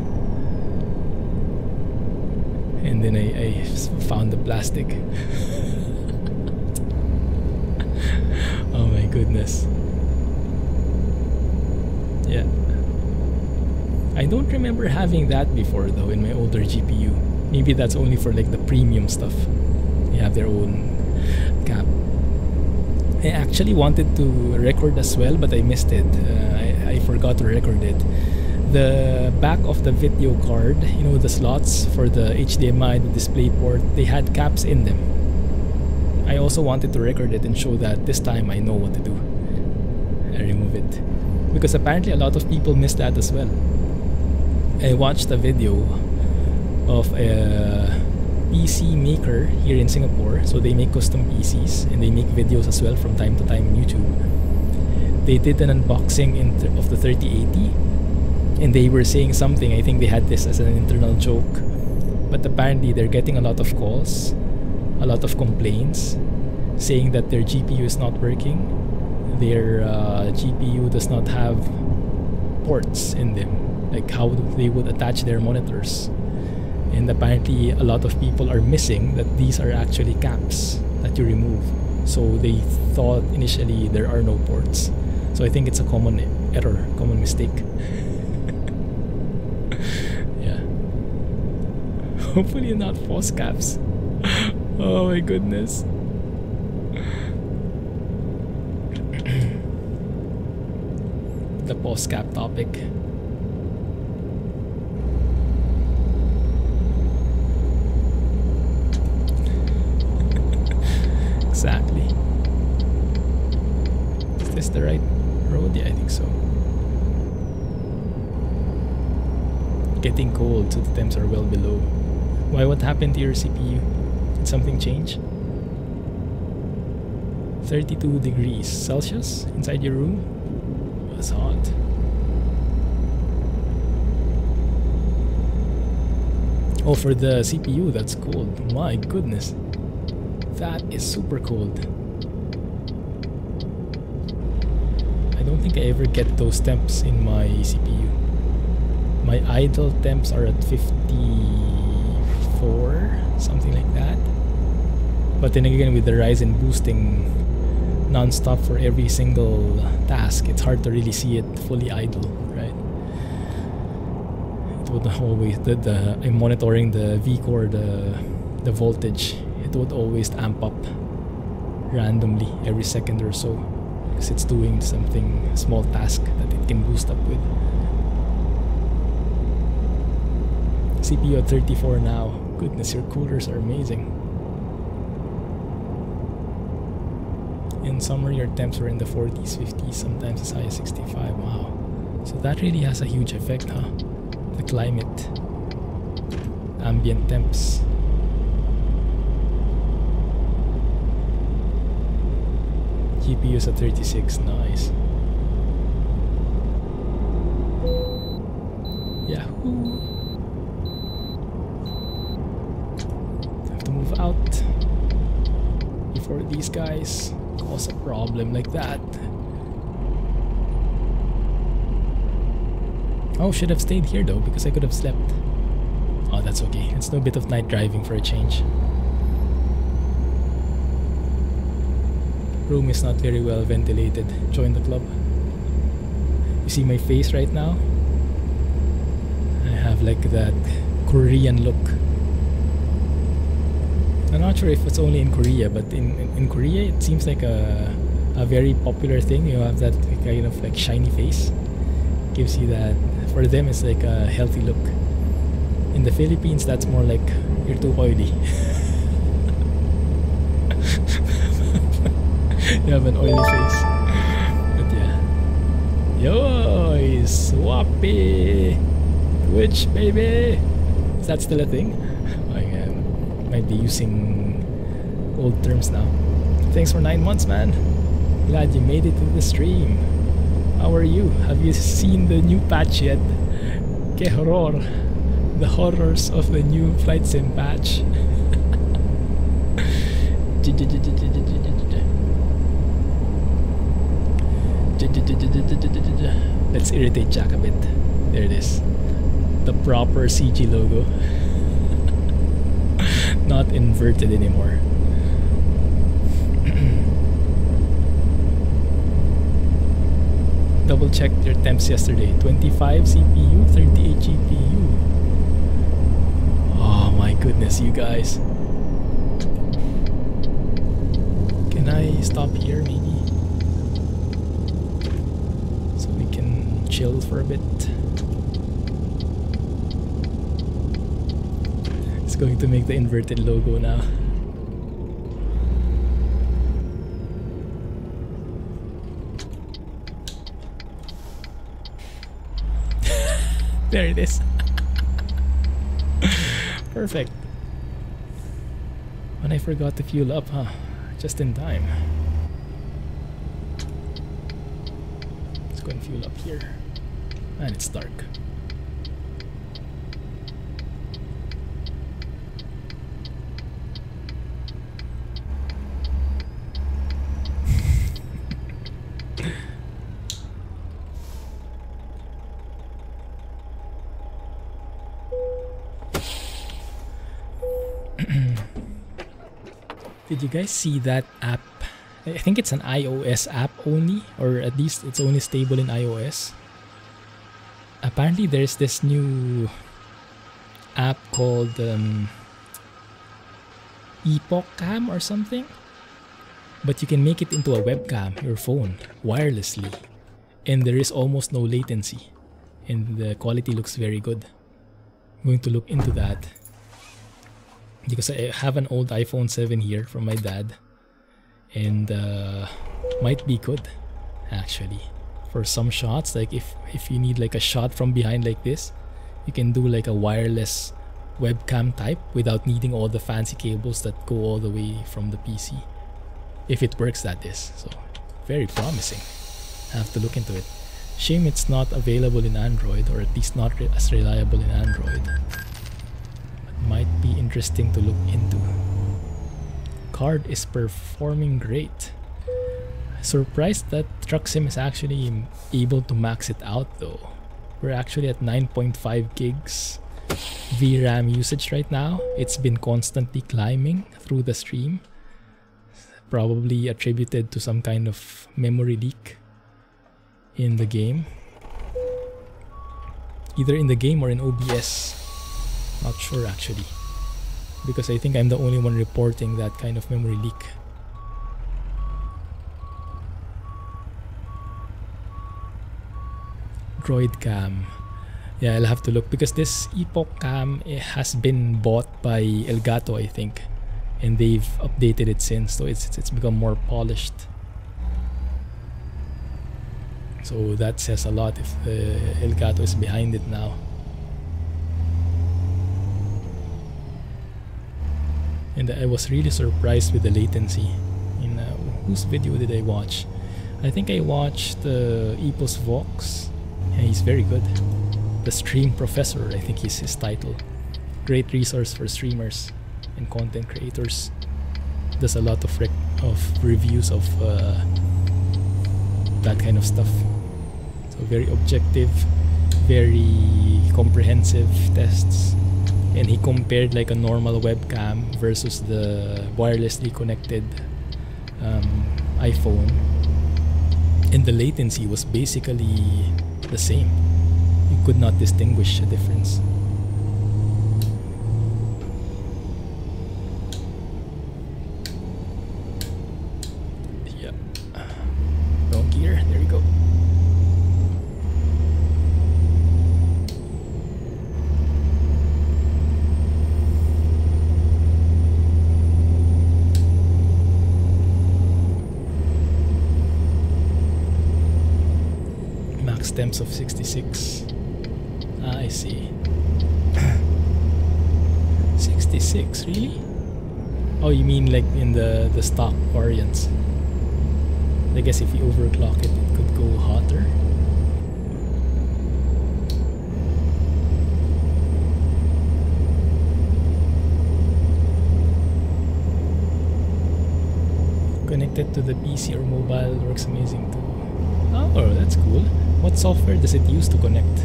And then I, I found the plastic. goodness. Yeah. I don't remember having that before though in my older GPU. Maybe that's only for like the premium stuff. They have their own cap. I actually wanted to record as well, but I missed it. Uh, I, I forgot to record it. The back of the video card, you know, the slots for the HDMI, the display port, they had caps in them. I also wanted to record it and show that this time I know what to do. I remove it. Because apparently a lot of people miss that as well. I watched a video of a PC maker here in Singapore. So they make custom PCs and they make videos as well from time to time on YouTube. They did an unboxing of the 3080 and they were saying something. I think they had this as an internal joke. But apparently they're getting a lot of calls, a lot of complaints saying that their GPU is not working. Their uh, GPU does not have ports in them, like how they would attach their monitors. And apparently a lot of people are missing that these are actually caps that you remove. So they thought initially there are no ports. So i think it's a common error common mistake. Yeah. Hopefully not false caps oh my goodness the post cap topic Exactly. Is this the right road? Yeah, I think so. Getting cold, so the temps are well below. Why, what happened to your CPU? Did something change? 32 degrees Celsius inside your room? That's hot. Oh, for the CPU, that's cold. My goodness. That is super cold. I don't think I ever get those temps in my CPU. My idle temps are at 54, something like that. But then again, with the rise Ryzen boosting non-stop for every single task, it's hard to really see it fully idle, right? It would always the, the I'm monitoring the V-core, the the voltage it would always amp up randomly every second or so because it's doing something small task that it can boost up with CPU at 34 now goodness your coolers are amazing. In summer your temps are in the 40s 50s sometimes as high as 65 wow. So that really has a huge effect huh? The climate. Ambient temps. GPU's at 36, nice. Yahoo! Have to move out before these a problem like that. Oh, should have stayed here though because I could have slept. Oh, that's okay. It's no bit of night driving for a change. room is not very well ventilated. Join the club. You see my face right now? I have like that Korean look. I'm not sure if it's only in Korea, but in, in, Korea it seems like a, a very popular thing. You have that kind of like shiny face. Gives you that, for them it's like a healthy look. In the Philippines, that's more like you're too oily. you have an oily face. But yeah. Yo, swappy. Twitch, baby. Is that still a thing? Might be using old terms now. Thanks for nine months, man. Glad you made it to the stream. How are you? Have you seen the new patch yet? Que horror. The horrors of the new Flight Sim patch. Let's irritate Jack a bit. There it is. The proper CG logo. Not inverted anymore. Double check your temps yesterday. 25 CPU, 38 GPU. Oh my goodness, you guys. Can I stop here maybe? So we can chill for a bit. Going to make the inverted logo now. there it is. Perfect. And I forgot to fuel up, huh? Just in time. Let's go and fuel up here. And it's dark. You guys see that app? I think it's an iOS app only, or at least it's only stable in iOS. Apparently, there's this new app called um, Epoch Cam or something. But you can make it into a webcam, your phone, wirelessly. And there is almost no latency. And the quality looks very good. I'm going to look into that because I have an old iPhone 7 here from my dad and uh, might be good actually for some shots. Like if if you need like a shot from behind like this you can do like a wireless webcam type without needing all the fancy cables that go all the way from the PC if it works that is. So very promising. I have to look into it. Shame it's not available in Android or at least not re as reliable in Android might be interesting to look into. Card is performing great. Surprised that Truck Sim is actually able to max it out though. We're actually at 9.5 gigs VRAM usage right now. It's been constantly climbing through the stream. Probably attributed to some kind of memory leak in the game. Either in the game or in OBS. Not sure actually. Because I think I'm the only one reporting that kind of memory leak. DroidCam. Yeah, I'll have to look because this EpocCam has been bought by Elgato, I think, and they've updated it since, so it's it's become more polished. So that says a lot if uh, Elgato is behind it now. And I was really surprised with the latency. In uh, whose video did I watch? I think I watched uh, EposVox, and he's very good. The Stream Professor, I think is his title. Great resource for streamers and content creators. Does a lot of of reviews of uh, that kind of stuff. So very objective, very comprehensive tests and he compared like a normal webcam versus the wirelessly connected um, iPhone. And the latency was basically the same. You could not distinguish a difference of 66. Ah, I see. 66, really? Oh, you mean like in the, the stock variants? I guess if you overclock it, it could go hotter. Connected to the PC or mobile works amazing too. What software does it use to connect?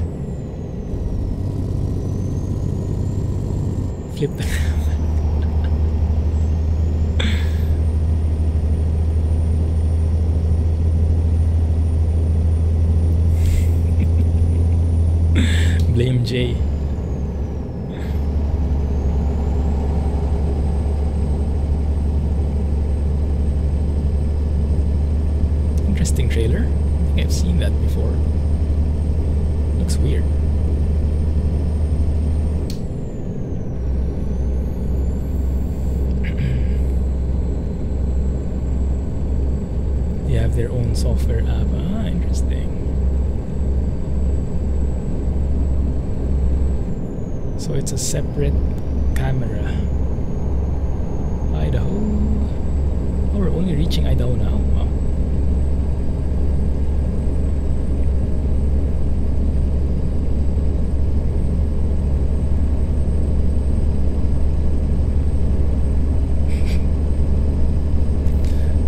Flip the Blame Jay. Interesting trailer. I think I've seen that before. Looks weird. they have their own software app. Ah, interesting. So it's a separate camera. Idaho. Oh, we're only reaching Idaho now. Wow.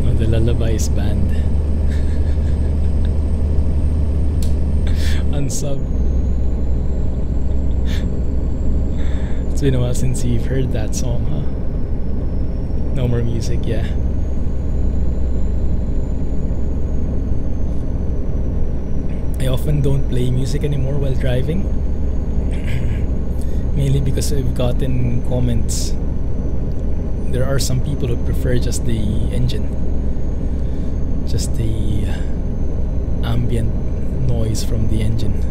Oh, the Lullabies band. Unsub. It's been a while since you've heard that song, huh? No more music, yeah. I often don't play music anymore while driving. Mainly because I've gotten comments. There are some people who prefer just the engine, just the ambient noise from the engine.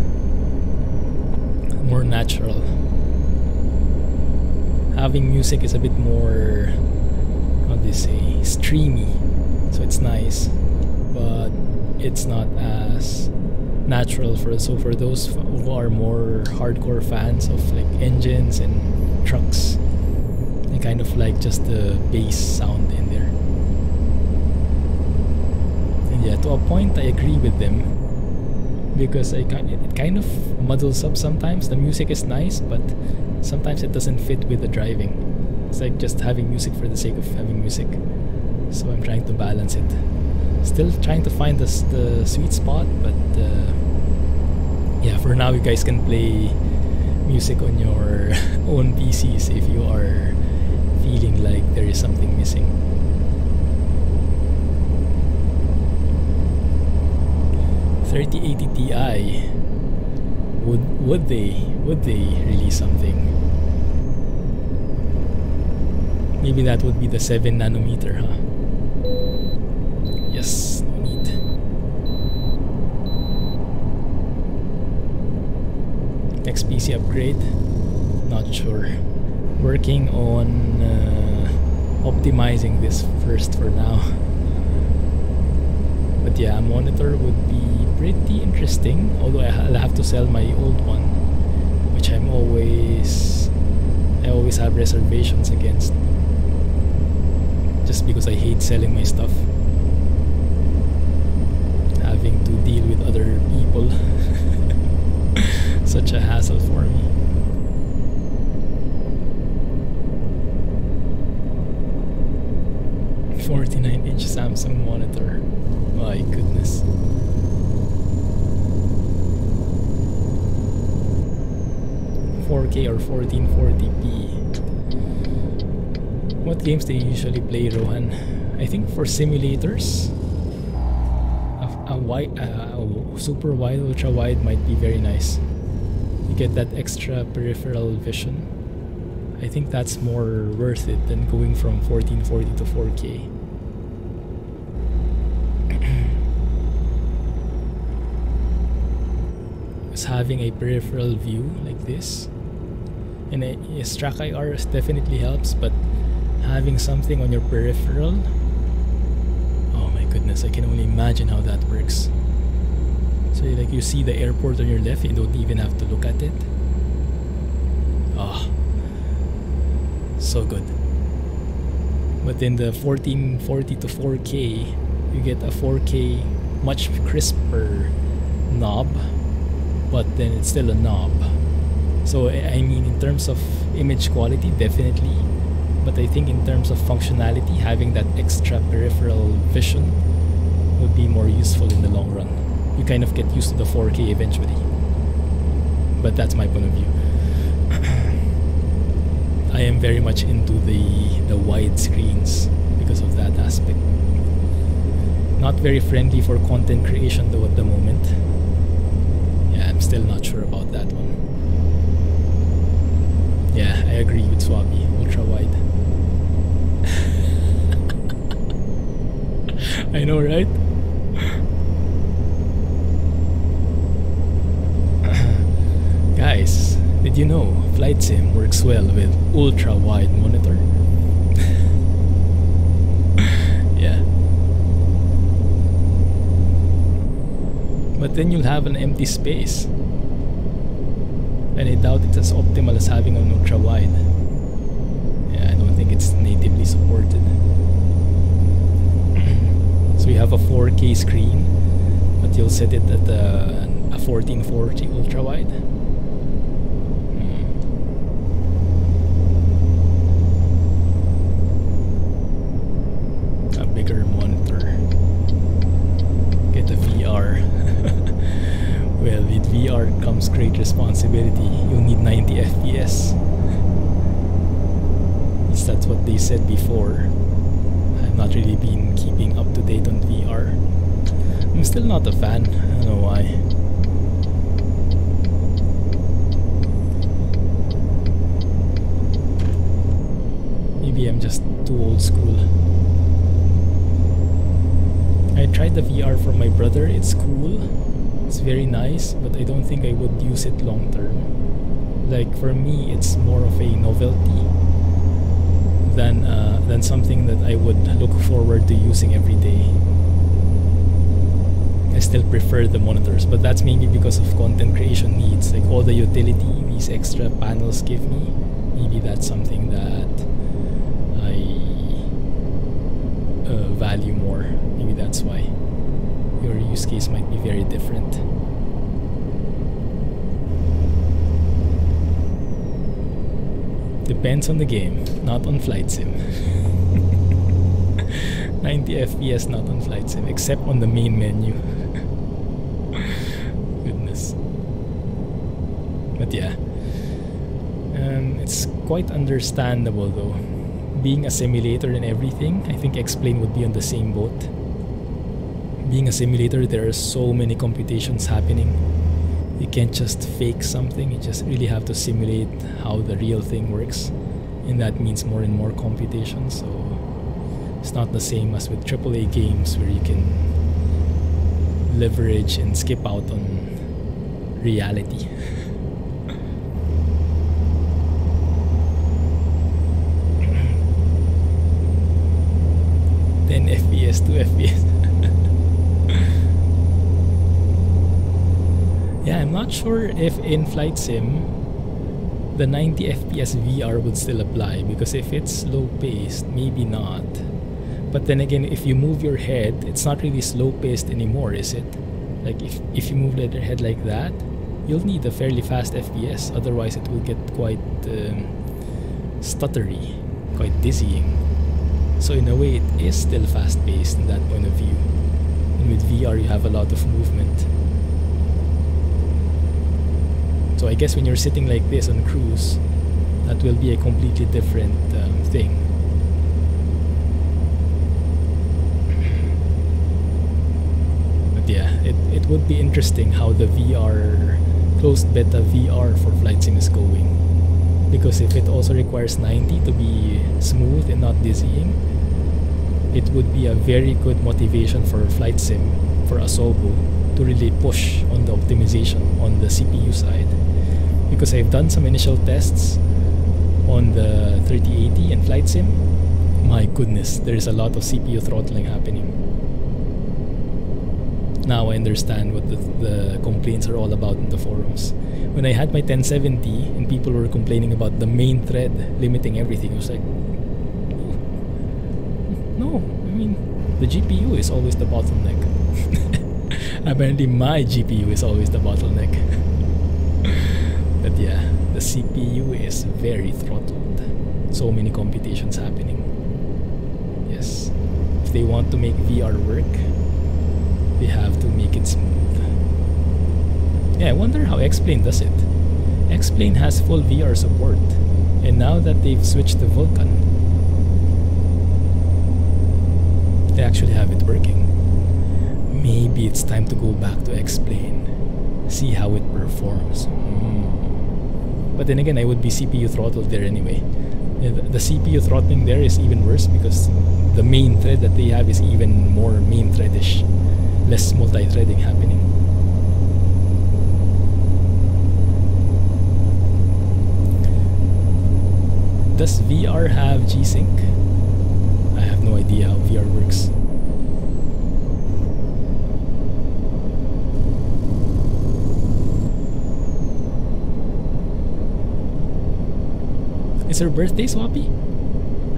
More natural having music is a bit more how do you say streamy. So it's nice but it's not as natural for so for those who are more hardcore fans of like engines and trucks they kind of like just the bass sound in there. And yeah to a point I agree with them because I it kind of muddles up sometimes. The music is nice but sometimes it doesn't fit with the driving. It's like just having music for the sake of having music. So I'm trying to balance it. Still trying to find the, the sweet spot, but uh, yeah, for now you guys can play music on your own PCs if you are feeling like there is something missing. Thirty eighty Ti would would they would they release something? Maybe that would be the 7 nanometer, huh? Yes, need. Next PC upgrade? Not sure. Working on uh, optimizing this first for now. But yeah, monitor would be pretty interesting. Although I'll have to sell my old one, which I'm always I always have reservations against just because I hate selling my stuff. Having to deal with other people. Such a hassle for me. Forty-nine inch Samsung monitor. My goodness. Four K or fourteen forty P. What games they usually play, Rohan? I think for simulators, a, a wide, a super wide, ultra wide might be very nice. You get that extra peripheral vision. I think that's more worth it than going from 1440 to 4K. Because having a peripheral view like this, and a, a IR definitely helps, but having something on your peripheral? Oh my goodness i can only imagine how that works. So like you see the airport on your left you don't even have to look at it? Oh so good. But in the 1440 to 4k you get a 4k much crisper knob but then it's still a knob. So i mean in terms of image quality definitely but I think in terms of functionality, having that extra peripheral vision would be more useful in the long run. you kind of get used to the 4K eventually. But that's my point of view. I am very much into the the wide screens because of that aspect. Not very friendly for content creation though at the moment. Yeah, I'm still not sure about that one. Yeah, I agree with Swabi. Ultra wide. I know, right? Guys, did you know Flight Sim works well with ultra wide monitor? yeah. But then you'll have an empty space. And I doubt it's as optimal as having an ultra wide. Yeah, I don't think it's natively supported. You have a 4K screen, but you'll set it at a, a 1440 ultra wide. Mm. A bigger monitor. Get a VR. well, with VR comes great responsibility. You'll need 90 FPS. At least that's what they said before. I've not really been keeping up to date on VR. I'm still not a fan. I don't know why. Maybe I'm just too old school. I tried the VR for my brother, it's cool it's very nice, but I don't think I would use it long term. Like for me, it's more of a novelty than uh, than something that I would look forward to using every day. I still prefer the monitors, but that's maybe because of content creation needs, like all the utility these extra panels give me. Maybe that's something that I uh, value more. Maybe that's why your use case might be very different. Depends on the game, not on Flight Sim. 90 FPS not on Flight Sim, except on the main menu. Goodness. But yeah. Um, it's quite understandable though. Being a simulator and everything, I think X-Plane would be on the same boat being a simulator, there are so many computations happening. You can't just fake something, you just really have to simulate how the real thing works. And that means more and more computation. So it's not the same as with AAA games where you can leverage and skip out on reality. Ten FPS, to FPS. Yeah, I'm not sure if in Flight Sim the 90 FPS VR would still apply because if it's slow paced, maybe not. But then again, if you move your head, it's not really slow paced anymore, is it? Like if, if you move your head like that, you'll need a fairly fast FPS, otherwise it will get quite um, stuttery, quite dizzying. So in a way, it is still fast paced in that point of view. And with VR, you have a lot of movement. So I guess when you're sitting like this on cruise, that will be a completely different um, thing. But yeah, it, it would be interesting how the VR, closed beta VR for Flight Sim is going. Because if it also requires 90 to be smooth and not dizzying, it would be a very good motivation for Flight Sim, for Asobo, to really push on the optimization on the CPU side because I've done some initial tests on the 3080 and Flight Sim. My goodness, there's a lot of CPU throttling happening. Now I understand what the, the complaints are all about in the forums. When I had my 1070 and people were complaining about the main thread limiting everything, I was like, no, I mean, the GPU is always the bottleneck. Apparently, my GPU is always the bottleneck. CPU is very throttled. So many computations happening. Yes. If they want to make VR work, they have to make it smooth. Yeah, I wonder how X-Plane does it. X-Plane has full VR support, and now that they've switched to Vulkan, they actually have it working. Maybe it's time to go back to X-Plane, see how it performs. Mm. But then again, I would be CPU throttled there anyway. The, CPU throttling there is even worse because the main thread that they have is even more main threadish, less multi-threading happening. Does VR have G-Sync? I have no idea how VR works. It's her birthday, Swappy?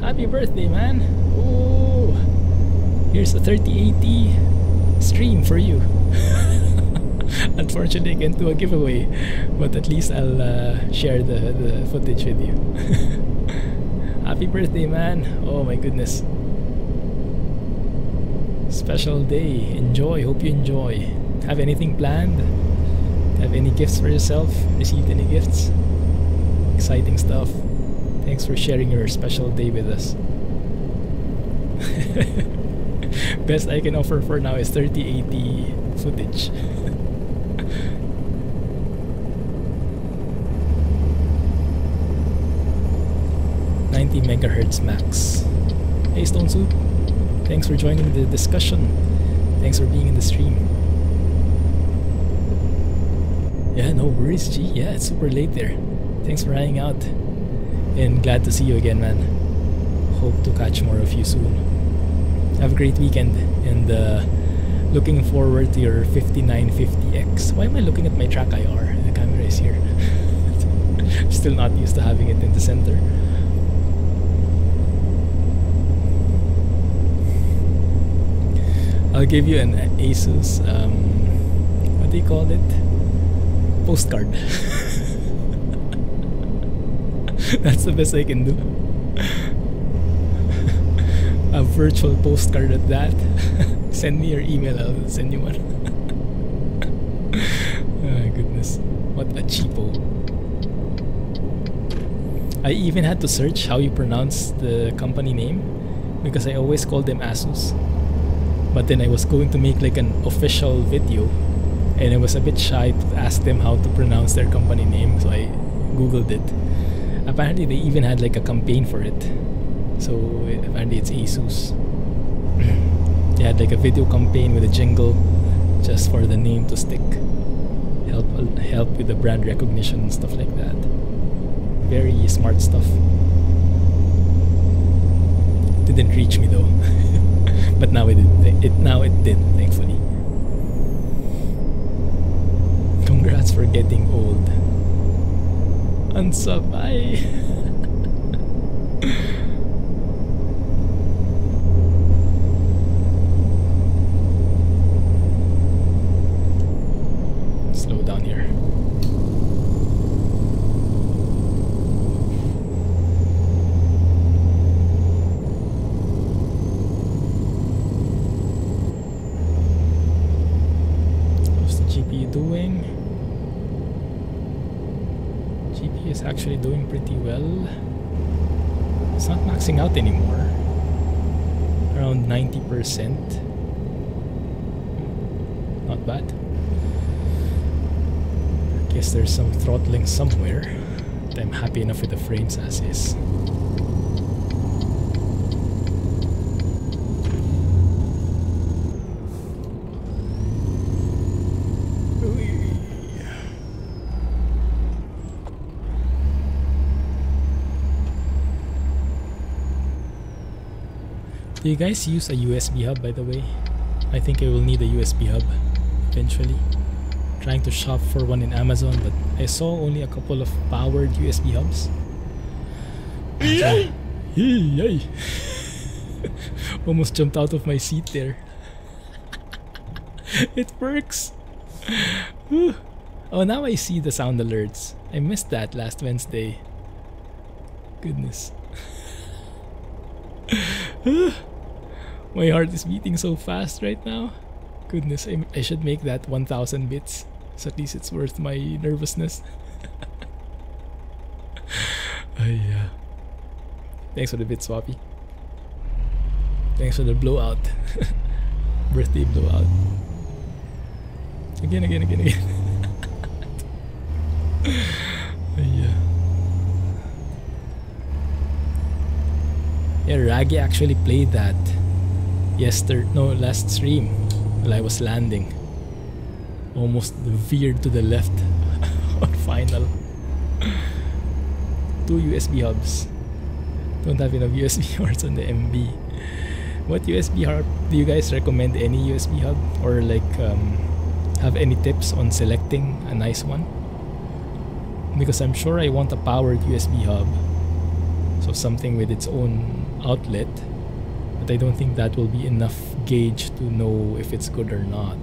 Happy birthday, man! Oh, here's a 3080 stream for you. Unfortunately, I can't do a giveaway, but at least I'll uh, share the, the footage with you. Happy birthday, man! Oh my goodness. Special day. Enjoy. Hope you enjoy. Have anything planned? Have any gifts for yourself? Received any gifts? Exciting stuff. Thanks for sharing your special day with us. Best I can offer for now is 3080 footage. Ninety megahertz max. Hey Stone Soup, thanks for joining the discussion. Thanks for being in the stream. Yeah, no worries, G. Yeah, it's super late there. Thanks for hanging out and glad to see you again, man. Hope to catch more of you soon. Have a great weekend and uh, looking forward to your 5950X. Why am I looking at my TrackIR? The camera is here. Still not used to having it in the center. I'll give you an Asus, um, what do you call it? Postcard. That's the best I can do. A virtual postcard at that. send me your email, I'll send you one. oh, goodness. What a cheapo. I even had to search how you pronounce the company name because I always call them Asus. But then I was going to make like an official video and I was a bit shy to ask them how to pronounce their company name, so I googled it apparently they even had like a campaign for it. So apparently it's asus they had like a video campaign with a jingle just for the name to stick. Help help with the brand recognition and stuff like that. Very smart stuff. Didn't reach me though. But now it did it now it did thankfully. Congrats for getting old Ansabay. Slow down here. How's the GPU doing? is actually doing pretty well. It's not maxing out anymore. Around 90%. Not bad. Guess there's some throttling somewhere. But I'm happy enough with the frames as is. Do you guys use a USB hub by the way? I think I will need a USB hub eventually. Trying to shop for one in Amazon but I saw only a couple of powered USB hubs. Yay! Yay! Almost jumped out of my seat there. it works! oh, now I see the sound alerts. I missed that last Wednesday. Goodness. My heart is beating so fast right now. Goodness, I, I should make that 1000 bits So at least it's worth my nervousness. uh, yeah. Thanks for the bit, Swappy. Thanks for the blowout. Birthday blowout. Again, again, again, again. yeah. Yeah, Raggy actually played that yesterday, no, last stream while I was landing. Almost veered to the left on final. Two USB hubs. Don't have enough USB ports on the MB. What USB hub do you guys recommend? Any USB hub or like um, have any tips on selecting a nice one? Because I'm sure I want a powered USB hub, so something with its own outlet, but I don't think that will be enough gauge to know if it's good or not.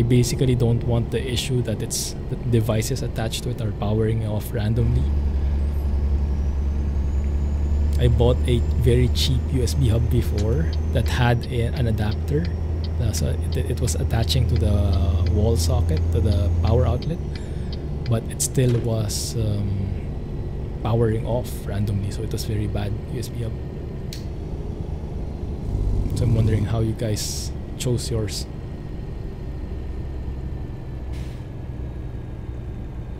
I basically don't want the issue that it's that devices attached to it are powering off randomly. I bought a very cheap USB hub before that had a, an adapter. Uh, so it, it was attaching to the wall socket, to the power outlet, but it still was um, powering off randomly. So it was very bad USB hub. So I'm wondering how you guys chose yours.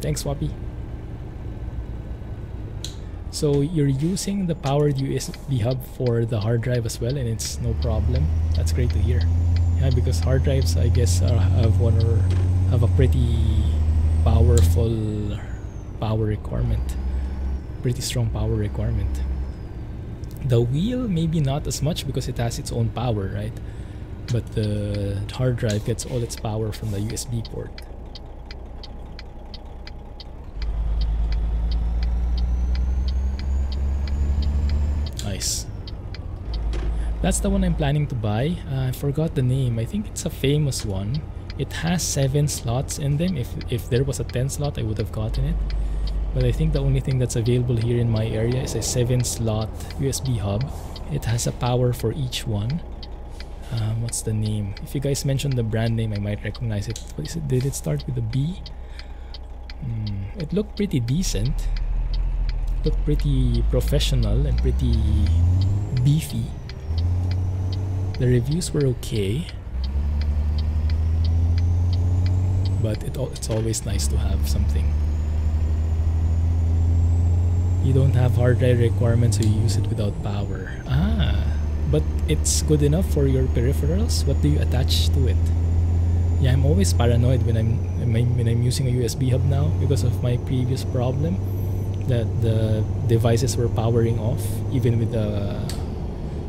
Thanks, Swappy. So you're using the powered USB hub for the hard drive as well, and it's no problem. That's great to hear. Yeah, because hard drives, I guess, uh, have one or have a pretty powerful power requirement, pretty strong power requirement. The wheel maybe not as much because it has its own power, right? But the hard drive gets all its power from the USB port. Nice. That's the one I'm planning to buy. Uh, I forgot the name. I think it's a famous one. It has 7 slots in them. If, if there was a 10 slot, I would have gotten it. But I think the only thing that's available here in my area is a 7 slot USB hub. It has a power for each one. Um, what's the name? If you guys mention the brand name, I might recognize it. What is it? Did it start with a B? Mm, it looked pretty decent. Looked pretty professional and pretty beefy. The reviews were okay. But it, it's always nice to have something. You don't have hard drive requirements so you use it without power. Ah but it's good enough for your peripherals? What do you attach to it? Yeah i'm always paranoid when i'm when i'm using a usb hub now because of my previous problem that the devices were powering off even with the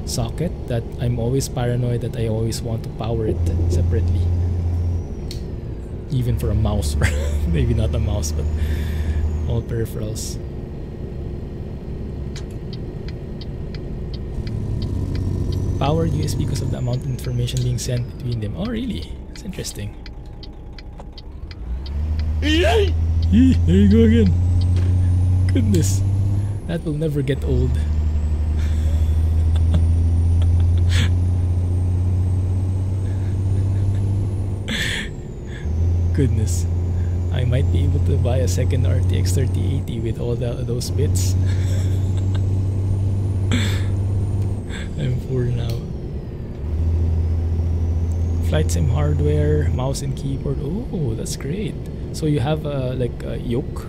socket that i'm always paranoid that i always want to power it separately even for a mouse or maybe not a mouse but all peripherals powered USB because of the amount of information being sent between them. Oh, really? That's interesting. There you go again. Goodness. That will never get old. Goodness. I might be able to buy a second RTX 3080 with all the, those bits. I'm poor now. Flight sim hardware, mouse and keyboard. Oh, that's great. So you have a, like a yoke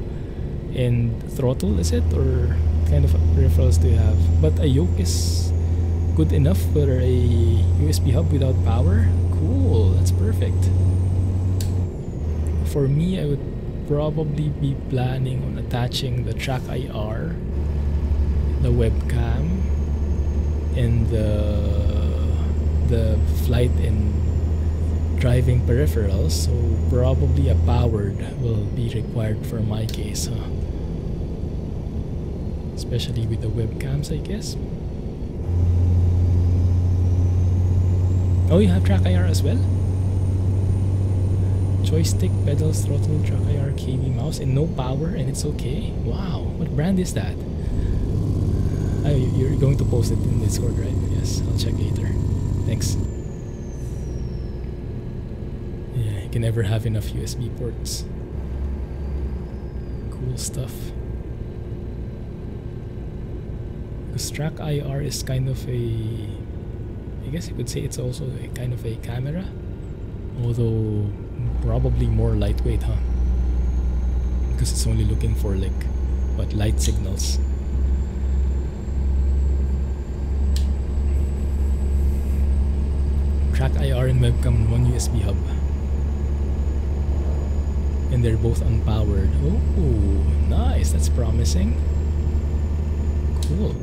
and throttle, is it? Or kind of peripherals do you have? But a yoke is good enough for a USB hub without power? Cool, that's perfect. For me, I would probably be planning on attaching the TrackIR, the webcam, and the the flight and driving peripherals so probably a powered will be required for my case huh? Especially with the webcams I guess oh you have TrackIR as well joystick pedals throttle TrackIR KB mouse and no power and it's okay wow what brand is that Oh, you're going to post it in Discord, right? Yes, I'll check later. Thanks. Yeah, you can never have enough USB ports. Cool stuff. Because TrackIR is kind of a I guess you could say it's also a kind of a camera. Although probably more lightweight, huh? Because it's only looking for like what light signals. TrackIR and webcam one USB hub. And they're both unpowered. Oh, nice. That's promising. Cool.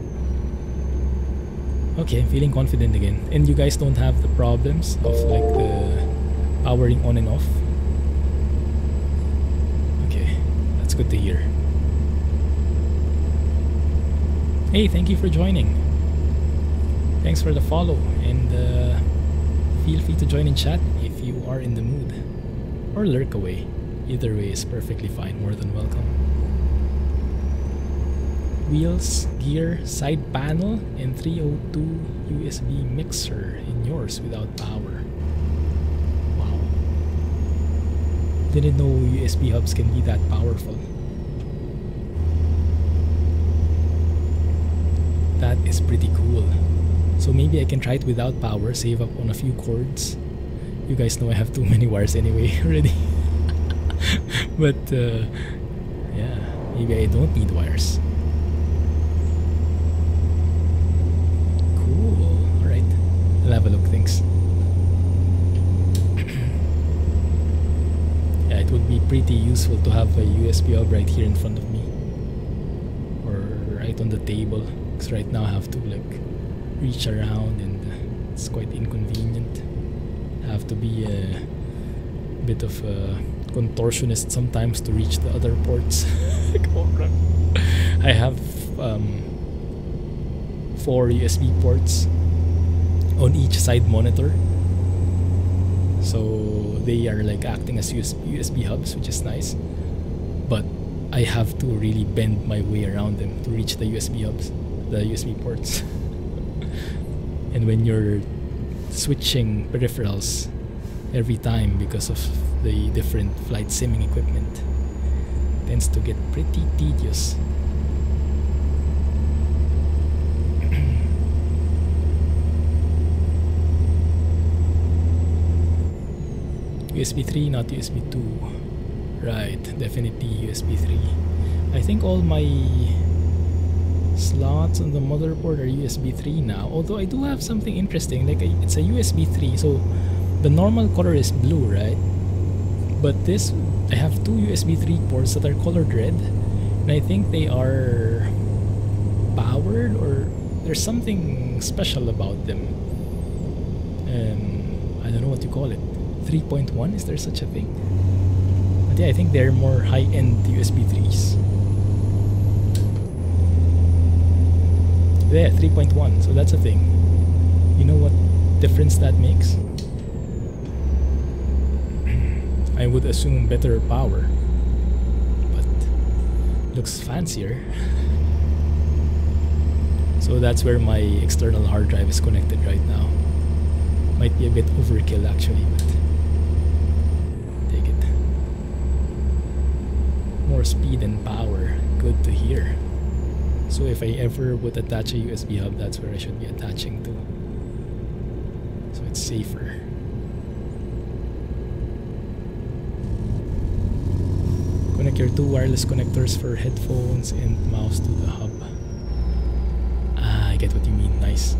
Okay, feeling confident again. And you guys don't have the problems of like the powering on and off. Okay, that's good to hear. Hey, thank you for joining. Thanks for the follow and uh, Feel free to join in chat if you are in the mood. Or lurk away. Either way is perfectly fine, more than welcome. Wheels, gear, side panel, and 302 USB mixer in yours without power. Wow. Didn't know USB hubs can be that powerful. That is pretty cool. So maybe I can try it without power, save up on a few cords. You guys know I have too many wires anyway already. but uh, yeah, maybe I don't need wires. Cool. Alright. Thanks. yeah, it would be pretty useful to have a USB hub right here in front of me. Or right on the table. Because right now I have to like reach around and it's quite inconvenient. Have to be a bit of a contortionist sometimes to reach the other ports. I have um, four USB ports on each side monitor. So they are like acting as USB, hubs, which is nice. But I have to really bend my way around them to reach the USB hubs, the USB ports. and when you're switching peripherals every time because of the different flight simming equipment tends to get pretty tedious USB 3 not USB 2 right definitely USB 3 I think all my slots on the motherboard are USB 3 now. Although I do have something interesting, like it's a USB 3. So the normal color is blue, right? But this, I have two USB 3 ports that are colored red, and I think they are powered or there's something special about them. Um, I don't know what you call it. 3.1 is there such a thing? But yeah, I think they're more high-end USB 3s. There, 3.1, so that's a thing. You know what difference that makes? I would assume better power, but looks fancier. so that's where my external hard drive is connected right now. Might be a bit overkill actually, but take it. More speed and power, good to hear. So if I ever would attach a USB hub, that's where I should be attaching to. So it's safer. Connect your two wireless connectors for headphones and mouse to the hub. Ah, I get what you mean. Nice.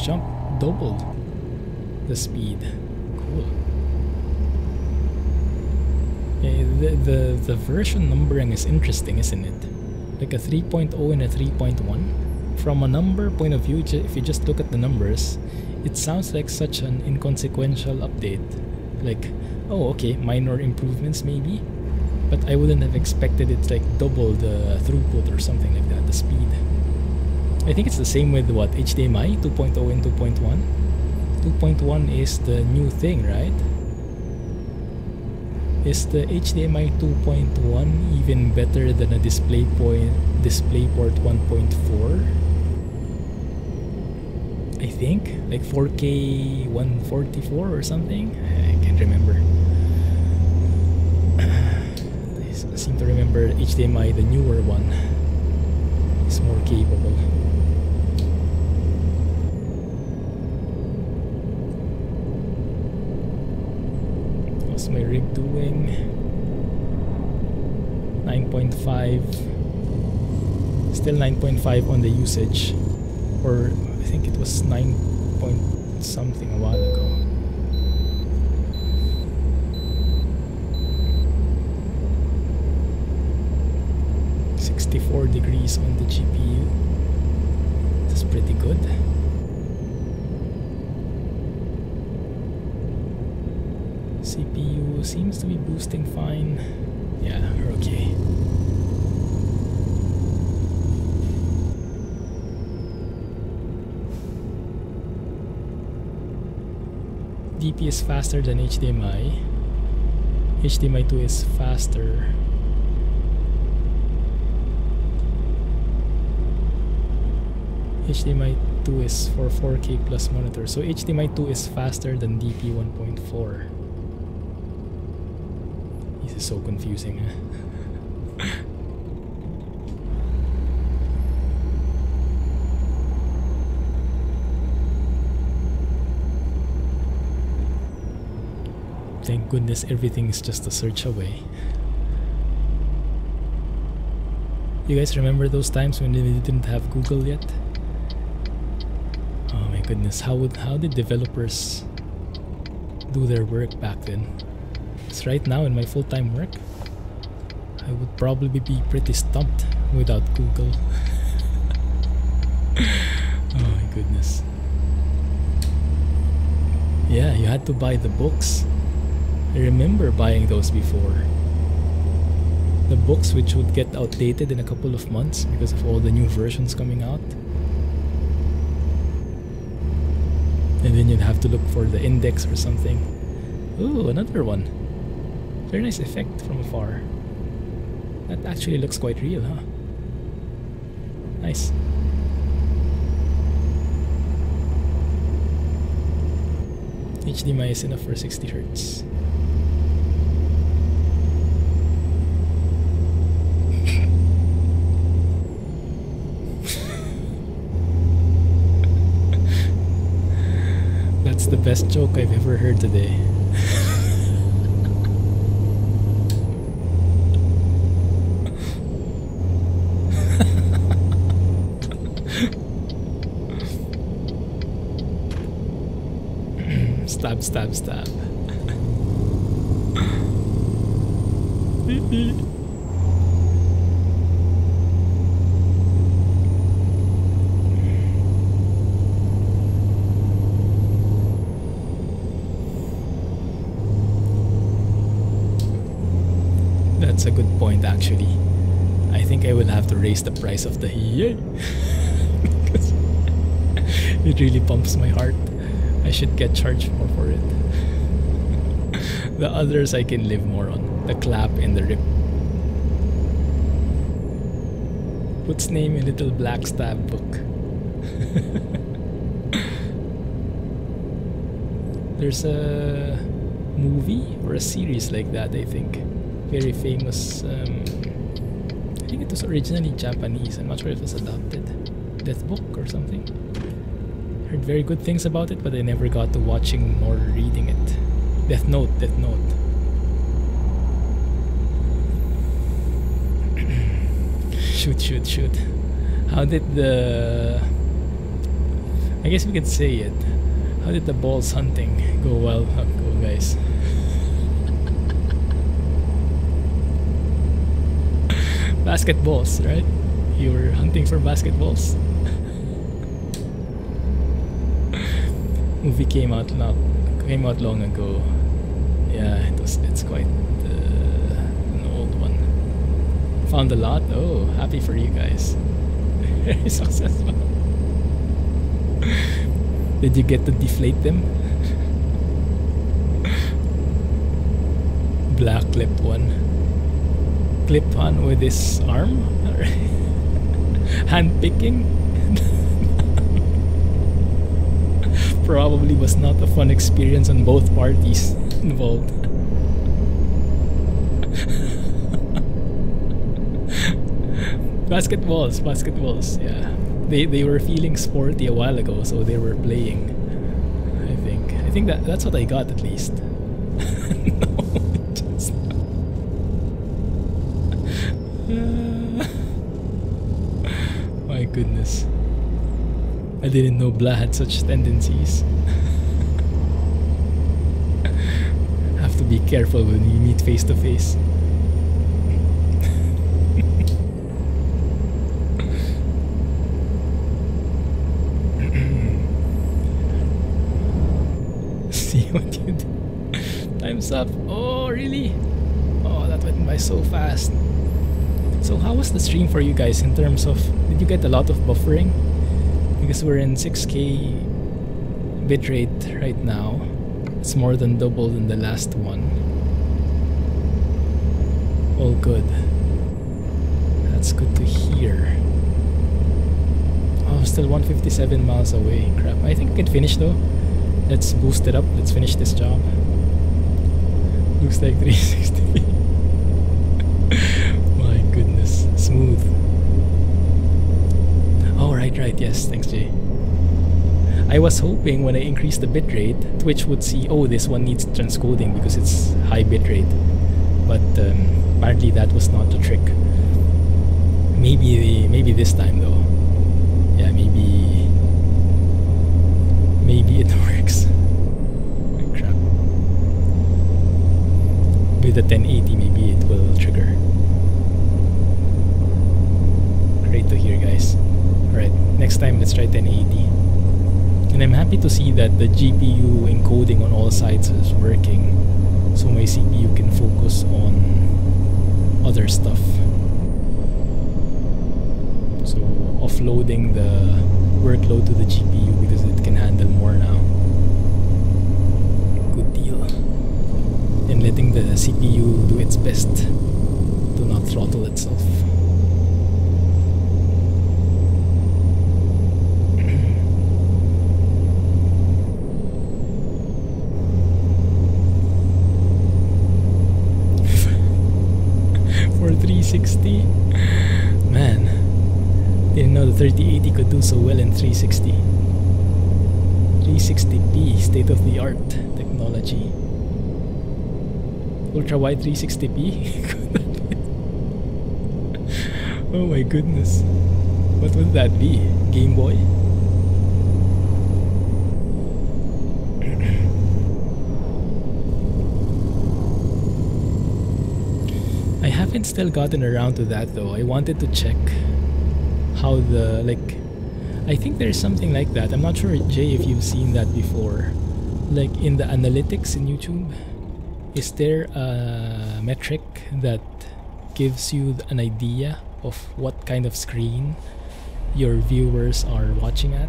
Jump. Doubled the speed. Cool. Yeah, the, the, the version numbering is interesting, isn't it? Like a 3.0 and a 3.1. From a number point of view, if you just look at the numbers, it sounds like such an inconsequential update. Like, oh, okay, minor improvements maybe, but I wouldn't have expected it like double the throughput or something like that, the speed. I think it's the same with what HDMI 2.0 and 2.1. 2.1 is the new thing, right? Is the HDMI 2.1 even better than a DisplayPort DisplayPort 1.4? I think like 4K 144 or something. I can't remember. I seem to remember HDMI, the newer one, is more capable. What's my rig doing? 9.5. Still 9.5 on the usage. Or I think it was 9 point something a while ago. Sixty-four degrees on the GPU. That's pretty good. CPU seems to be boosting fine. is faster than HDMI. HDMI 2 is faster. HDMI 2 is for 4K plus monitor. So HDMI 2 is faster than DP 1.4. This is so confusing. Huh? Thank goodness everything is just a search away. You guys remember those times when we didn't have Google yet? Oh my goodness, how would how did developers do their work back then? Because right now in my full-time work, I would probably be pretty stumped without Google. oh my goodness. Yeah, you had to buy the books. I remember buying those before. The books which would get outdated in a couple of months because of all the new versions coming out. And then you'd have to look for the index or something. Ooh, another one. Very nice effect from afar. That actually looks quite real, huh? Nice. HDMI is enough for 60 Hz. That's the best joke I've ever heard today. stab, stab, stab. That's a good point, actually. I think I will have to raise the of the because it really pumps my heart. I should get charged more for it. the others I can live more on. The clap and the rip. Puts name in little black stab book. There's a movie or a series like that, I think. Very famous. Um, it was originally Japanese. I'm not sure if it was adapted. Death Book or something heard very good things about it, but I never got to watching or reading it. Death Note, Death Note. shoot, shoot, shoot. How did the. I guess we could say it. How did the balls hunting go well? Go, guys. Basketballs, right? You were hunting for basketballs. movie came out long, came out long ago. Yeah, it was. It's quite uh, an old one. Found a lot. Oh, happy for you guys. Very successful. Did you get to deflate them? black clip one. Clip on with his arm? Hand picking? Probably was not a fun experience on both parties involved. basketballs, basketballs, yeah. They they were feeling sporty a while ago, so they were playing. I think. I think that that's what I got at least. no, just My goodness. I didn't know Blah had such tendencies. Have to be careful when you meet face to face. See what you do. Time's up. Oh, really? Oh, that went by so fast. So, how was the stream for you guys in terms of did you get a lot of buffering? Because we're in 6K bitrate right now. It's more than double than the last one. All good. That's good to hear. Oh, still 157 miles away. Crap. I think we can finish though. Let's boost it up. Let's finish this job. Looks like 360. My goodness. Smooth. Oh, right, right. Yes, thanks, Jay. I was hoping when I increased the bitrate, Twitch would see, oh, this one needs transcoding because it's high bitrate. But um, apparently that was not the trick. Maybe maybe this time though. Yeah, maybe maybe it works. Oh, crap. With the 1080, maybe it will trigger. Great to hear, guys. Alright, next time let's try 1080. And I'm happy to see that the GPU encoding on all sides is working. So my CPU can focus on other stuff. So offloading the workload to the GPU because it can handle more now. Good deal. And letting the CPU do its best to not throttle itself. For 360, man, didn't know the 3080 could do so well in 360. 360p, state of the art technology. Ultra wide 360p? oh my goodness. What would that be? Game Boy? I haven't still gotten around to that though. I wanted to check how the like I think there's something like that. I'm not sure Jay if you've seen that before. Like in the analytics in YouTube, is there a metric that gives you an idea of what kind of screen your viewers are watching at?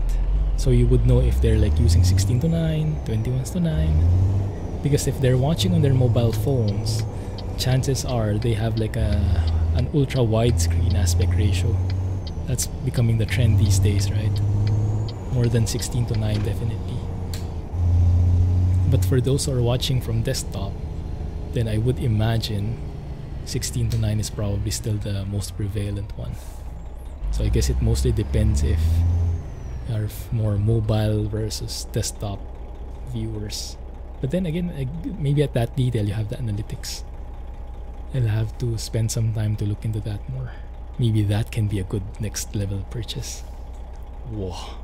So you would know if they're like using 16 to 9, 21 to 9. Because if they're watching on their mobile phones, chances are they have like a an ultra wide screen aspect ratio. That's becoming the trend these days, right? More than 16 to 9 definitely. But for those who are watching from desktop, then I would imagine 16 to 9 is probably still the most prevalent one. So I guess it mostly depends if are more mobile versus desktop viewers. But then again, maybe at that detail you have the analytics. I'll have to spend some time to look into that more. Maybe that can be a good next level purchase. Whoa.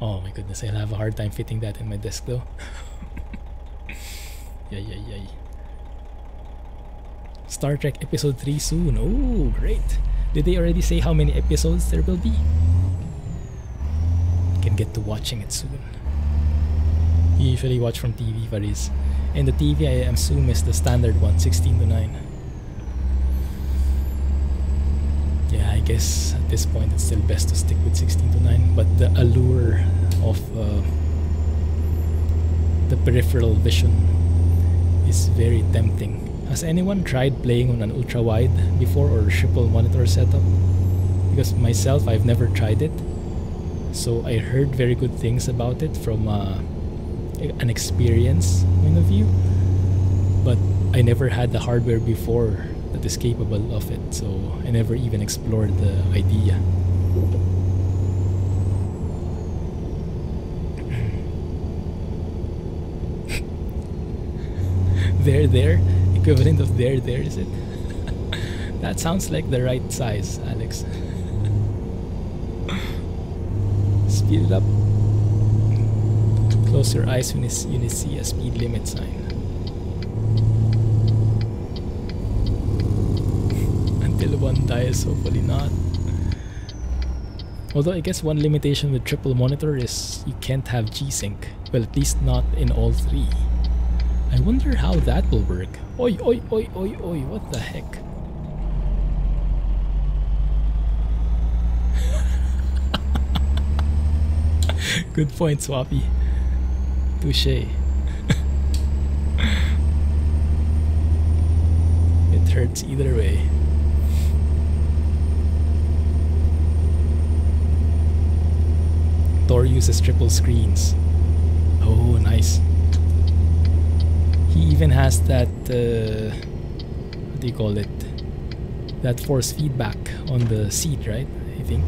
Oh my goodness, I'll have a hard time fitting that in my desk though. yay, yay, yay. Star Trek Episode 3 soon. Oh, great. Did they already say how many episodes there will be? Can get to watching it soon. You usually watch from TV, Faris. And the TV I assume is the standard one, 16 to 9. Yeah, I guess at this point it's still best to stick with 16 to 9. But the allure of uh, the peripheral vision is very tempting. Has anyone tried playing on an ultra wide before or triple monitor setup? Because myself, I've never tried it. So I heard very good things about it from uh, an experience point of view. But I never had the hardware before that is capable of it, so I never even explored the idea. there, there, equivalent of there, there, is it? that sounds like the right size, Alex. Speed it up. Close your eyes when you see a speed limit sign. Until one dies, hopefully not. Although I guess one limitation with triple monitor is you can't have G-Sync. Well, at least not in all three. I wonder how that will work. Oi, oi, oi, oi, oi, what the heck? Good point, Swappy. Touche. it hurts either way. Thor uses triple screens. Oh, nice. He even has that, uh, what do you call it? That force feedback on the seat, right? I think.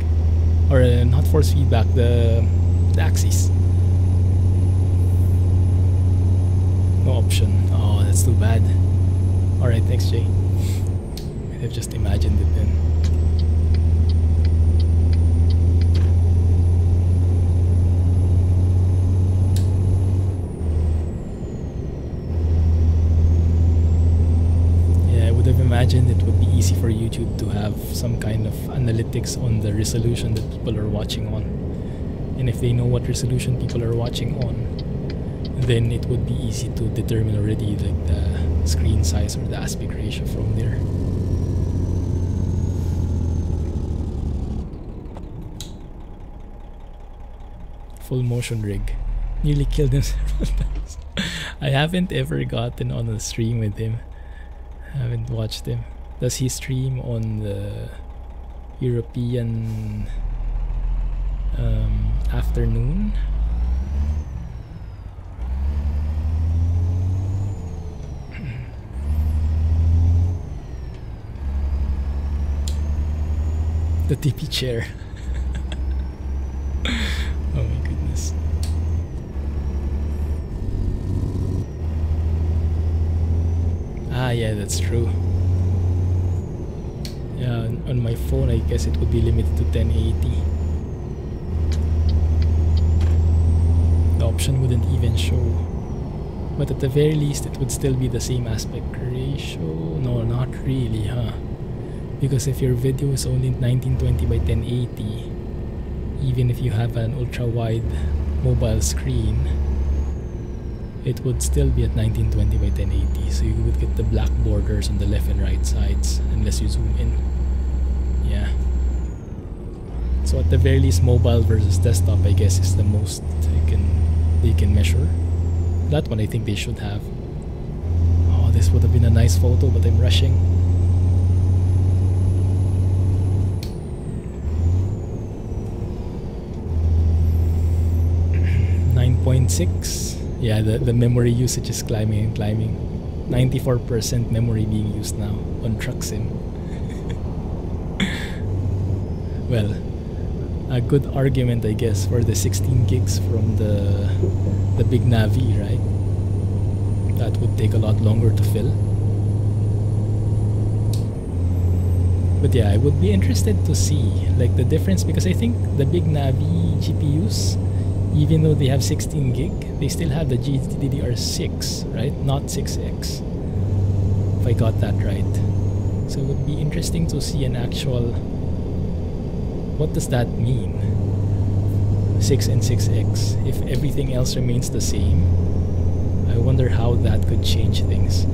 Or uh, not force feedback, the, the axis. No option. Oh, that's too bad. Alright, thanks Jay. I've just imagined it then. Yeah, I would have imagined it would be easy for YouTube to have some kind of analytics on the resolution that people are watching on. And if they know what resolution people are watching on, then it would be easy to determine already like the screen size or the aspect ratio from there. Full motion rig. Nearly killed him several times. I haven't ever gotten on a stream with him. I haven't watched him. Does he stream on the European um, afternoon? The TP chair. oh my goodness. Ah, yeah, that's true. Yeah, on my phone, I guess it would be limited to 1080. The option wouldn't even show. But at the very least, it would still be the same aspect ratio. No, not really, huh? Because if your video is only 1920 by 1080, even if you have an ultra wide mobile screen, it would still be at 1920 by 1080 so you would get the black borders on the left and right sides unless you zoom in. Yeah. So at the very least mobile versus desktop I guess is the most they can they can measure. That one I think they should have. Oh this would have been a nice photo but I'm rushing Nine point six yeah, the, the memory usage is climbing and climbing. 94% memory being used now on Trucksim. well, a good argument, I guess, for the 16 gigs from the the big Navi, right? That would take a lot longer to fill. But yeah, I would be interested to see like the difference because I think the big Navi GPUs even though they have 16 gig, they still have the GDDR6, right? Not 6X. If I got that right. So it would be interesting to see an actual. What does that mean? 6 and 6X. If everything else remains the same, I wonder how that could change things.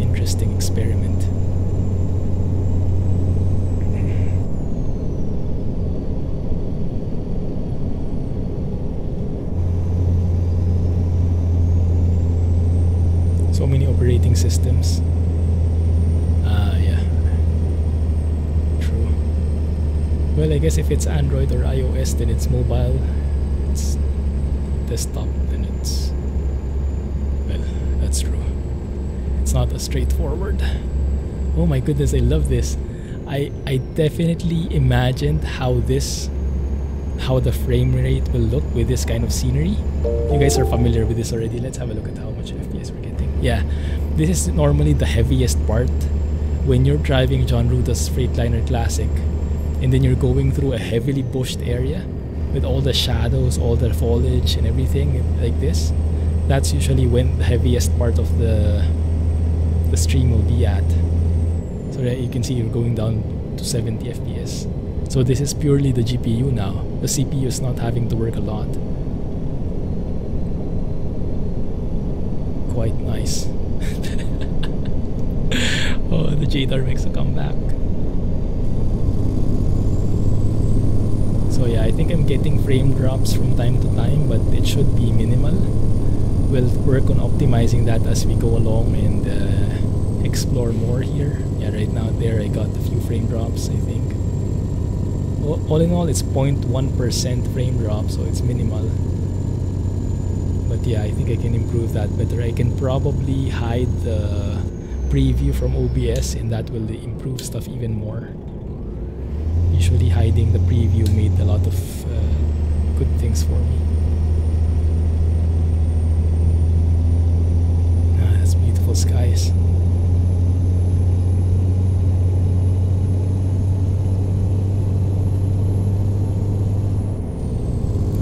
Interesting experiment. systems. Ah, uh, yeah. True. Well, I guess if it's Android or iOS, then it's mobile. It's desktop, then it's... Well, that's true. It's not as straightforward. Oh my goodness, I love this. I, I definitely imagined how this how the frame rate will look with this kind of scenery. You guys are familiar with this already. Let's have a look at how much FPS we're getting. Yeah, this is normally the heaviest part when you're driving Jon Ruda's Freightliner Classic and then you're going through a heavily bushed area with all the shadows, all the foliage and everything like this. That's usually when the heaviest part of the the stream will be at. So that you can see you're going down to 70 FPS. So this is purely the GPU now. The CPU is not having to work a lot. Quite nice. Jadar makes a comeback. So yeah, I think I'm getting frame drops from time to time, but it should be minimal. We'll work on optimizing that as we go along and uh, explore more here. Yeah, right now there I got a few frame drops, I think all in all it's 0.1% frame drop so it's minimal but yeah I think I can improve that better I can probably hide the preview from OBS and that will improve stuff even more. Usually hiding the preview made a lot of uh, good things for me. Ah, that's beautiful skies.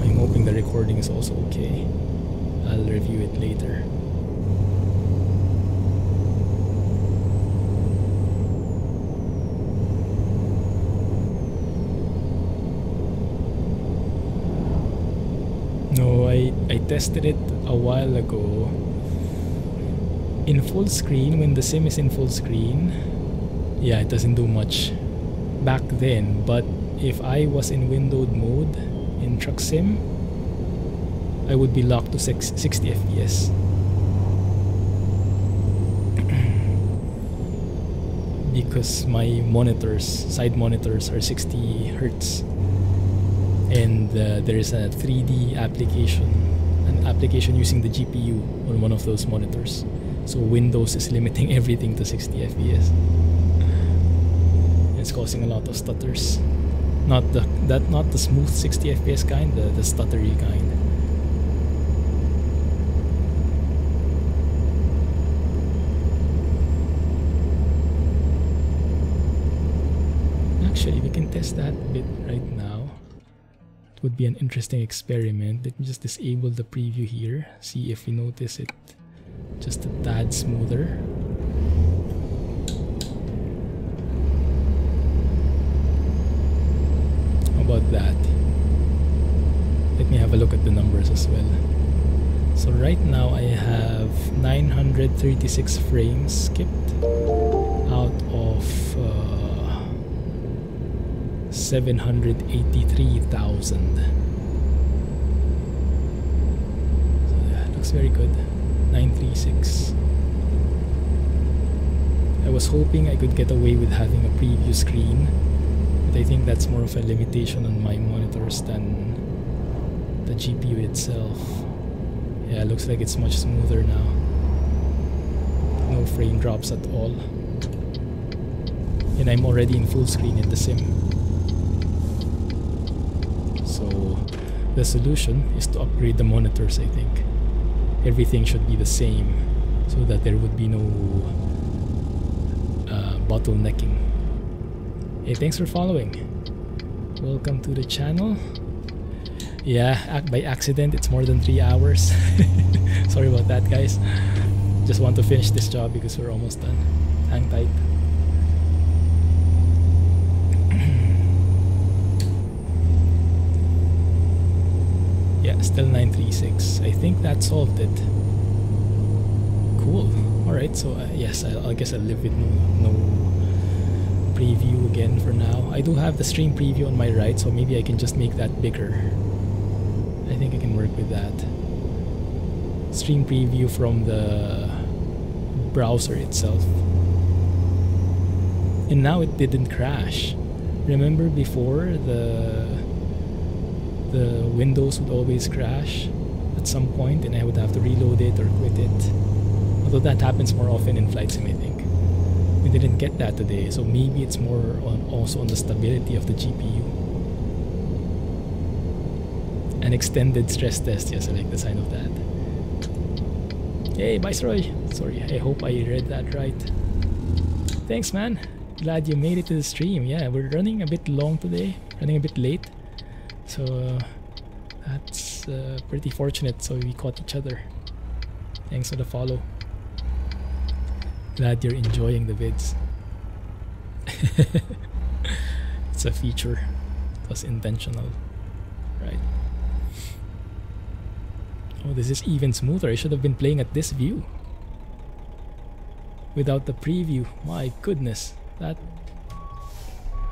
I'm hoping the recording is also okay. I'll review it later. No, I, I tested it a while ago. In full screen, when the sim is in full screen, yeah, it doesn't do much back then. But if I was in windowed mode in Truck Sim, I would be locked to 60 FPS. because my monitors, side monitors are 60 hertz and uh, there is a 3D application, an application using the GPU on one of those monitors. So Windows is limiting everything to 60 FPS. It's causing a lot of stutters. Not the that not the smooth 60 FPS kind, the, the stuttery kind. actually we can test that bit right now would be an interesting experiment. Let me just disable the preview here. See if we notice it just a tad smoother. How about that? Let me have a look at the numbers as well. So right now I have 936 frames skipped out of uh, 783,000. So that looks very good. 936. I was hoping I could get away with having a preview screen, but I think that's more of a limitation on my monitors than the GPU itself. Yeah, looks like it's much smoother now. No frame drops at all. And I'm already in full screen in the sim. The solution is to upgrade the monitors I think. Everything should be the same so that there would be no uh, bottlenecking. Hey thanks for following. Welcome to the channel. Yeah by accident it's more than three hours. Sorry about that guys. Just want to finish this job because we're almost done. Hang tight Yeah, still 936. I think that solved it. Cool. Alright, so uh, yes, I, I, guess I'll live with no, no preview again for now. I do have the stream preview on my right, so maybe I can just make that bigger. I think I can work with that. Stream preview from the browser itself. And now it didn't crash. Remember before the the Windows would always crash at some point and I would have to reload it or quit it. Although that happens more often in Flight Sim, I think. We didn't get that today, so maybe it's more on also on the stability of the GPU. An extended stress test, yes, I like the sign of that. Hey, Viceroy! Sorry, I hope I read that right. Thanks, man. Glad you made it to the stream. Yeah, we're running a bit long today, running a bit late. So, uh, uh, pretty fortunate, so we caught each other. Thanks for the follow. Glad you're enjoying the vids. it's a feature. It was intentional. Right. Oh, this is even smoother. I should have been playing at this view. Without the preview. My goodness. That...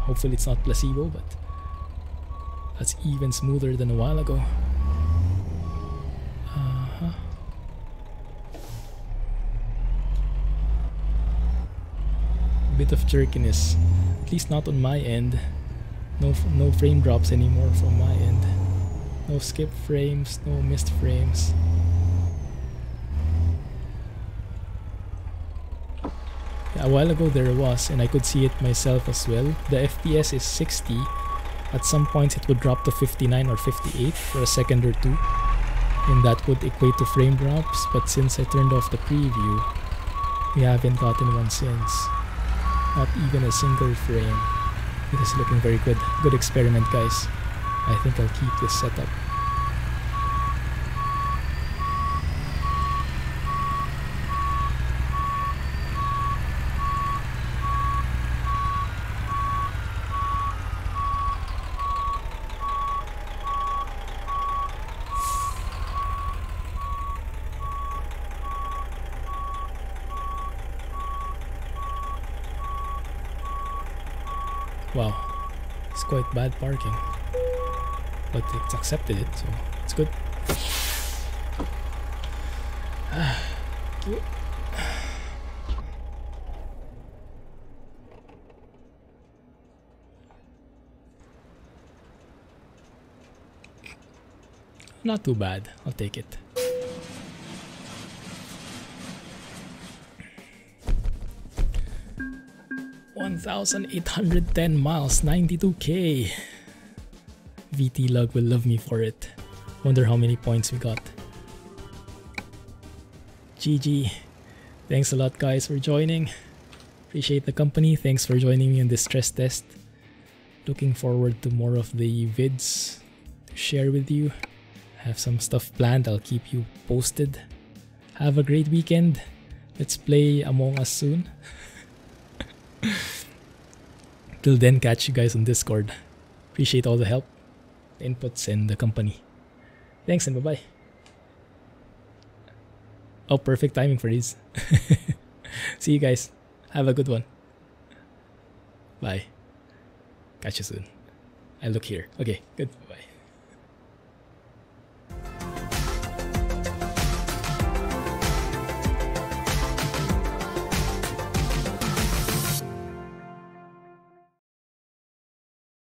Hopefully it's not placebo, but... That's even smoother than a while ago. Bit of jerkiness. At least not on my end. No, no frame drops anymore from my end. No skip frames, no missed frames. a while ago there was, and I could see it myself as well. The FPS is 60. At some points it would drop to 59 or 58 for a second or two. And that would equate to frame drops, but since I turned off the preview, we haven't gotten one since. Not even a single frame. It is looking very good. Good experiment guys. I think I'll keep this setup. Wow, it's quite bad parking. But it's accepted it, so it's good. Not too bad, I'll take it. 1,810 miles, 92k. VTLog will love me for it. Wonder how many points we got. GG. Thanks a lot guys for joining. Appreciate the company. Thanks for joining me in this stress test. Looking forward to more of the vids to share with you. Have some stuff planned. I'll keep you posted. Have a great weekend. Let's play Among Us soon. Till then, catch you guys on Discord. Appreciate all the help, inputs, and the company. Thanks and bye bye. Oh, perfect timing for these. See you guys. Have a good one. Bye. Catch you soon. I look here. Okay, good.